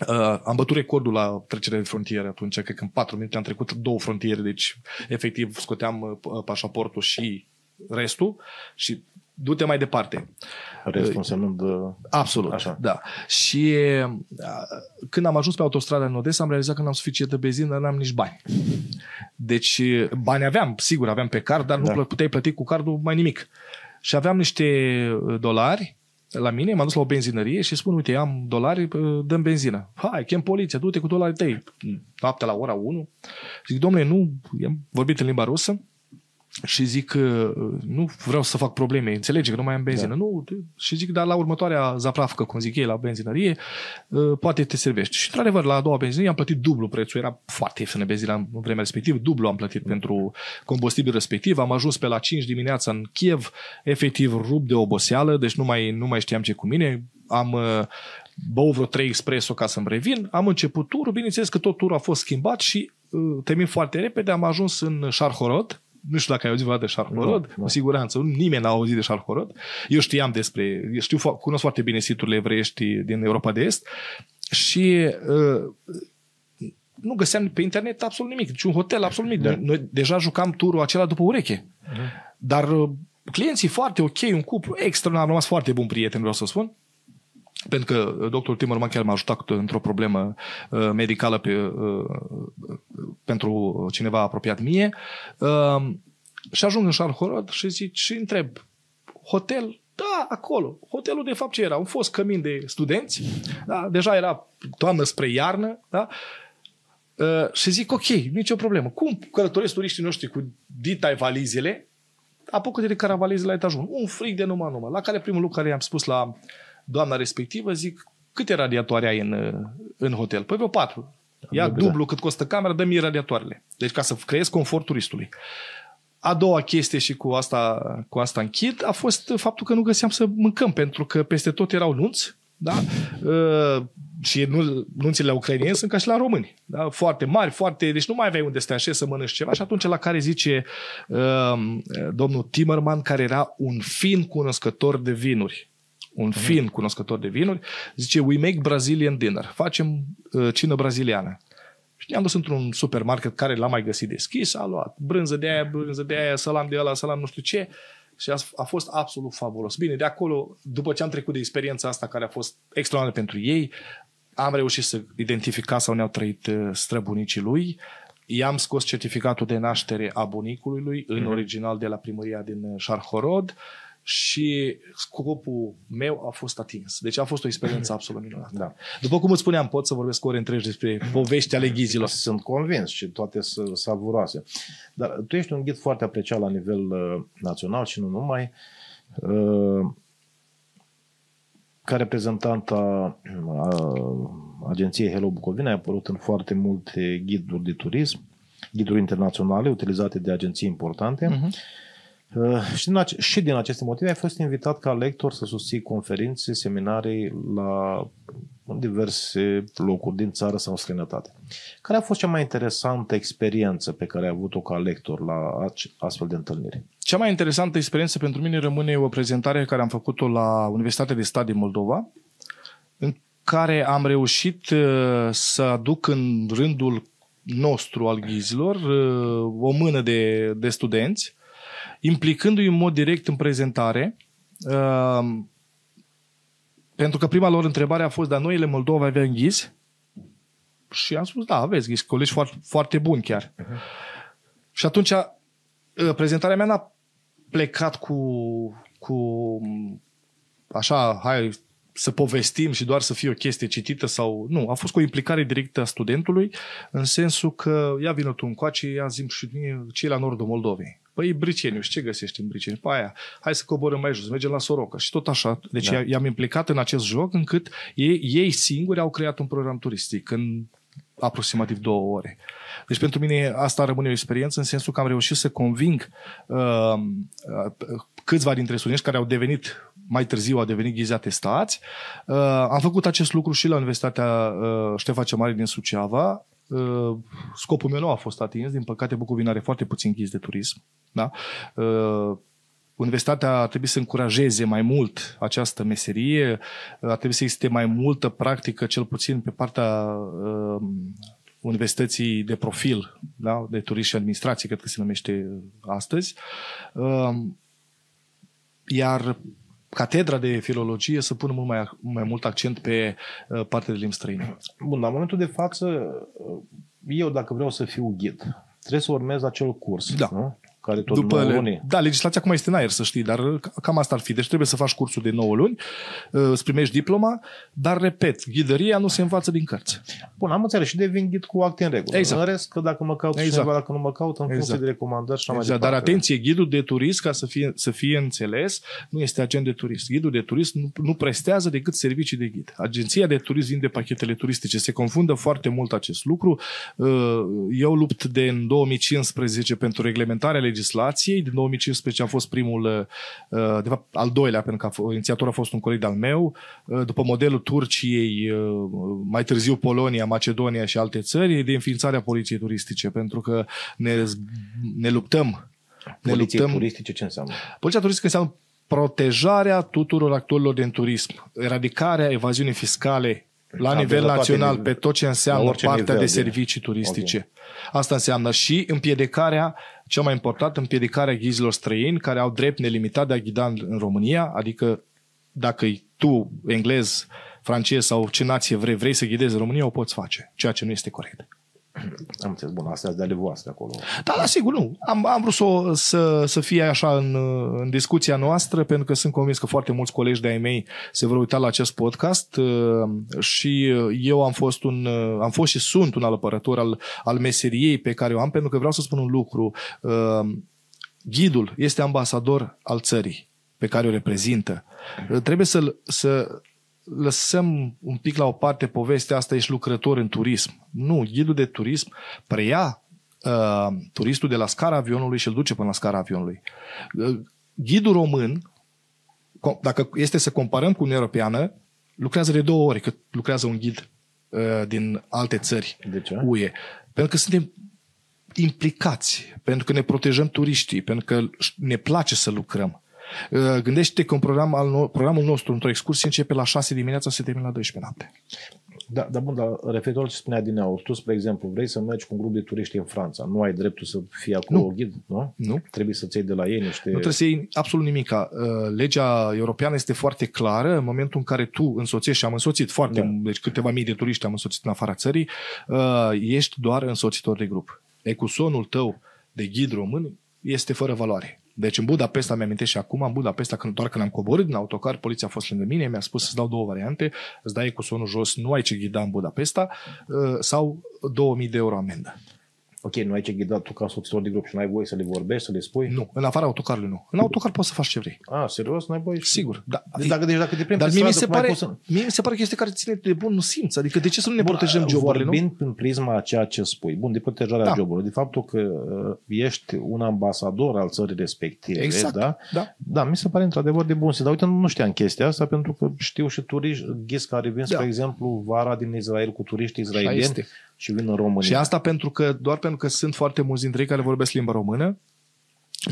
S1: Uh, am bătut recordul la trecerea de frontiere atunci, cred că în 4 minute am trecut două frontiere, deci efectiv scoteam uh, pașaportul și restul și du-te mai departe.
S2: Restul însemnând... Uh,
S1: Absolut, așa. da. Și uh, când am ajuns pe autostrada în Odessa, am realizat că n-am suficientă benzină, n-am nici bani. Deci bani aveam, sigur, aveam pe card, dar nu da. puteai plăti cu cardul mai nimic. Și aveam niște dolari la mine, m-am dus la o benzinărie și spun, uite, am dolari, dăm benzină. Hai, chem poliția, du-te cu dolari tăi. Noaptea la ora 1. Zic, domnule, nu, am vorbit în limba rusă, și zic că nu vreau să fac probleme, înțelege că nu mai am benzină. Da. Nu, și zic, dar la următoarea zapravcă, cum zic ei, la benzinărie, ă, poate te servești. Și într-adevăr, la a doua benzinărie am plătit dublu prețul, era foarte ieftină benzina în vremea respectivă, dublu am plătit pentru combustibil respectiv, am ajuns pe la 5 dimineața în Kiev, efectiv rup de oboseală, deci nu mai, nu mai știam ce cu mine, am ă, băut vreo 3 espresso ca să-mi revin, am început turul, bineînțeles că tot turul a fost schimbat și ă, termin foarte repede, am ajuns în Șarhorod, nu știu dacă ai auzit vreodată de Șarhorod, no, no. cu siguranță, nimeni n-a auzit de Șarhorod. Eu știam despre, știu, cunosc foarte bine siturile evreiești din Europa de Est și uh, nu găseam pe internet absolut nimic, un hotel absolut nimic. Da. Noi deja jucam turul acela după ureche. Uh-huh. Dar uh, clienții foarte ok, un cuplu extraordinar, am rămas foarte bun prieten, vreau să spun. Pentru că doctorul Timmerman chiar m-a ajutat într-o problemă uh, medicală pe, uh, pentru cineva apropiat mie. Uh, și ajung în Șarhorod și zic și întreb, hotel? Da, acolo. Hotelul de fapt ce era? Un fost cămin de studenți. Da? Deja era toamnă spre iarnă. Da? Uh, și zic, ok, nicio problemă. Cum călătoresc turiștii noștri cu ditai valizele? Apucă-te de caravalizele la etajul Un frig de numai numai. La care primul lucru care i-am spus la doamna respectivă, zic, câte radiatoare ai în, în hotel? Păi vreo patru. Ia da. dublu cât costă camera, dă-mi radiatoarele. Deci ca să creezi confort turistului. A doua chestie și cu asta, cu asta închid a fost faptul că nu găseam să mâncăm, pentru că peste tot erau nunți, da? Uh, și nu, nunțile ucrainieni sunt ca și la români. Da? Foarte mari, foarte... Deci nu mai aveai unde să te așezi să mănânci ceva și atunci la care zice uh, domnul Timmerman, care era un fin cunoscător de vinuri un uh-huh. fin cunoscător de vinuri, zice, we make Brazilian dinner, facem uh, cină braziliană. Și ne-am dus într-un supermarket care l-a mai găsit deschis, a luat brânză de aia, brânză de aia, salam de ăla, salam nu știu ce, și a, a fost absolut fabulos. Bine, de acolo, după ce am trecut de experiența asta care a fost extraordinară pentru ei, am reușit să identific casa unde au trăit uh, străbunicii lui, i-am scos certificatul de naștere a bunicului lui, în mm-hmm. original de la primăria din uh, Șarhorod, și scopul meu a fost atins. Deci a fost o experiență (laughs) absolut minunată. Da. După cum îți spuneam, pot să vorbesc ore întregi despre (laughs) povești ale ghizilor.
S2: Sunt convins și toate sunt savuroase. Dar tu ești un ghid foarte apreciat la nivel uh, național și nu numai. Uh, ca reprezentant a, a agenției Hello Bucovina ai apărut în foarte multe ghiduri de turism, ghiduri internaționale utilizate de agenții importante. Uh-huh Uh, și din, ace- și din aceste motive ai fost invitat ca lector să susții conferințe, seminarii la diverse locuri din țară sau străinătate. Care a fost cea mai interesantă experiență pe care ai avut-o ca lector la astfel de întâlniri?
S1: Cea mai interesantă experiență pentru mine rămâne o prezentare care am făcut-o la Universitatea de Stat din Moldova, în care am reușit uh, să aduc în rândul nostru al ghizilor uh, o mână de, de studenți implicându-i în mod direct în prezentare, uh, pentru că prima lor întrebare a fost, dar noile Moldova avea ghizi? Și am spus, da, aveți ghizi, colegi foarte, foarte buni chiar. Uh-huh. Și atunci uh, prezentarea mea n-a plecat cu, cu așa, hai să povestim și doar să fie o chestie citită sau... Nu, a fost cu o implicare directă a studentului în sensul că ia vină tu încoace, ia zim și ce la nordul Moldovei. Păi Briceniu, și ce găsești în Briceniu? Păi aia, hai să coborăm mai jos, mergem la Soroca și tot așa. Deci da. i-am implicat în acest joc încât ei, ei singuri au creat un program turistic în aproximativ două ore. Deci pentru mine asta rămâne o experiență în sensul că am reușit să conving uh, uh, câțiva dintre studenți care au devenit mai târziu au devenit ghizi atestați. Uh, am făcut acest lucru și la Universitatea uh, Ștefan cea Mare din Suceava, Uh, scopul meu nu a fost atins, din păcate Bucovina are foarte puțin ghizi de turism. Da? Uh, universitatea ar trebui să încurajeze mai mult această meserie, ar trebui să existe mai multă practică, cel puțin pe partea uh, universității de profil, da? de turism și administrație, cred că se numește astăzi. Uh, iar catedra de filologie să pună mult mai, mai mult accent pe uh, partea de limbi străine.
S2: Bun, la momentul de față, uh, eu dacă vreau să fiu ghid, trebuie să urmez acel curs, da. nu? Care tot După 9 luni.
S1: Da, legislația acum este în aer, să știi, dar cam asta ar fi. Deci trebuie să faci cursul de 9 luni, uh, îți primești diploma, dar, repet, ghidăria nu se învață din cărți.
S2: Bun, am înțeles și devin ghid cu acte în regulă. Exact. În rest, că dacă mă caut exact. cineva, dacă nu mă caut, în exact. funcție de recomandări și exact. mai
S1: Dar atenție, ghidul de turist, ca să fie, să fie înțeles, nu este agent de turist. Ghidul de turist nu, nu prestează decât servicii de ghid. Agenția de turist vinde pachetele turistice. Se confundă foarte mult acest lucru. Uh, eu lupt de în 2015 pentru reglementarea legislației, 2015 a fost primul, uh, de fapt al doilea, pentru că inițiator a fost un coleg al meu, uh, după modelul Turciei, uh, mai târziu Polonia, Macedonia și alte țări, de înființarea poliției turistice, pentru că ne, ne luptăm.
S2: Ne luptăm. turistice ce înseamnă?
S1: Poliția turistică înseamnă protejarea tuturor actorilor din turism, eradicarea evaziunii fiscale la Am nivel național pe tot ce înseamnă partea nivel, de servicii turistice. Okay. Asta înseamnă și împiedicarea cel mai important, împiedicarea ghizilor străini care au drept nelimitat de a ghida în, în România, adică dacă tu, englez, francez sau ce nație vrei, vrei să ghidezi România, o poți face, ceea ce nu este corect.
S2: Am înțeles, bun, astea de ale voastre acolo.
S1: Da, da, sigur, nu. Am, am vrut să, să, să fie așa în, în discuția noastră, pentru că sunt convins că foarte mulți colegi de-ai mei se vor uita la acest podcast uh, și eu am fost, un, uh, am fost și sunt un alăpărător al, al meseriei pe care o am, pentru că vreau să spun un lucru. Uh, ghidul este ambasador al țării pe care o reprezintă. Trebuie să, să lăsăm un pic la o parte povestea asta, ești lucrător în turism. Nu, ghidul de turism preia uh, turistul de la scara avionului și îl duce până la scara avionului. Uh, ghidul român, dacă este să comparăm cu Uniunea Europeană, lucrează de două ori cât lucrează un ghid uh, din alte țări
S2: de ce?
S1: UE. Pentru că suntem implicați, pentru că ne protejăm turiștii, pentru că ne place să lucrăm. Uh, gândește că un program al no- programul nostru într-o excursie începe la 6 dimineața, se termină la 12 noapte.
S2: Da, da, bun, dar referitor la ce spunea din nou, tu, spre exemplu, vrei să mergi cu un grup de turiști în Franța, nu ai dreptul să fii acolo
S1: Nu.
S2: ghid, nu?
S1: Nu?
S2: Trebuie să-ți iei de la ei niște...
S1: Nu trebuie să iei absolut nimic. Uh, Legea europeană este foarte clară în momentul în care tu însoțești și am însoțit foarte,
S2: Da.
S1: deci câteva mii de turiști am însoțit în afara țării, uh, ești doar însoțitor de grup. Ecusonul tău de ghid român este fără valoare. Deci în Budapesta, mi-am și acum, în Budapesta, când, doar când am coborât din autocar, poliția a fost lângă mine, mi-a spus să-ți dau două variante, îți dai ecusonul jos, nu ai ce ghida în Budapesta, uh, sau 2000 de euro amendă.
S2: Ok, nu ai ce ghida tu ca soțitor de grup și n-ai voie să le vorbești, să le spui?
S1: Nu, în afara autocarului nu. În autocar poți să faci ce vrei.
S2: A, serios? N-ai voie?
S1: Sigur. Da.
S2: Deci dacă, deci dacă te plimbi
S1: Dar
S2: pe
S1: mie mi,
S2: stradă,
S1: se
S2: cum ai
S1: pare,
S2: pus să-
S1: mie mi se pare că este care ține de bun simț. Adică de ce să nu ne
S2: Bun,
S1: protejăm joburile, nu?
S2: Vorbind prin prisma a ceea ce spui, bun, de protejarea
S1: Da.
S2: joburilor, de faptul că uh, ești un ambasador al țării respective,
S1: Exact.
S2: da?
S1: Da.
S2: Da, mi se pare într-adevăr de bun simț. Dar uite, nu știam chestia asta pentru că știu și turiști, ghizi care vin, spre
S1: Da.
S2: exemplu, vara din Israel cu turiști
S1: Așa
S2: israelieni
S1: este.
S2: Și vin în România.
S1: Și asta pentru că, doar pentru că sunt foarte mulți dintre ei care vorbesc limba română,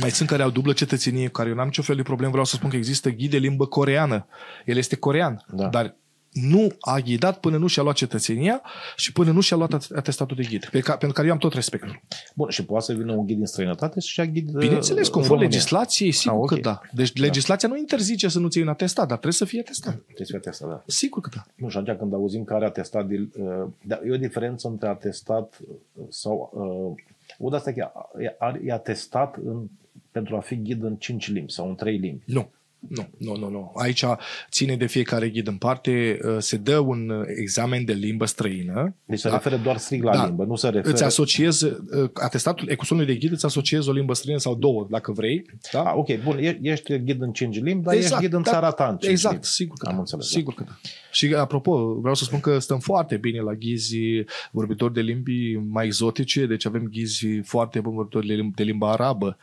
S1: mai sunt care au dublă cetățenie, care eu n-am niciun fel de problemă, vreau să spun că există ghid de limbă coreană. El este corean,
S2: Da.
S1: dar nu a ghidat până nu și-a luat cetățenia și până nu și-a luat at- atestatul de ghid, pe ca, pentru care eu am tot respectul.
S2: Bun, și poate să vină un ghid din străinătate și ia ghid uh,
S1: Bineînțeles,
S2: în
S1: conform
S2: România.
S1: legislației, sigur
S2: Ah, ok.
S1: că da. Deci legislația nu interzice să nu-ți iei un atestat, dar trebuie să fie atestat.
S2: Trebuie să fie atestat, da.
S1: Sigur că da.
S2: Nu știu, atunci când auzim că are atestat, de, uh, da, e o diferență între atestat uh, sau... Uh, Ud asta că e, are- e atestat în, pentru a fi ghid în cinci limbi sau în trei limbi.
S1: Nu. Nu, nu, nu, nu. Aici ține de fiecare ghid în parte, uh, se dă un uh, examen de limbă străină.
S2: Deci se
S1: Da.
S2: referă doar strict la
S1: Da.
S2: limbă, nu se referă...
S1: Îți asociezi, uh, atestatul ecusonului de ghid îți asociezi o limbă străină sau două, dacă vrei. Da?
S2: Ah, ok, bun, e- ești ghid în cinci limbi, dar ești ghid în
S1: da.
S2: țara ta în cinci
S1: Exact,
S2: limbi.
S1: sigur că
S2: Am
S1: da.
S2: înțeles, da.
S1: Sigur că da. Și apropo, vreau să spun că stăm foarte bine la ghizi vorbitori de limbi mai exotice, deci avem ghizi foarte buni vorbitori de limba, de limba arabă,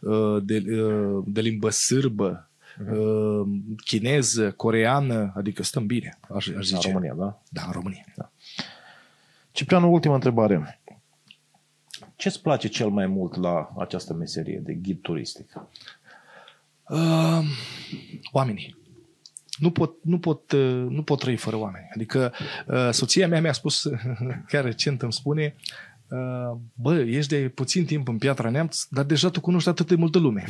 S1: uh, de, uh, de limbă sârbă,
S2: Mhm.
S1: uh, chineză, coreană, adică stăm bine, aș, aș
S2: În
S1: zice.
S2: România, da?
S1: Da, în România.
S2: Ciprianu, ultima întrebare. Ce-ți place cel mai mult la această meserie de ghid turistic?
S1: Uh, oamenii. Nu pot, nu, pot, uh, nu pot trăi fără oameni. Adică uh, soția mea mi-a spus, (laughs) chiar recent îmi spune, uh, bă, ești de puțin timp în Piatra Neamț, dar deja tu cunoști atât de multă lume.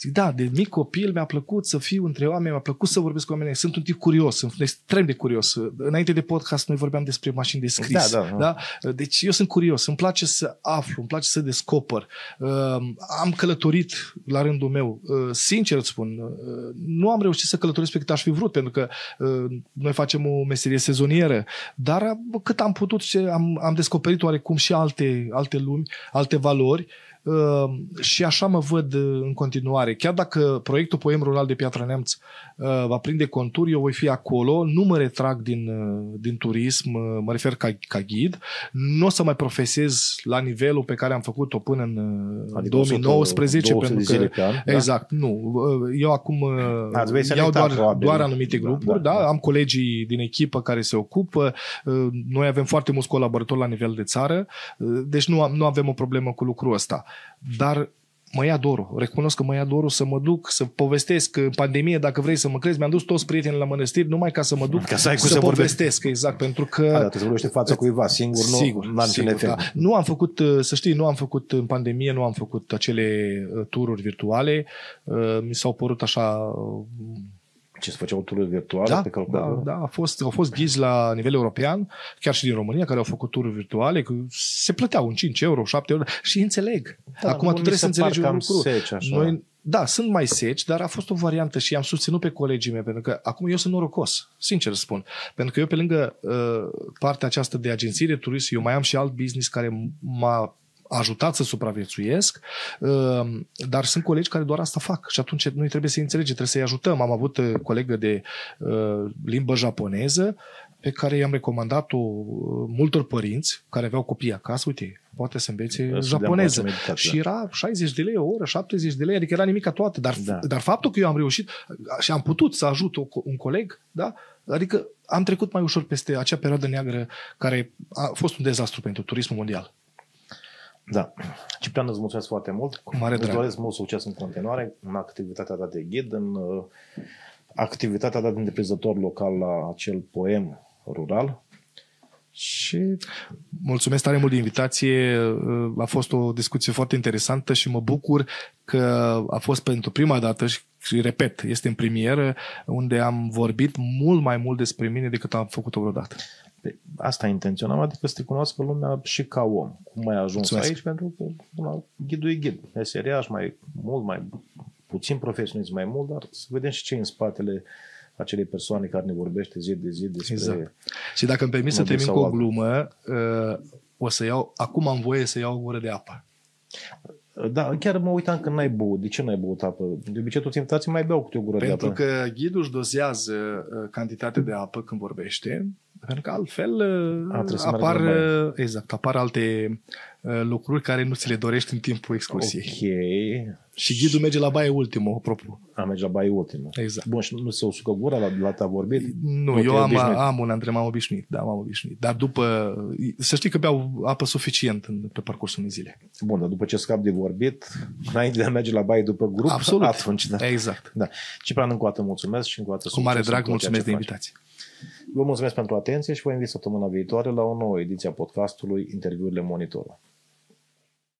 S1: Zic, da, de mic copil mi-a plăcut să fiu între oameni, mi-a plăcut să vorbesc cu oamenii. Sunt un tip curios, sunt extrem de curios. Înainte de podcast noi vorbeam despre mașini de scris.
S2: Da, da, da.
S1: Deci eu sunt curios, îmi place să aflu, îmi place să descoper. Uh, am călătorit la rândul meu, uh, sincer îți spun, uh, nu am reușit să călătoresc pe cât aș fi vrut, pentru că uh, noi facem o meserie sezonieră, dar uh, cât am putut și am, am descoperit oarecum și alte, alte lumi, alte valori Uh, și așa mă văd uh, în continuare. Chiar dacă proiectul Poem Rural de Piatra Neamț uh, va prinde conturi, eu voi fi acolo, nu mă retrag din, uh, din turism, uh, mă refer ca, ca ghid, nu o să mai profesez la nivelul pe care am făcut-o până în uh,
S2: Adică
S1: 2019.
S2: 100, 200
S1: pentru
S2: de zile
S1: că,
S2: pe an, da?
S1: exact, nu. Uh, Eu acum uh,
S2: Ați vei
S1: iau
S2: selecta,
S1: doar,
S2: probabil.
S1: doar anumite
S2: Da,
S1: grupuri,
S2: da,
S1: da,
S2: da.
S1: am colegii din echipă care se ocupă, uh, noi avem foarte mulți colaboratori la nivel de țară, uh, deci nu, am- nu avem o problemă cu lucrul ăsta. Dar mă ia dorul. Recunosc că mă ia dorul să mă duc, să povestesc în pandemie, dacă vrei să mă crezi, mi-am dus toți prietenii la mănăstiri numai ca să mă duc
S2: ca să, ai
S1: să,
S2: să
S1: povestesc, exact, pentru că...
S2: A, da, te vorbește fața cuiva, singur, nu,
S1: sigur,
S2: n-am
S1: sigur, da. Nu am făcut, uh, să știi, nu am făcut în pandemie, nu am făcut acele uh, tururi virtuale. Uh, mi s-au părut așa
S2: ce se făceau tururi virtuale
S1: da,
S2: pe calculator?
S1: Da, da, a fost, au fost ghizi la nivel european, chiar și din România, care au făcut tururi virtuale, că se plăteau în 5 euro, 7 euro și înțeleg.
S2: Da,
S1: Acum tu trebuie să înțelegi un lucru.
S2: Seci, așa.
S1: Noi, da, sunt mai seci, dar a fost o variantă și am susținut pe colegii mei, pentru că acum eu sunt norocos, sincer spun. Pentru că eu pe lângă uh, partea aceasta de agenție de turism, eu mai am și alt business care m-a ajutat să supraviețuiesc, uh, dar sunt colegi care doar asta fac și atunci noi trebuie să înțelegem, trebuie să-i ajutăm. Am avut uh, colegă de uh, limbă japoneză pe care i-am recomandat-o multor părinți care aveau copii acasă, uite, poate să învețe să japoneză. Și era 60 de lei o oră, 70 de lei, adică era nimic toată. Dar, da. dar faptul că eu am reușit și am putut să ajut un coleg, da? adică am trecut mai ușor peste acea perioadă neagră care a fost un dezastru pentru turismul mondial.
S2: Da. Ciprian, îți mulțumesc foarte mult.
S1: Cu mare drag.
S2: Îți doresc mult succes în continuare în activitatea ta de ghid, în uh, activitatea ta de întreprinzător local la acel poem rural.
S1: Și mulțumesc tare mult de invitație. Uh, a fost o discuție foarte interesantă și mă bucur că a fost pentru prima dată și, și repet, este în premieră unde am vorbit mult mai mult despre mine decât am făcut-o vreodată.
S2: Păi, asta intenționam, adică să te cunoască lumea și ca om. Cum ai ajuns Mulțumesc. aici, pentru că una, ghidul e ghid. Meseriaș, mai mult, mai puțin profesionist, mai mult, dar să vedem și ce în spatele acelei persoane care ne vorbește zi de zi despre... Exact.
S1: Și dacă îmi permis să termin cu o glumă, uh, o să iau, acum am voie să iau o gură de apă.
S2: Da, chiar mă uitam că n-ai băut. De ce n-ai băut apă? De obicei toți invitații mai beau câte o gură
S1: Pentru
S2: de apă.
S1: Pentru că ghidul își dozează uh, cantitatea de apă când vorbește pentru că altfel A, apar, exact, apar alte uh, lucruri care nu ți le dorești în timpul excursiei.
S2: Ok.
S1: Și ghidul merge la baie ultimul, apropo.
S2: A, merge la baie ultimul.
S1: Exact.
S2: Bun, și nu se usucă gura la, la ta vorbit?
S1: Nu, eu am, am un antrenament obișnuit, da, am obișnuit. Dar după, să știi că beau apă suficient în, pe parcursul unei zile.
S2: Bun, dar după ce scap de vorbit, (laughs) înainte de a merge la baie după grup,
S1: Absolut.
S2: atunci, da.
S1: Exact.
S2: Da. Ciprian, încă o dată mulțumesc și încă o dată
S1: Cu mare drag, mulțumesc de invitație.
S2: Vă mulțumesc pentru atenție și vă invit săptămâna viitoare la o nouă ediție a podcastului Interviurile Monitorul.